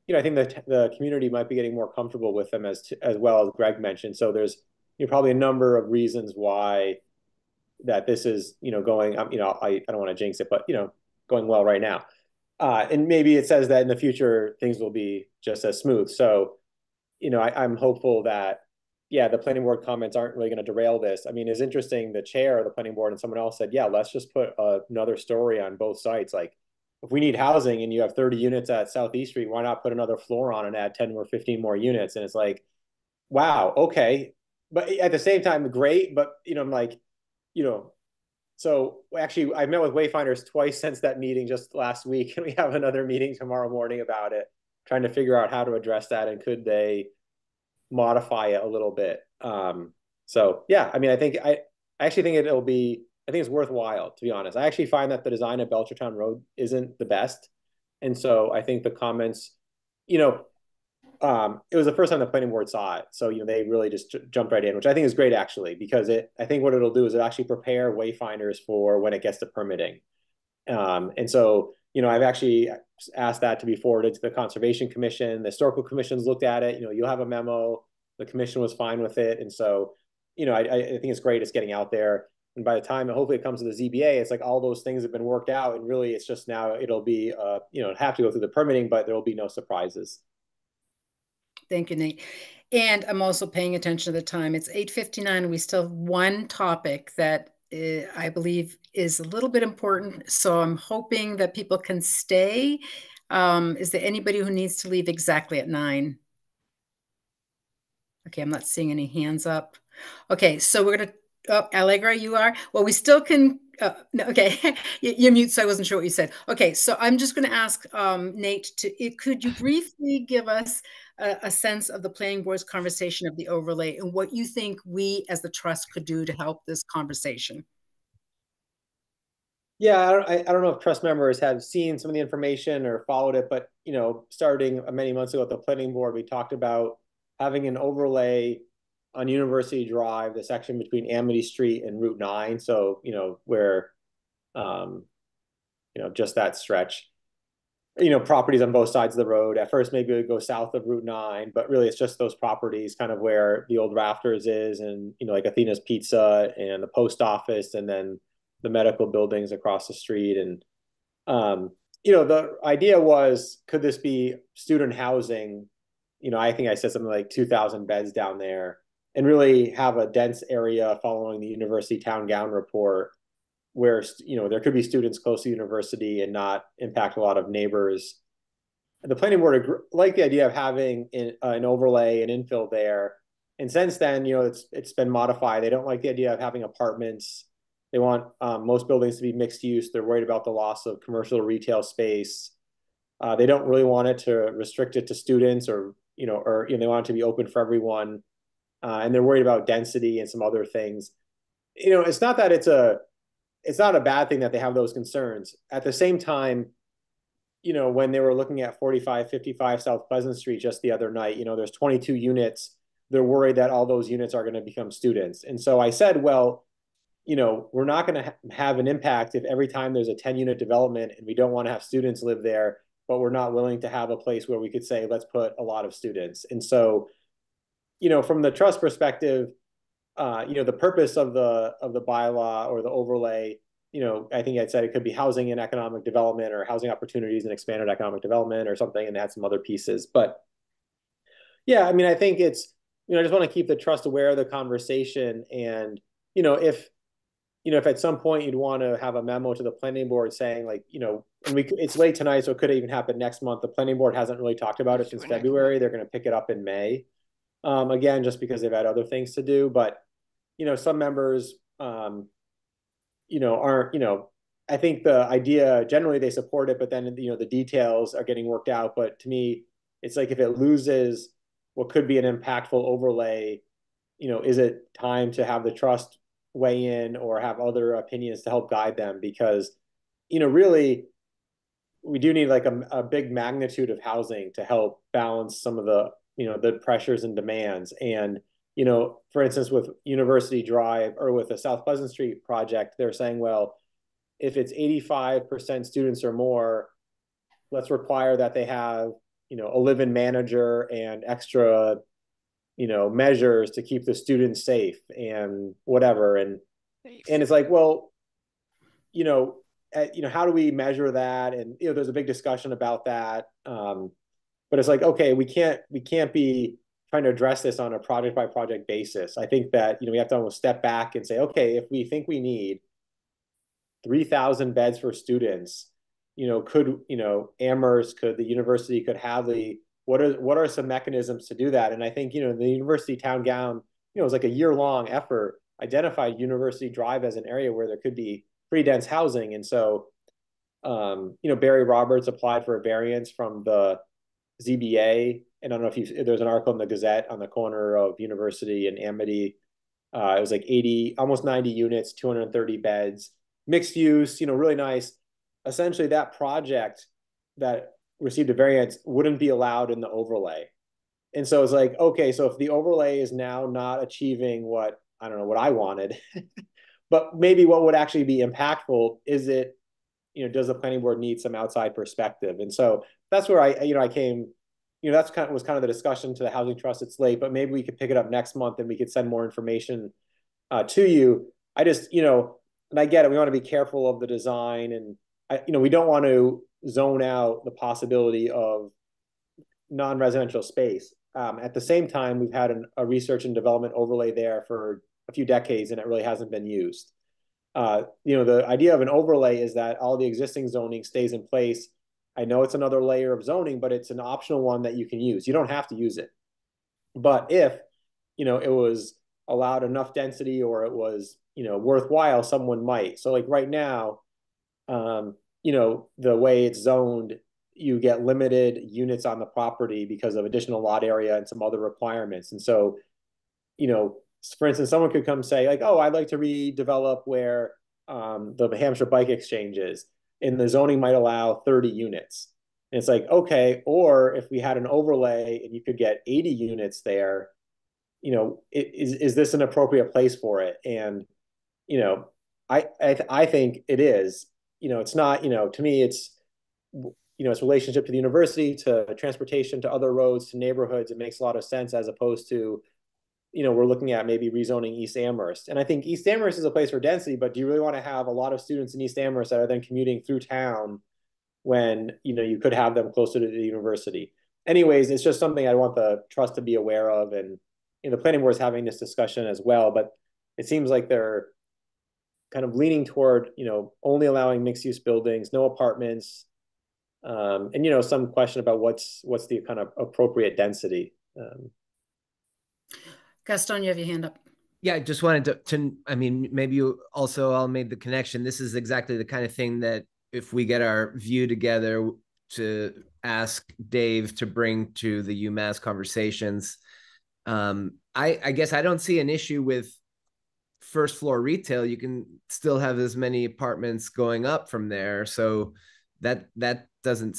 you know, I think that the community might be getting more comfortable with them as to, as well as Greg mentioned. So there's you know, probably a number of reasons why that this is you know going. Um, you know, I, I don't want to jinx it, but you know, going well right now. Uh, and maybe it says that in the future things will be just as smooth. So, you know, I, am hopeful that, yeah, the planning board comments aren't really going to derail this. I mean, it's interesting. The chair of the planning board and someone else said, yeah, let's just put another story on both sites. Like, if we need housing and you have 30 units at Southeast Street, why not put another floor on and add 10 or 15 more units? And it's like, wow, okay. But at the same time, great. But, you know, I'm like, you know, so actually, I've met with Wayfinders twice since that meeting just last week, and we have another meeting tomorrow morning about it, trying to figure out how to address that and could they modify it a little bit. Um, so yeah, I mean, I think I, I actually think it'll be. I think it's worthwhile to be honest. I actually find that the design of Belchertown Road isn't the best. And so I think the comments, you know, um, it was the first time the planning board saw it. So, you know, they really just jumped right in, which I think is great actually, because it, I think what it'll do is it actually prepare wayfinders for when it gets to permitting. Um, and so, you know, I've actually asked that to be forwarded to the Conservation Commission. The Historical Commission's looked at it. You know, you'll have a memo. The commission was fine with it. And so, you know, I, I think it's great. It's getting out there. And by the time it hopefully it comes to the ZBA, it's like all those things have been worked out. And really, it's just now it'll be, uh, you know, have to go through the permitting, but there will be no surprises. Thank you, Nate. And I'm also paying attention to the time. It's 8.59 and we still have one topic that uh, I believe is a little bit important. So I'm hoping that people can stay. Um, is there anybody who needs to leave exactly at nine? Okay, I'm not seeing any hands up. Okay, so we're going to Oh, Allegra, you are? Well, we still can. Uh, no, okay, you're mute, so I wasn't sure what you said. Okay, so I'm just going to ask um, Nate to. Could you briefly give us a, a, sense of the planning board's conversation of the overlay and what you think we as the trust could do to help this conversation? Yeah, I don't, I, don't know if trust members have seen some of the information or followed it, but you know, starting many months ago at the planning board, we talked about having an overlay on University Drive, the section between Amity Street and Route 9. So, you know, where, um, you know, just that stretch, you know, properties on both sides of the road. At first, maybe it would go south of Route 9, but really it's just those properties kind of where the old Rafters is and, you know, like Athena's Pizza and the post office and then the medical buildings across the street. And, um, you know, the idea was, could this be student housing? You know, I think I said something like 2,000 beds down there and really have a dense area following the university town gown report where you know there could be students close to university and not impact a lot of neighbors the planning board like the idea of having an, uh, an overlay and infill there and since then you know it's it's been modified they don't like the idea of having apartments they want um, most buildings to be mixed use they're worried about the loss of commercial retail space uh, they don't really want it to restrict it to students or you know or you know they want it to be open for everyone uh, and they're worried about density and some other things. You know, it's not that it's a it's not a bad thing that they have those concerns. At the same time, you know, when they were looking at 4555 South Pleasant Street just the other night, you know, there's 22 units. They're worried that all those units are going to become students. And so I said, well, you know, we're not going to ha have an impact if every time there's a 10 unit development and we don't want to have students live there, but we're not willing to have a place where we could say, let's put a lot of students. And so you know, from the trust perspective, uh, you know, the purpose of the of the bylaw or the overlay, you know, I think I said it could be housing and economic development or housing opportunities and expanded economic development or something, and add some other pieces. But yeah, I mean, I think it's you know, I just want to keep the trust aware of the conversation, and you know, if you know, if at some point you'd want to have a memo to the planning board saying like, you know, and we it's late tonight, so it could even happen next month. The planning board hasn't really talked about it since February. They're going to pick it up in May um, again, just because they've had other things to do. But, you know, some members, um, you know, aren't, you know, I think the idea generally they support it, but then, you know, the details are getting worked out. But to me, it's like if it loses what could be an impactful overlay, you know, is it time to have the trust weigh in or have other opinions to help guide them? Because, you know, really, we do need like a, a big magnitude of housing to help balance some of the you know the pressures and demands and you know for instance with university drive or with the south pleasant street project they're saying well if it's 85% students or more let's require that they have you know a live-in manager and extra you know measures to keep the students safe and whatever. And and it's like well you know at, you know how do we measure that? And you know there's a big discussion about that. Um, but it's like okay we can't we can't be trying to address this on a project by project basis. I think that you know we have to almost step back and say okay if we think we need 3000 beds for students you know could you know amherst could the university could have the what are what are some mechanisms to do that and i think you know the university town gown you know was like a year long effort identified university drive as an area where there could be pretty dense housing and so um, you know barry roberts applied for a variance from the ZBA, and I don't know if you there's an article in the Gazette on the corner of University and Amity. Uh, it was like 80, almost 90 units, 230 beds, mixed use, you know, really nice. Essentially, that project that received a variance wouldn't be allowed in the overlay. And so it's like, okay, so if the overlay is now not achieving what I don't know what I wanted, but maybe what would actually be impactful is it, you know, does the planning board need some outside perspective? And so that's where I, you know, I came, you know, that's kind of was kind of the discussion to the housing trust. It's late, but maybe we could pick it up next month and we could send more information uh, to you. I just, you know, and I get it. We want to be careful of the design, and I, you know, we don't want to zone out the possibility of non-residential space. Um, at the same time, we've had an, a research and development overlay there for a few decades, and it really hasn't been used. Uh, you know, the idea of an overlay is that all the existing zoning stays in place. I know it's another layer of zoning, but it's an optional one that you can use. You don't have to use it. But if, you know, it was allowed enough density or it was, you know, worthwhile, someone might. So like right now, um, you know, the way it's zoned, you get limited units on the property because of additional lot area and some other requirements. And so, you know, for instance, someone could come say like, oh, I'd like to redevelop where um, the Hampshire Bike Exchange is, and the zoning might allow 30 units. And it's like, okay, or if we had an overlay and you could get 80 units there, you know, is, is this an appropriate place for it? And, you know, I, I, I think it is, you know, it's not, you know, to me, it's, you know, its relationship to the university, to transportation, to other roads, to neighborhoods. It makes a lot of sense as opposed to, you know, we're looking at maybe rezoning East Amherst. And I think East Amherst is a place for density, but do you really want to have a lot of students in East Amherst that are then commuting through town when, you know, you could have them closer to the university? Anyways, it's just something I want the trust to be aware of. And, you know, the planning board is having this discussion as well, but it seems like they're kind of leaning toward, you know, only allowing mixed use buildings, no apartments, um, and you know some question about what's what's the kind of appropriate density. Um, Gaston, you have your hand up. Yeah, I just wanted to, to I mean, maybe you also all made the connection. This is exactly the kind of thing that if we get our view together to ask Dave to bring to the UMass conversations, um, I, I guess I don't see an issue with first floor retail. You can still have as many apartments going up from there. So that that doesn't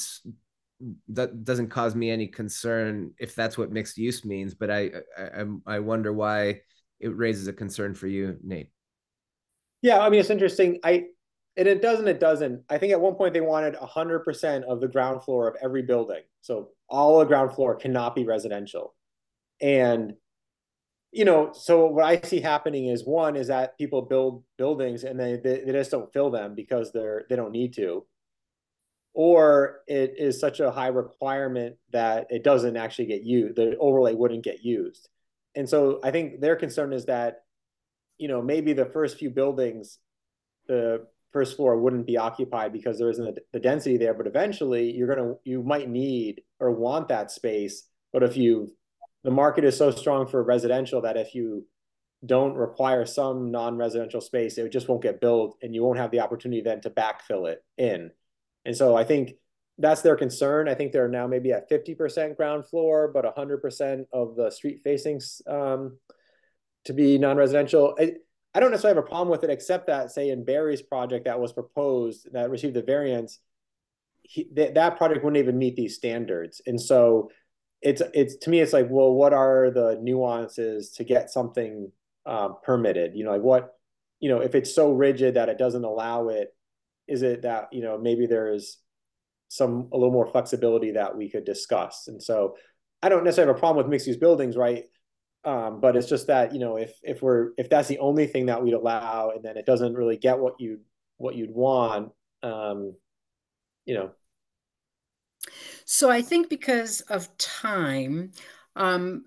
that doesn't cause me any concern if that's what mixed use means. But I I I wonder why it raises a concern for you, Nate. Yeah, I mean it's interesting. I and it doesn't. It doesn't. I think at one point they wanted hundred percent of the ground floor of every building, so all the ground floor cannot be residential, and you know, so what I see happening is one is that people build buildings and they, they, they just don't fill them because they're they don't need to. Or it is such a high requirement that it doesn't actually get used the overlay wouldn't get used. And so i think their concern is that you know maybe the first few buildings the first floor wouldn't be occupied because there isn't the density there but eventually you're going to you might need or want that space. But if you the market is so strong for residential that if you don't require some non-residential space it just won't get built and you won't have the opportunity then to backfill it in and so I think that's their concern. I think they're now maybe at 50% ground floor, but 100% of the street facings um, to be non-residential. I, I don't necessarily have a problem with it, except that, say, in Barry's project that was proposed that received the variance, he, th that project wouldn't even meet these standards. And so it's it's to me, it's like, well, what are the nuances to get something um, permitted? You know, like what, you know, if it's so rigid that it doesn't allow it, is it that you know maybe there's some a little more flexibility that we could discuss and so i don't necessarily have a problem with mixed use buildings right um, but it's just that you know if if we're if that's the only thing that we'd allow and then it doesn't really get what you what you'd want um, you know so i think because of time um,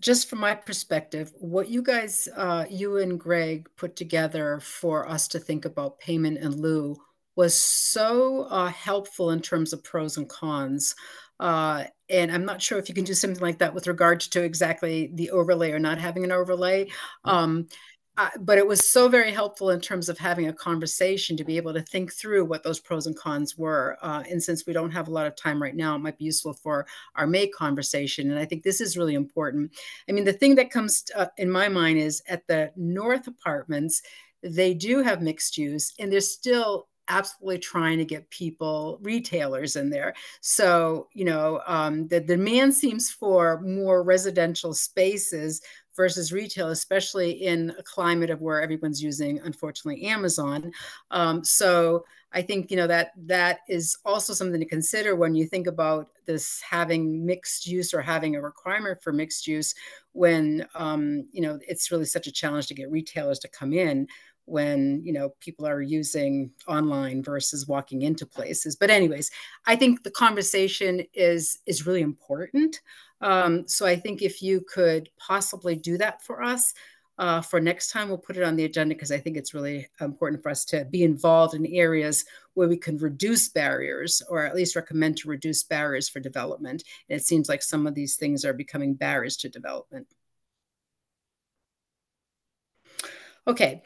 just from my perspective, what you guys, uh, you and Greg put together for us to think about payment in lieu was so uh, helpful in terms of pros and cons. Uh, and I'm not sure if you can do something like that with regards to exactly the overlay or not having an overlay. Mm-hmm. But it was so very helpful in terms of having a conversation to be able to think through what those pros and cons were. Uh, and since we don't have a lot of time right now, it might be useful for our May conversation. And I think this is really important. I mean, the thing that comes uh, in my mind is at the North Apartments, they do have mixed use, and they're still absolutely trying to get people, retailers in there. So, you know, um, the demand seems for more residential spaces versus retail, especially in a climate of where everyone's using, unfortunately, Amazon. Um, so I think you know that that is also something to consider when you think about this having mixed use or having a requirement for mixed use. When um, you know it's really such a challenge to get retailers to come in when you know people are using online versus walking into places but anyways i think the conversation is is really important um, so i think if you could possibly do that for us uh, for next time we'll put it on the agenda because i think it's really important for us to be involved in areas where we can reduce barriers or at least recommend to reduce barriers for development and it seems like some of these things are becoming barriers to development okay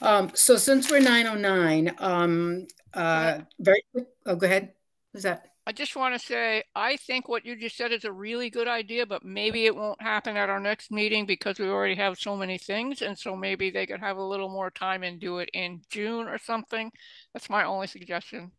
um, so since we're 909, um, uh, very quick, oh, go ahead. Who's that? I just want to say, I think what you just said is a really good idea, but maybe it won't happen at our next meeting because we already have so many things. And so maybe they could have a little more time and do it in June or something. That's my only suggestion.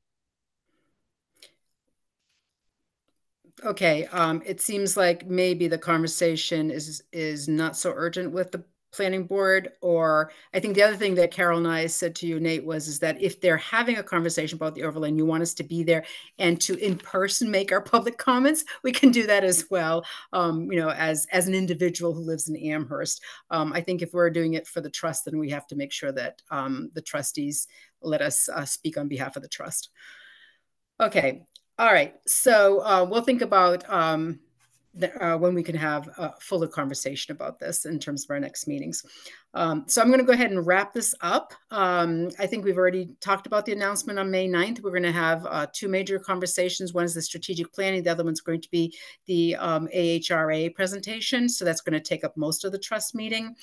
Okay, um, it seems like maybe the conversation is is not so urgent with the planning board or i think the other thing that carol and i said to you nate was is that if they're having a conversation about the overlay and you want us to be there and to in person make our public comments we can do that as well um, you know as as an individual who lives in amherst. Um, i think if we're doing it for the trust then we have to make sure that um, the trustees let us uh, speak on behalf of the trust. Okay all right so uh, we'll think about um, uh, when we can have a fuller conversation about this in terms of our next meetings. Um, so I'm going to go ahead and wrap this up. Um, I think we've already talked about the announcement on May 9th. We're going to have uh, two major conversations. One is the strategic planning. The other one's going to be the um, AHRA presentation. So that's going to take up most of the trust meeting.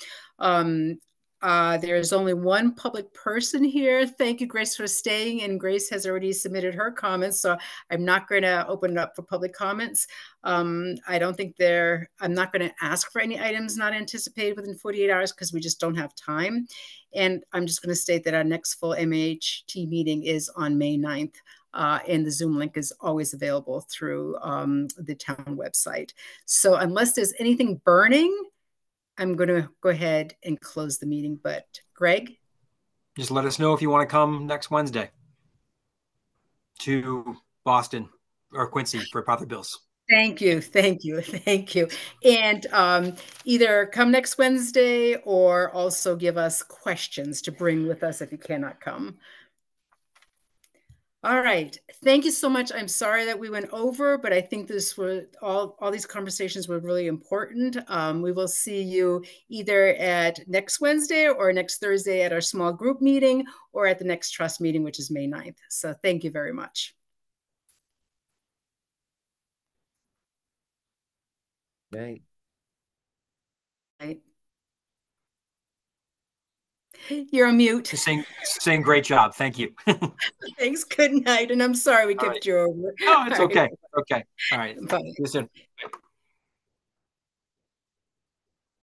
Uh, there's only one public person here. Thank you, Grace, for staying. And Grace has already submitted her comments, so I'm not going to open it up for public comments. Um, I don't think there, I'm not going to ask for any items not anticipated within 48 hours because we just don't have time. And I'm just going to state that our next full MHT meeting is on May 9th. Uh, and the Zoom link is always available through um, the town website. So unless there's anything burning, I'm going to go ahead and close the meeting. But Greg? Just let us know if you want to come next Wednesday to Boston or Quincy for Pother Bills. Thank you, thank you, thank you. And um, either come next Wednesday or also give us questions to bring with us if you cannot come. All right. Thank you so much. I'm sorry that we went over, but I think this was all, all these conversations were really important. Um, we will see you either at next Wednesday or next Thursday at our small group meeting or at the next trust meeting, which is May 9th. So thank you very much. Right. You're on mute. Saying, saying great job. Thank you. Thanks. Good night. And I'm sorry we kept right. you over. No, it's All okay. Right. Okay. All right. Bye. See you soon.